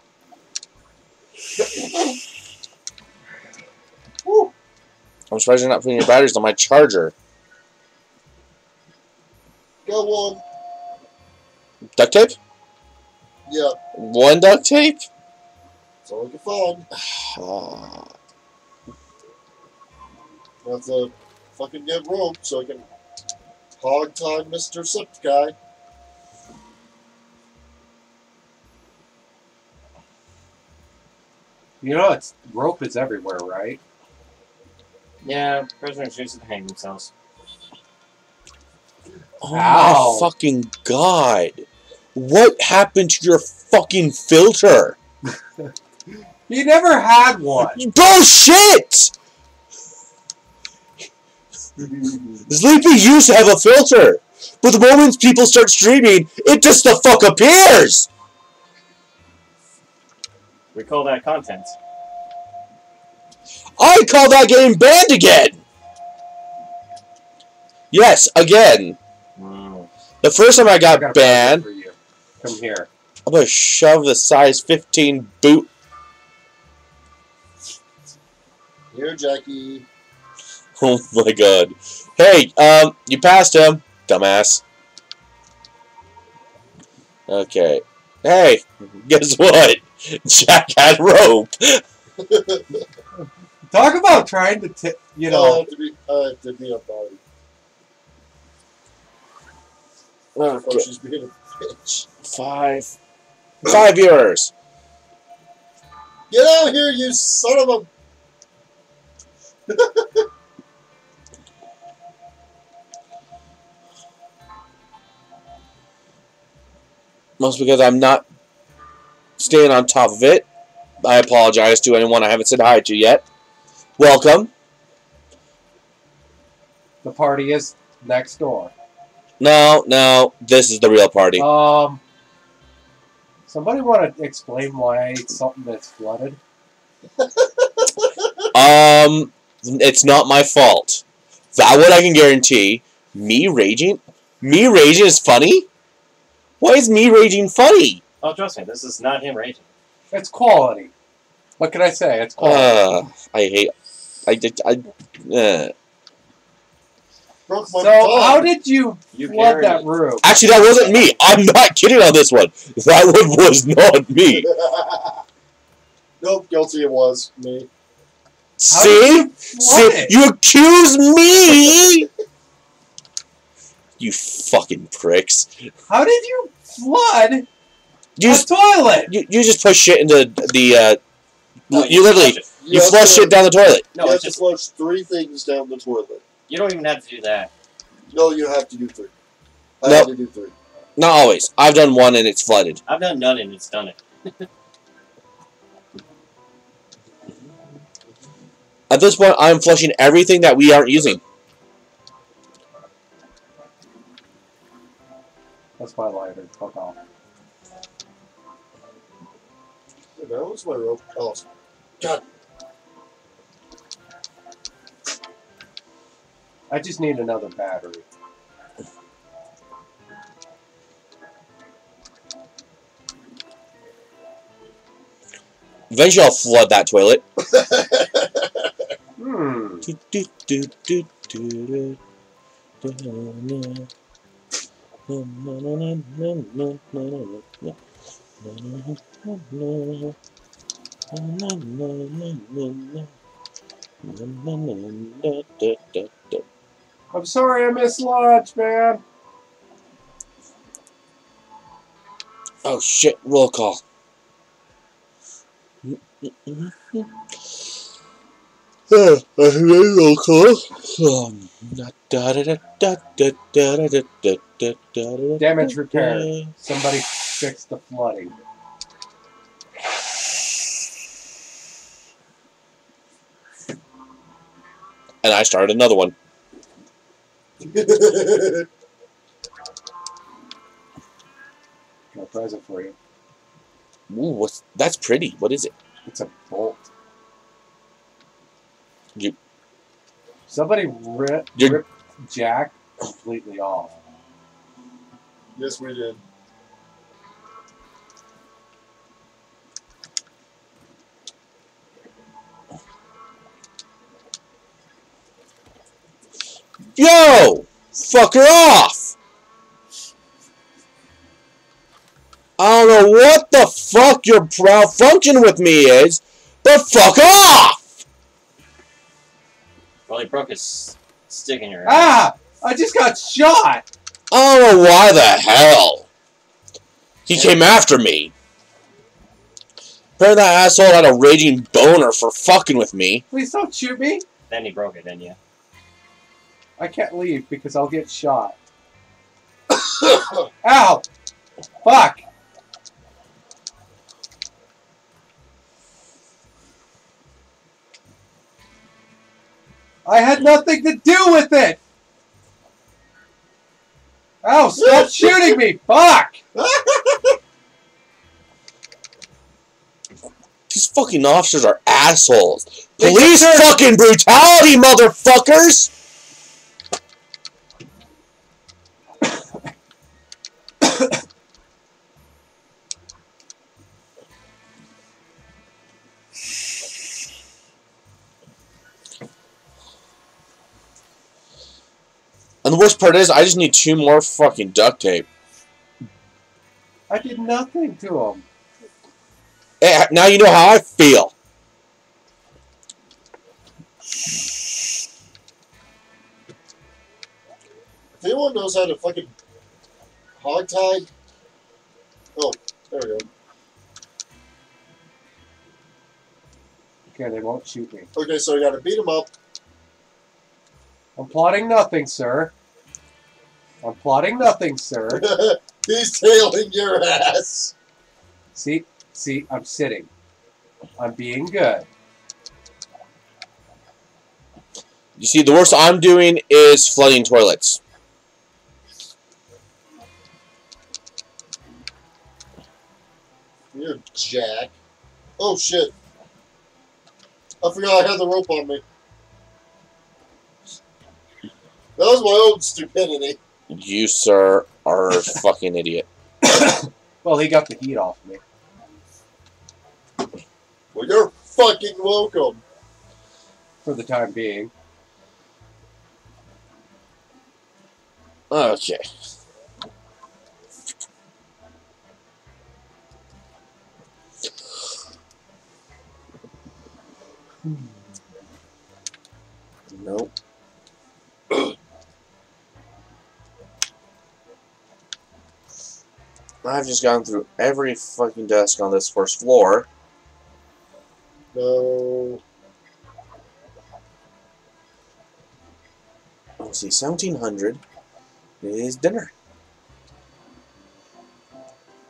I'm surprised you're not putting your batteries on my charger. Go on. Duct tape? Yeah, One duct tape? that's all I can find. *sighs* I have to fucking get rope so I can hog tie Mr. Sip guy. You know, it's rope is everywhere, right? Yeah, prisoners use it to hang themselves. oh Ow. my fucking god! What happened to your fucking filter? *laughs* you never had one. Bullshit! Sleepy used to have a filter, but the moment people start streaming, it just the fuck appears. We call that content. I call that game banned again. Yes, again. Mm. The first time I I got got banned, present. Come here. I'm gonna shove the size 15 boot. Here, Jackie. *laughs* Oh my god. Hey, um, you passed him, dumbass. Okay. Hey, *laughs* guess what? Jack had rope. *laughs* Talk about trying to, t- you know. have to be, I have to be a body. Oh, she's being a bitch. Five. Five viewers. Get out here, you son of a. Mostly because I'm not staying on top of it. I apologize to anyone I haven't said hi to yet. Welcome. The party is next door. No, no, this is the real party. Um. Somebody want to explain why it's something that's flooded? *laughs* Um, it's not my fault. That what I can guarantee. Me raging, me raging is funny. Why is me raging funny? Oh, trust me, this is not him raging. It's quality. What can I say? It's quality. Uh, I hate. I did. I. Uh. Broke my so how did you You flood carried that it. room? Actually, that wasn't me. I'm not kidding on this one. That one was not me. *laughs* Nope, guilty it was me. See? Flood See? it. You accuse me! *laughs* you fucking pricks. How did you flood You a just, toilet? you, you just push shit into the, uh, No, you literally, flush it. you flush to- shit down the toilet. No, you have it's to just flush three things down the toilet. you don't even have to do that. No, you have to do three. I No. have to do three. Not always. I've done one and it's flooded. I've done none and it's done it. At this point, I'm flushing everything that we aren't using. That's my lighter. Fuck off. Hey, That was my rope. Oh, I just need another battery. Eventually, I'll flood that toilet. *laughs* Hmm. Do, do, do, I'm sorry I missed lunch, man. Oh shit, roll call. Damage repair. Somebody fix the flooding. And I started another one. Got a present for you. Ooh, what's, that's pretty. What is it? It's a bolt. You- Somebody rip, You're- ripped Jack completely off. yes, we did. Yo! Fuck her off! I don't know what the fuck your malfunction with me is, but fuck off! Well, he broke his stick in your head. Ah! I just got shot! Oh, why the hell. He came after me. Apparently that asshole had a raging boner for fucking with me. Please don't shoot me! Then he broke it, didn't you? I can't leave because I'll get shot. *coughs* Ow! Fuck! I had nothing to do with it! Ow, stop *laughs* shooting me! Fuck! These fucking officers are assholes. Police deserve- fucking brutality, motherfuckers! Worst part is, I just need two more fucking duct tape. I did nothing to him. Eh, now you know how I feel. If anyone knows how to fucking hog tie, oh, there we go. Okay, they won't shoot me. Okay, so I got to beat him up. I'm plotting nothing, sir. I'm plotting nothing, sir. *laughs* He's tailing your ass. See, see, I'm sitting. I'm being good. You see, the worst I'm doing is flooding toilets. You're Jack. Oh shit. I forgot I had the rope on me. That was my own stupidity. You, sir, are a *laughs* fucking idiot. Well, he got the heat off me. Well, you're fucking welcome. For the time being. Okay. Hmm. Nope. I've just gone through every fucking desk on this first floor. No. Let's see, 1700 is dinner.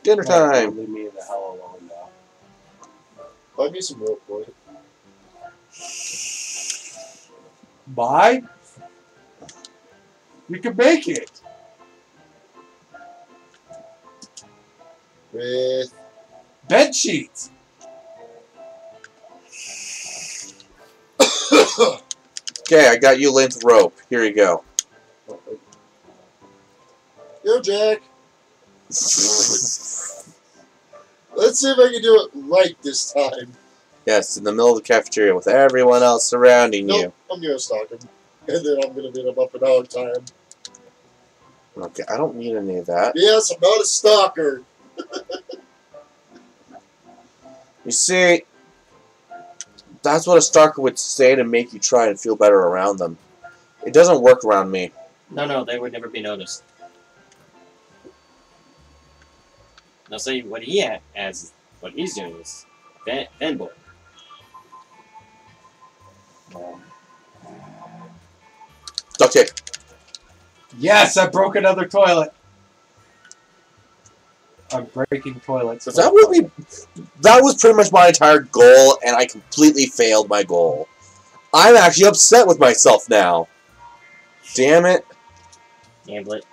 Dinner time. Leave me the hell alone now. Buy me some rope, boy. Buy? You can make it. With Bed sheets. *coughs* Okay, I got you length rope. Here you go. Yo, Jack. *laughs* Let's see if I can do it right this time. yes, in the middle of the cafeteria with everyone else surrounding you. I'm gonna stalk him. And then I'm gonna beat him up in our time. Okay, I don't need any of that. Yes, I'm not a stalker. You see, that's what a stalker would say to make you try and feel better around them. It doesn't work around me. No, no, they would never be noticed. Now, say what he ha- has, what he's doing is fan- fanboy. Duct tape. Yes, I broke another toilet. I'm breaking toilets. So that would be that was pretty much my entire goal, and I completely failed my goal. I'm actually upset with myself now. Damn it. Gamblet.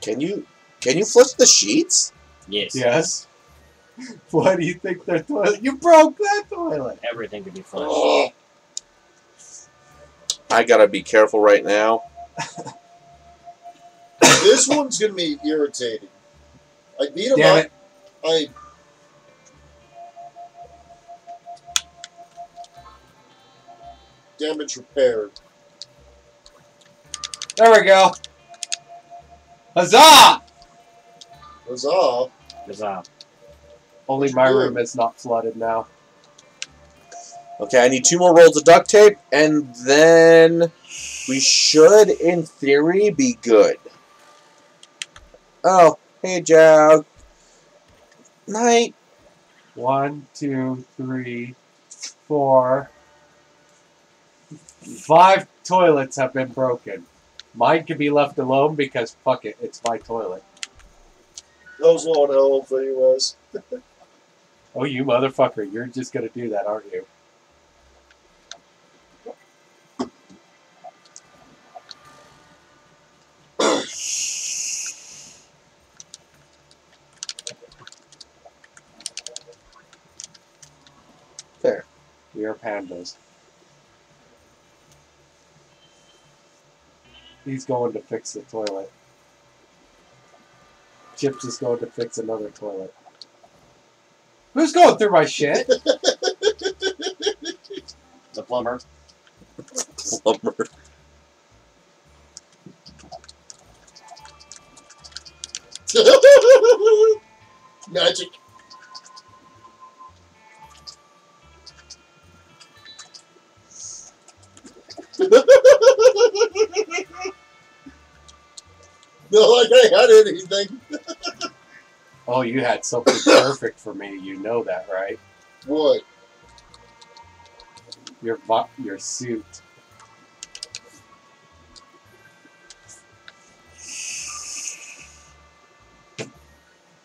Can you can you flush the sheets? Yes. Yes. *laughs* Why do you think their toilet? You broke that toilet. Everything could be flushed. *gasps* I gotta be careful right now. *laughs* this one's gonna be irritating. I beat him Damn up. it. I. Damage repaired. There we go. Huzzah! Huzzah! Huzzah. Only my room is not flooded now. Okay, I need two more rolls of duct tape, and then we should, in theory, be good. Oh, hey, Joe. Night. One, two, three, four. Five toilets have been broken. Mine can be left alone because fuck it, it's my toilet. Those was one hell of thing, was. *laughs* Oh, you motherfucker, you're just gonna do that, aren't you? There. We are pandas. He's going to fix the toilet. Chips is going to fix another toilet. Who's going through my shit? *laughs* The plumber. Plumber. *laughs* Magic. Like I had anything. Oh, you had something perfect for me. You know that, right? What? Your your suit.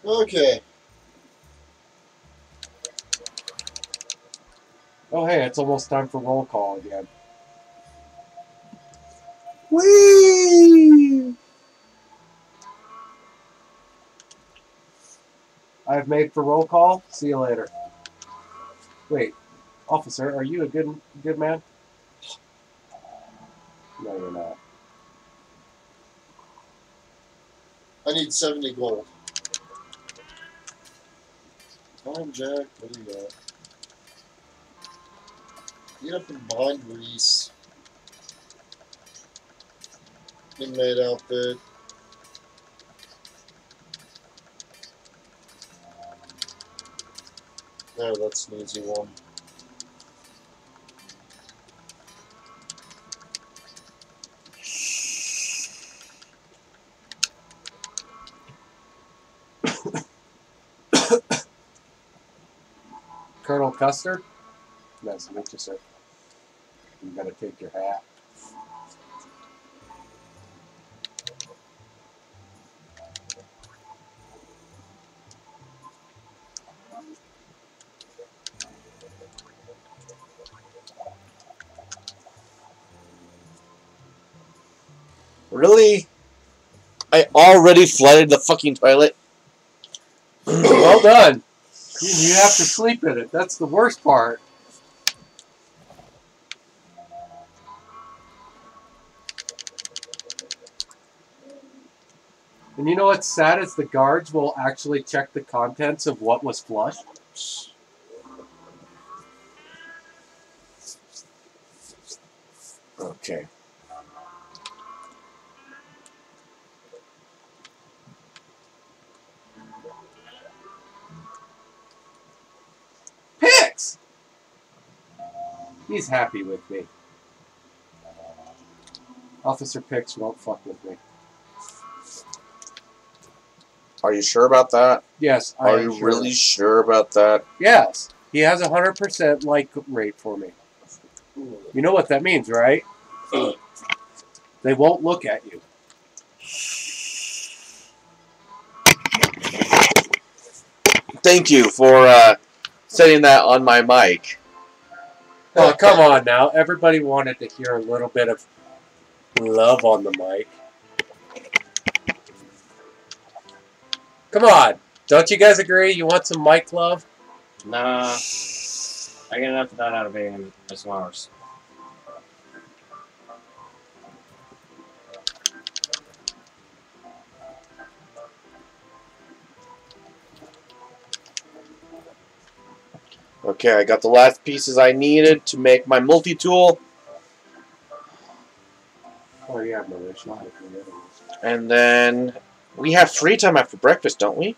Okay. Oh, hey, it's almost time for roll call again. I've made for roll call. See you later. Wait, officer, are you a good good man? No, you're not. I need 70 gold. Time, Jack. What do you got? Get up and behind Reese. Inmate outfit. There, that's an easy one. Colonel Custer? Meet you, sir. You gotta take your hat. Really? I already flooded the fucking toilet. *clears throat* well done. You have to sleep in it. That's the worst part. And you know what's sad is the guards will actually check the contents of what was flushed. Okay. He's happy with me. Officer Pix won't fuck with me. Are you sure about that? Yes, I Are you sure. really sure about that? Yes, he has a hundred percent like rate for me. You know what that means, right? they won't look at you. Thank you for uh, setting that on my mic. Oh, come on now. Everybody wanted to hear a little bit of love on the mic. Come on. Don't you guys agree? You want some mic love? Nah. I get enough of that out of being AM SMRs. Okay, I got the last pieces I needed to make my multi-tool, Oh, yeah, and then we have free time after breakfast, don't we?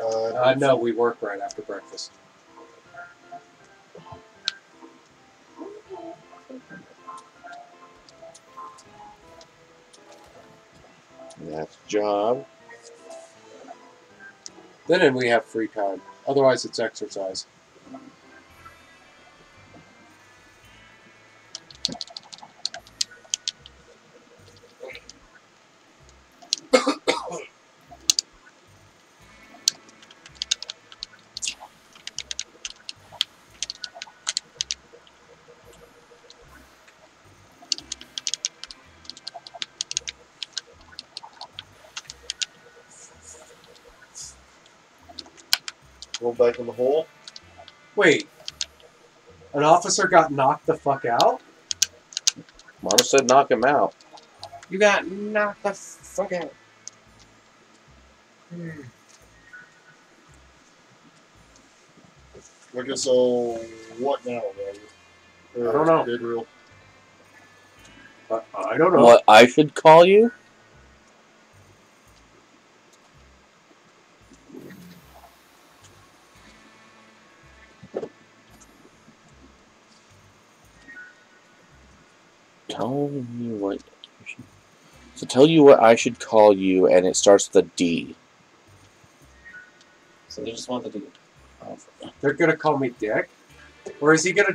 Uh, Uh, no, we work right after breakfast. That's job. Then we have free time. Otherwise, it's exercise. Go back in the hole. Wait. An officer got knocked the fuck out? Mama said knock him out. You got knocked the fuck out. Okay, so what now, Robert? I don't know. Gabriel. Uh, I don't know. What I should call you? Tell you what I should call you, and it starts with a D. So they just want to do. Oh, They're gonna call me Dick? Or is he gonna.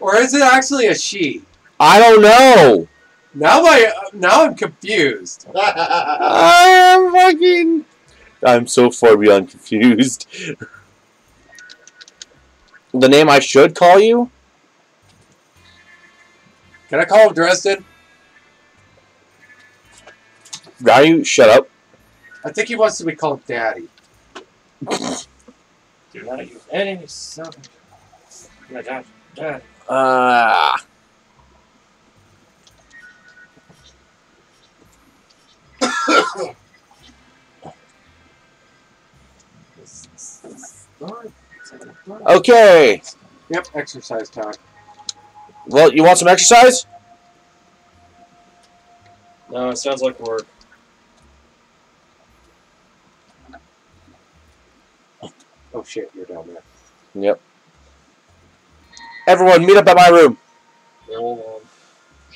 Or is it actually a she? I don't know. Now I now I'm confused. *laughs* I'm fucking. I'm so far beyond confused. the name I should call you? Can I call him Dresden? Ryu, shut up. I think he wants to be called Daddy. do not use any son. Yeah, Dad, Dad. Uh, okay. Yep, exercise time. Well, you want some exercise? No, it sounds like work. Oh shit, you're down there. Yep. Everyone, meet up at my room. Hold on.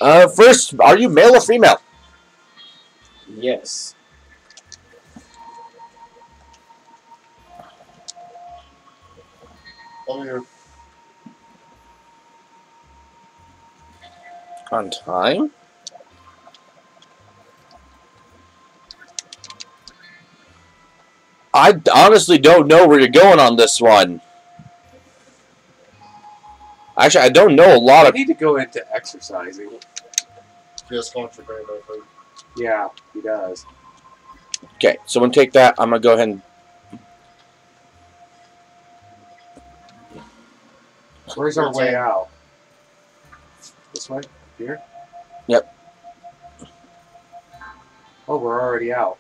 Uh, first, are you male or female? Yes. I'm here. On time? I honestly don't know where you're going on this one. Actually, I don't know a lot I of. need to go into exercising. He has contraband, I think. Yeah, he does. Okay, someone take that. I'm gonna go ahead and. Where's our way out? This way? Here? Yep. Oh, we're already out.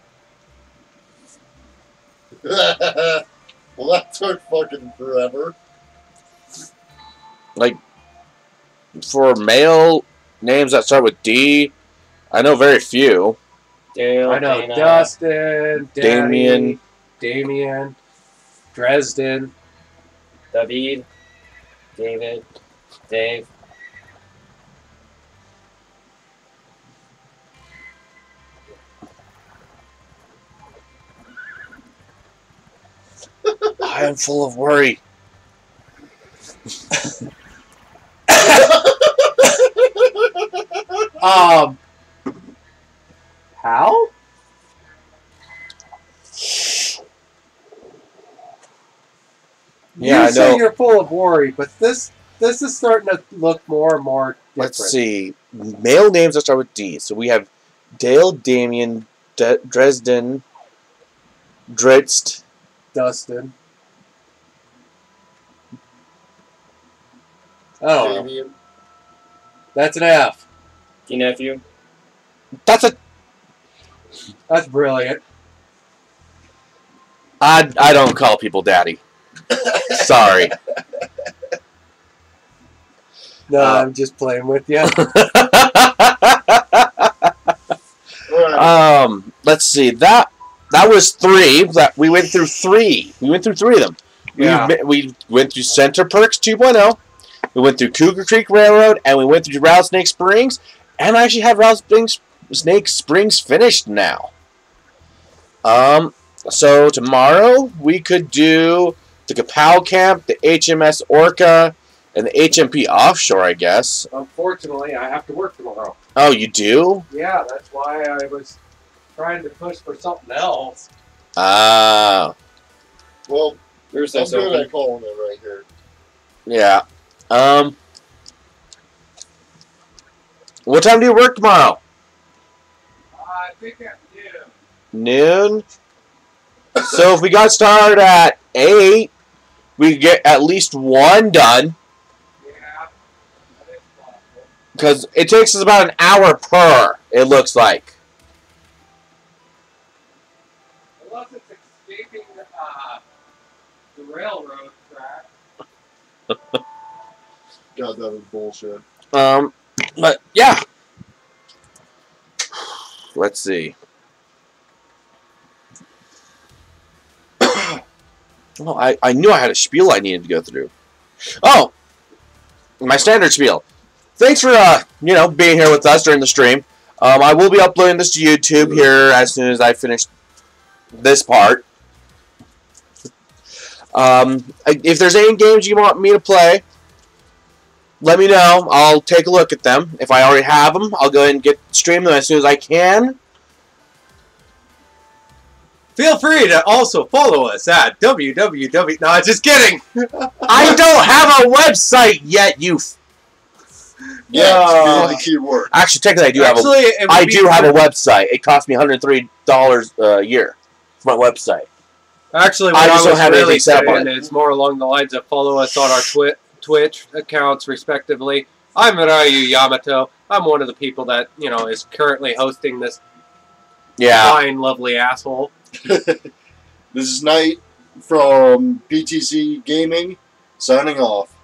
*laughs* well, that took fucking forever. Like, for male names that start with D, I know very few. Dale, I know Dana, Dustin, Danny, Damien. Damien, Dresden. David, David, Dave. I am full of worry. Um, how? Yeah, you I say know. you're full of worry, but this this is starting to look more and more different. Let's see. Male names that start with D. So we have Dale, Damien, De- Dresden, Drizzt. Dustin. Oh, Damien. that's an F. Your nephew. That's a. That's brilliant. I, I don't call people daddy. *laughs* Sorry. No, Uh, I'm just playing with you. Um, let's see. That that was three. That we went through three. We went through three of them. Yeah. We, we went through Center Perks 2.0. We went through Cougar Creek Railroad, and we went through Rattlesnake Springs, and I actually have Rattlesnake Snake Springs finished now. Um, so tomorrow we could do the Kapow Camp, the HMS Orca, and the HMP Offshore, I guess. Unfortunately, I have to work tomorrow. Oh, you do? Yeah, that's why I was trying to push for something else. Ah, well, Bruce, I'm that's good open. at it right here. yeah. Um, what time do you work tomorrow? I think I do. Noon. So if we got started at eight, we could get at least one done Yeah, that is possible. because it takes us about an hour per. It looks like. Unless it's escaping uh, the railroad track. *laughs* God, that was bullshit. Um, but yeah. Let's see. *coughs* Oh, I, I knew I had a spiel I needed to go through. Oh, my standard spiel. Thanks for uh, you know, being here with us during the stream. Um, I will be uploading this to YouTube here as soon as I finish this part. Um, if there's any games you want me to play, let me know. I'll take a look at them. If I already have them, I'll go ahead and get stream them as soon as I can. Feel free to also follow us at www. No, just kidding. I don't have a website yet, you. F- Yeah, Uh, the key word. Actually, technically, I do have a. Actually, it would I do have a website. It cost me 103 dollars a year for my website. Actually, I what I, just don't was have really anything set up on saying is more along the lines of follow us on our twi- Twitch accounts, respectively. I'm Ryu Yamato. I'm one of the people that you know is currently hosting this Yeah. fine, lovely asshole. *laughs* this is Night from PTC Gaming, signing off.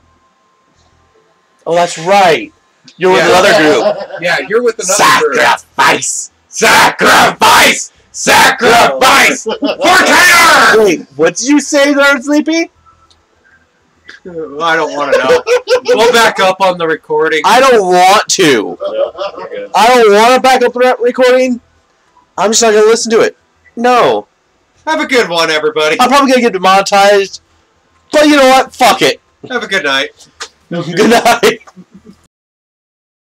Oh, that's right. You're with another group. *laughs* Yeah, you're with another group. Sacrifice! Sacrifice! Sacrifice! *laughs* For Taylor! Wait, what did you say there, Sleepy? I don't want to know. *laughs* We'll back up on the recording. I don't want to. You're. I don't want to back up the recording. I'm just not gonna listen to it. No, Have a good one, everybody. I'm probably gonna get demonetized. But you know what? Fuck it. Have a good night. *laughs* Good night.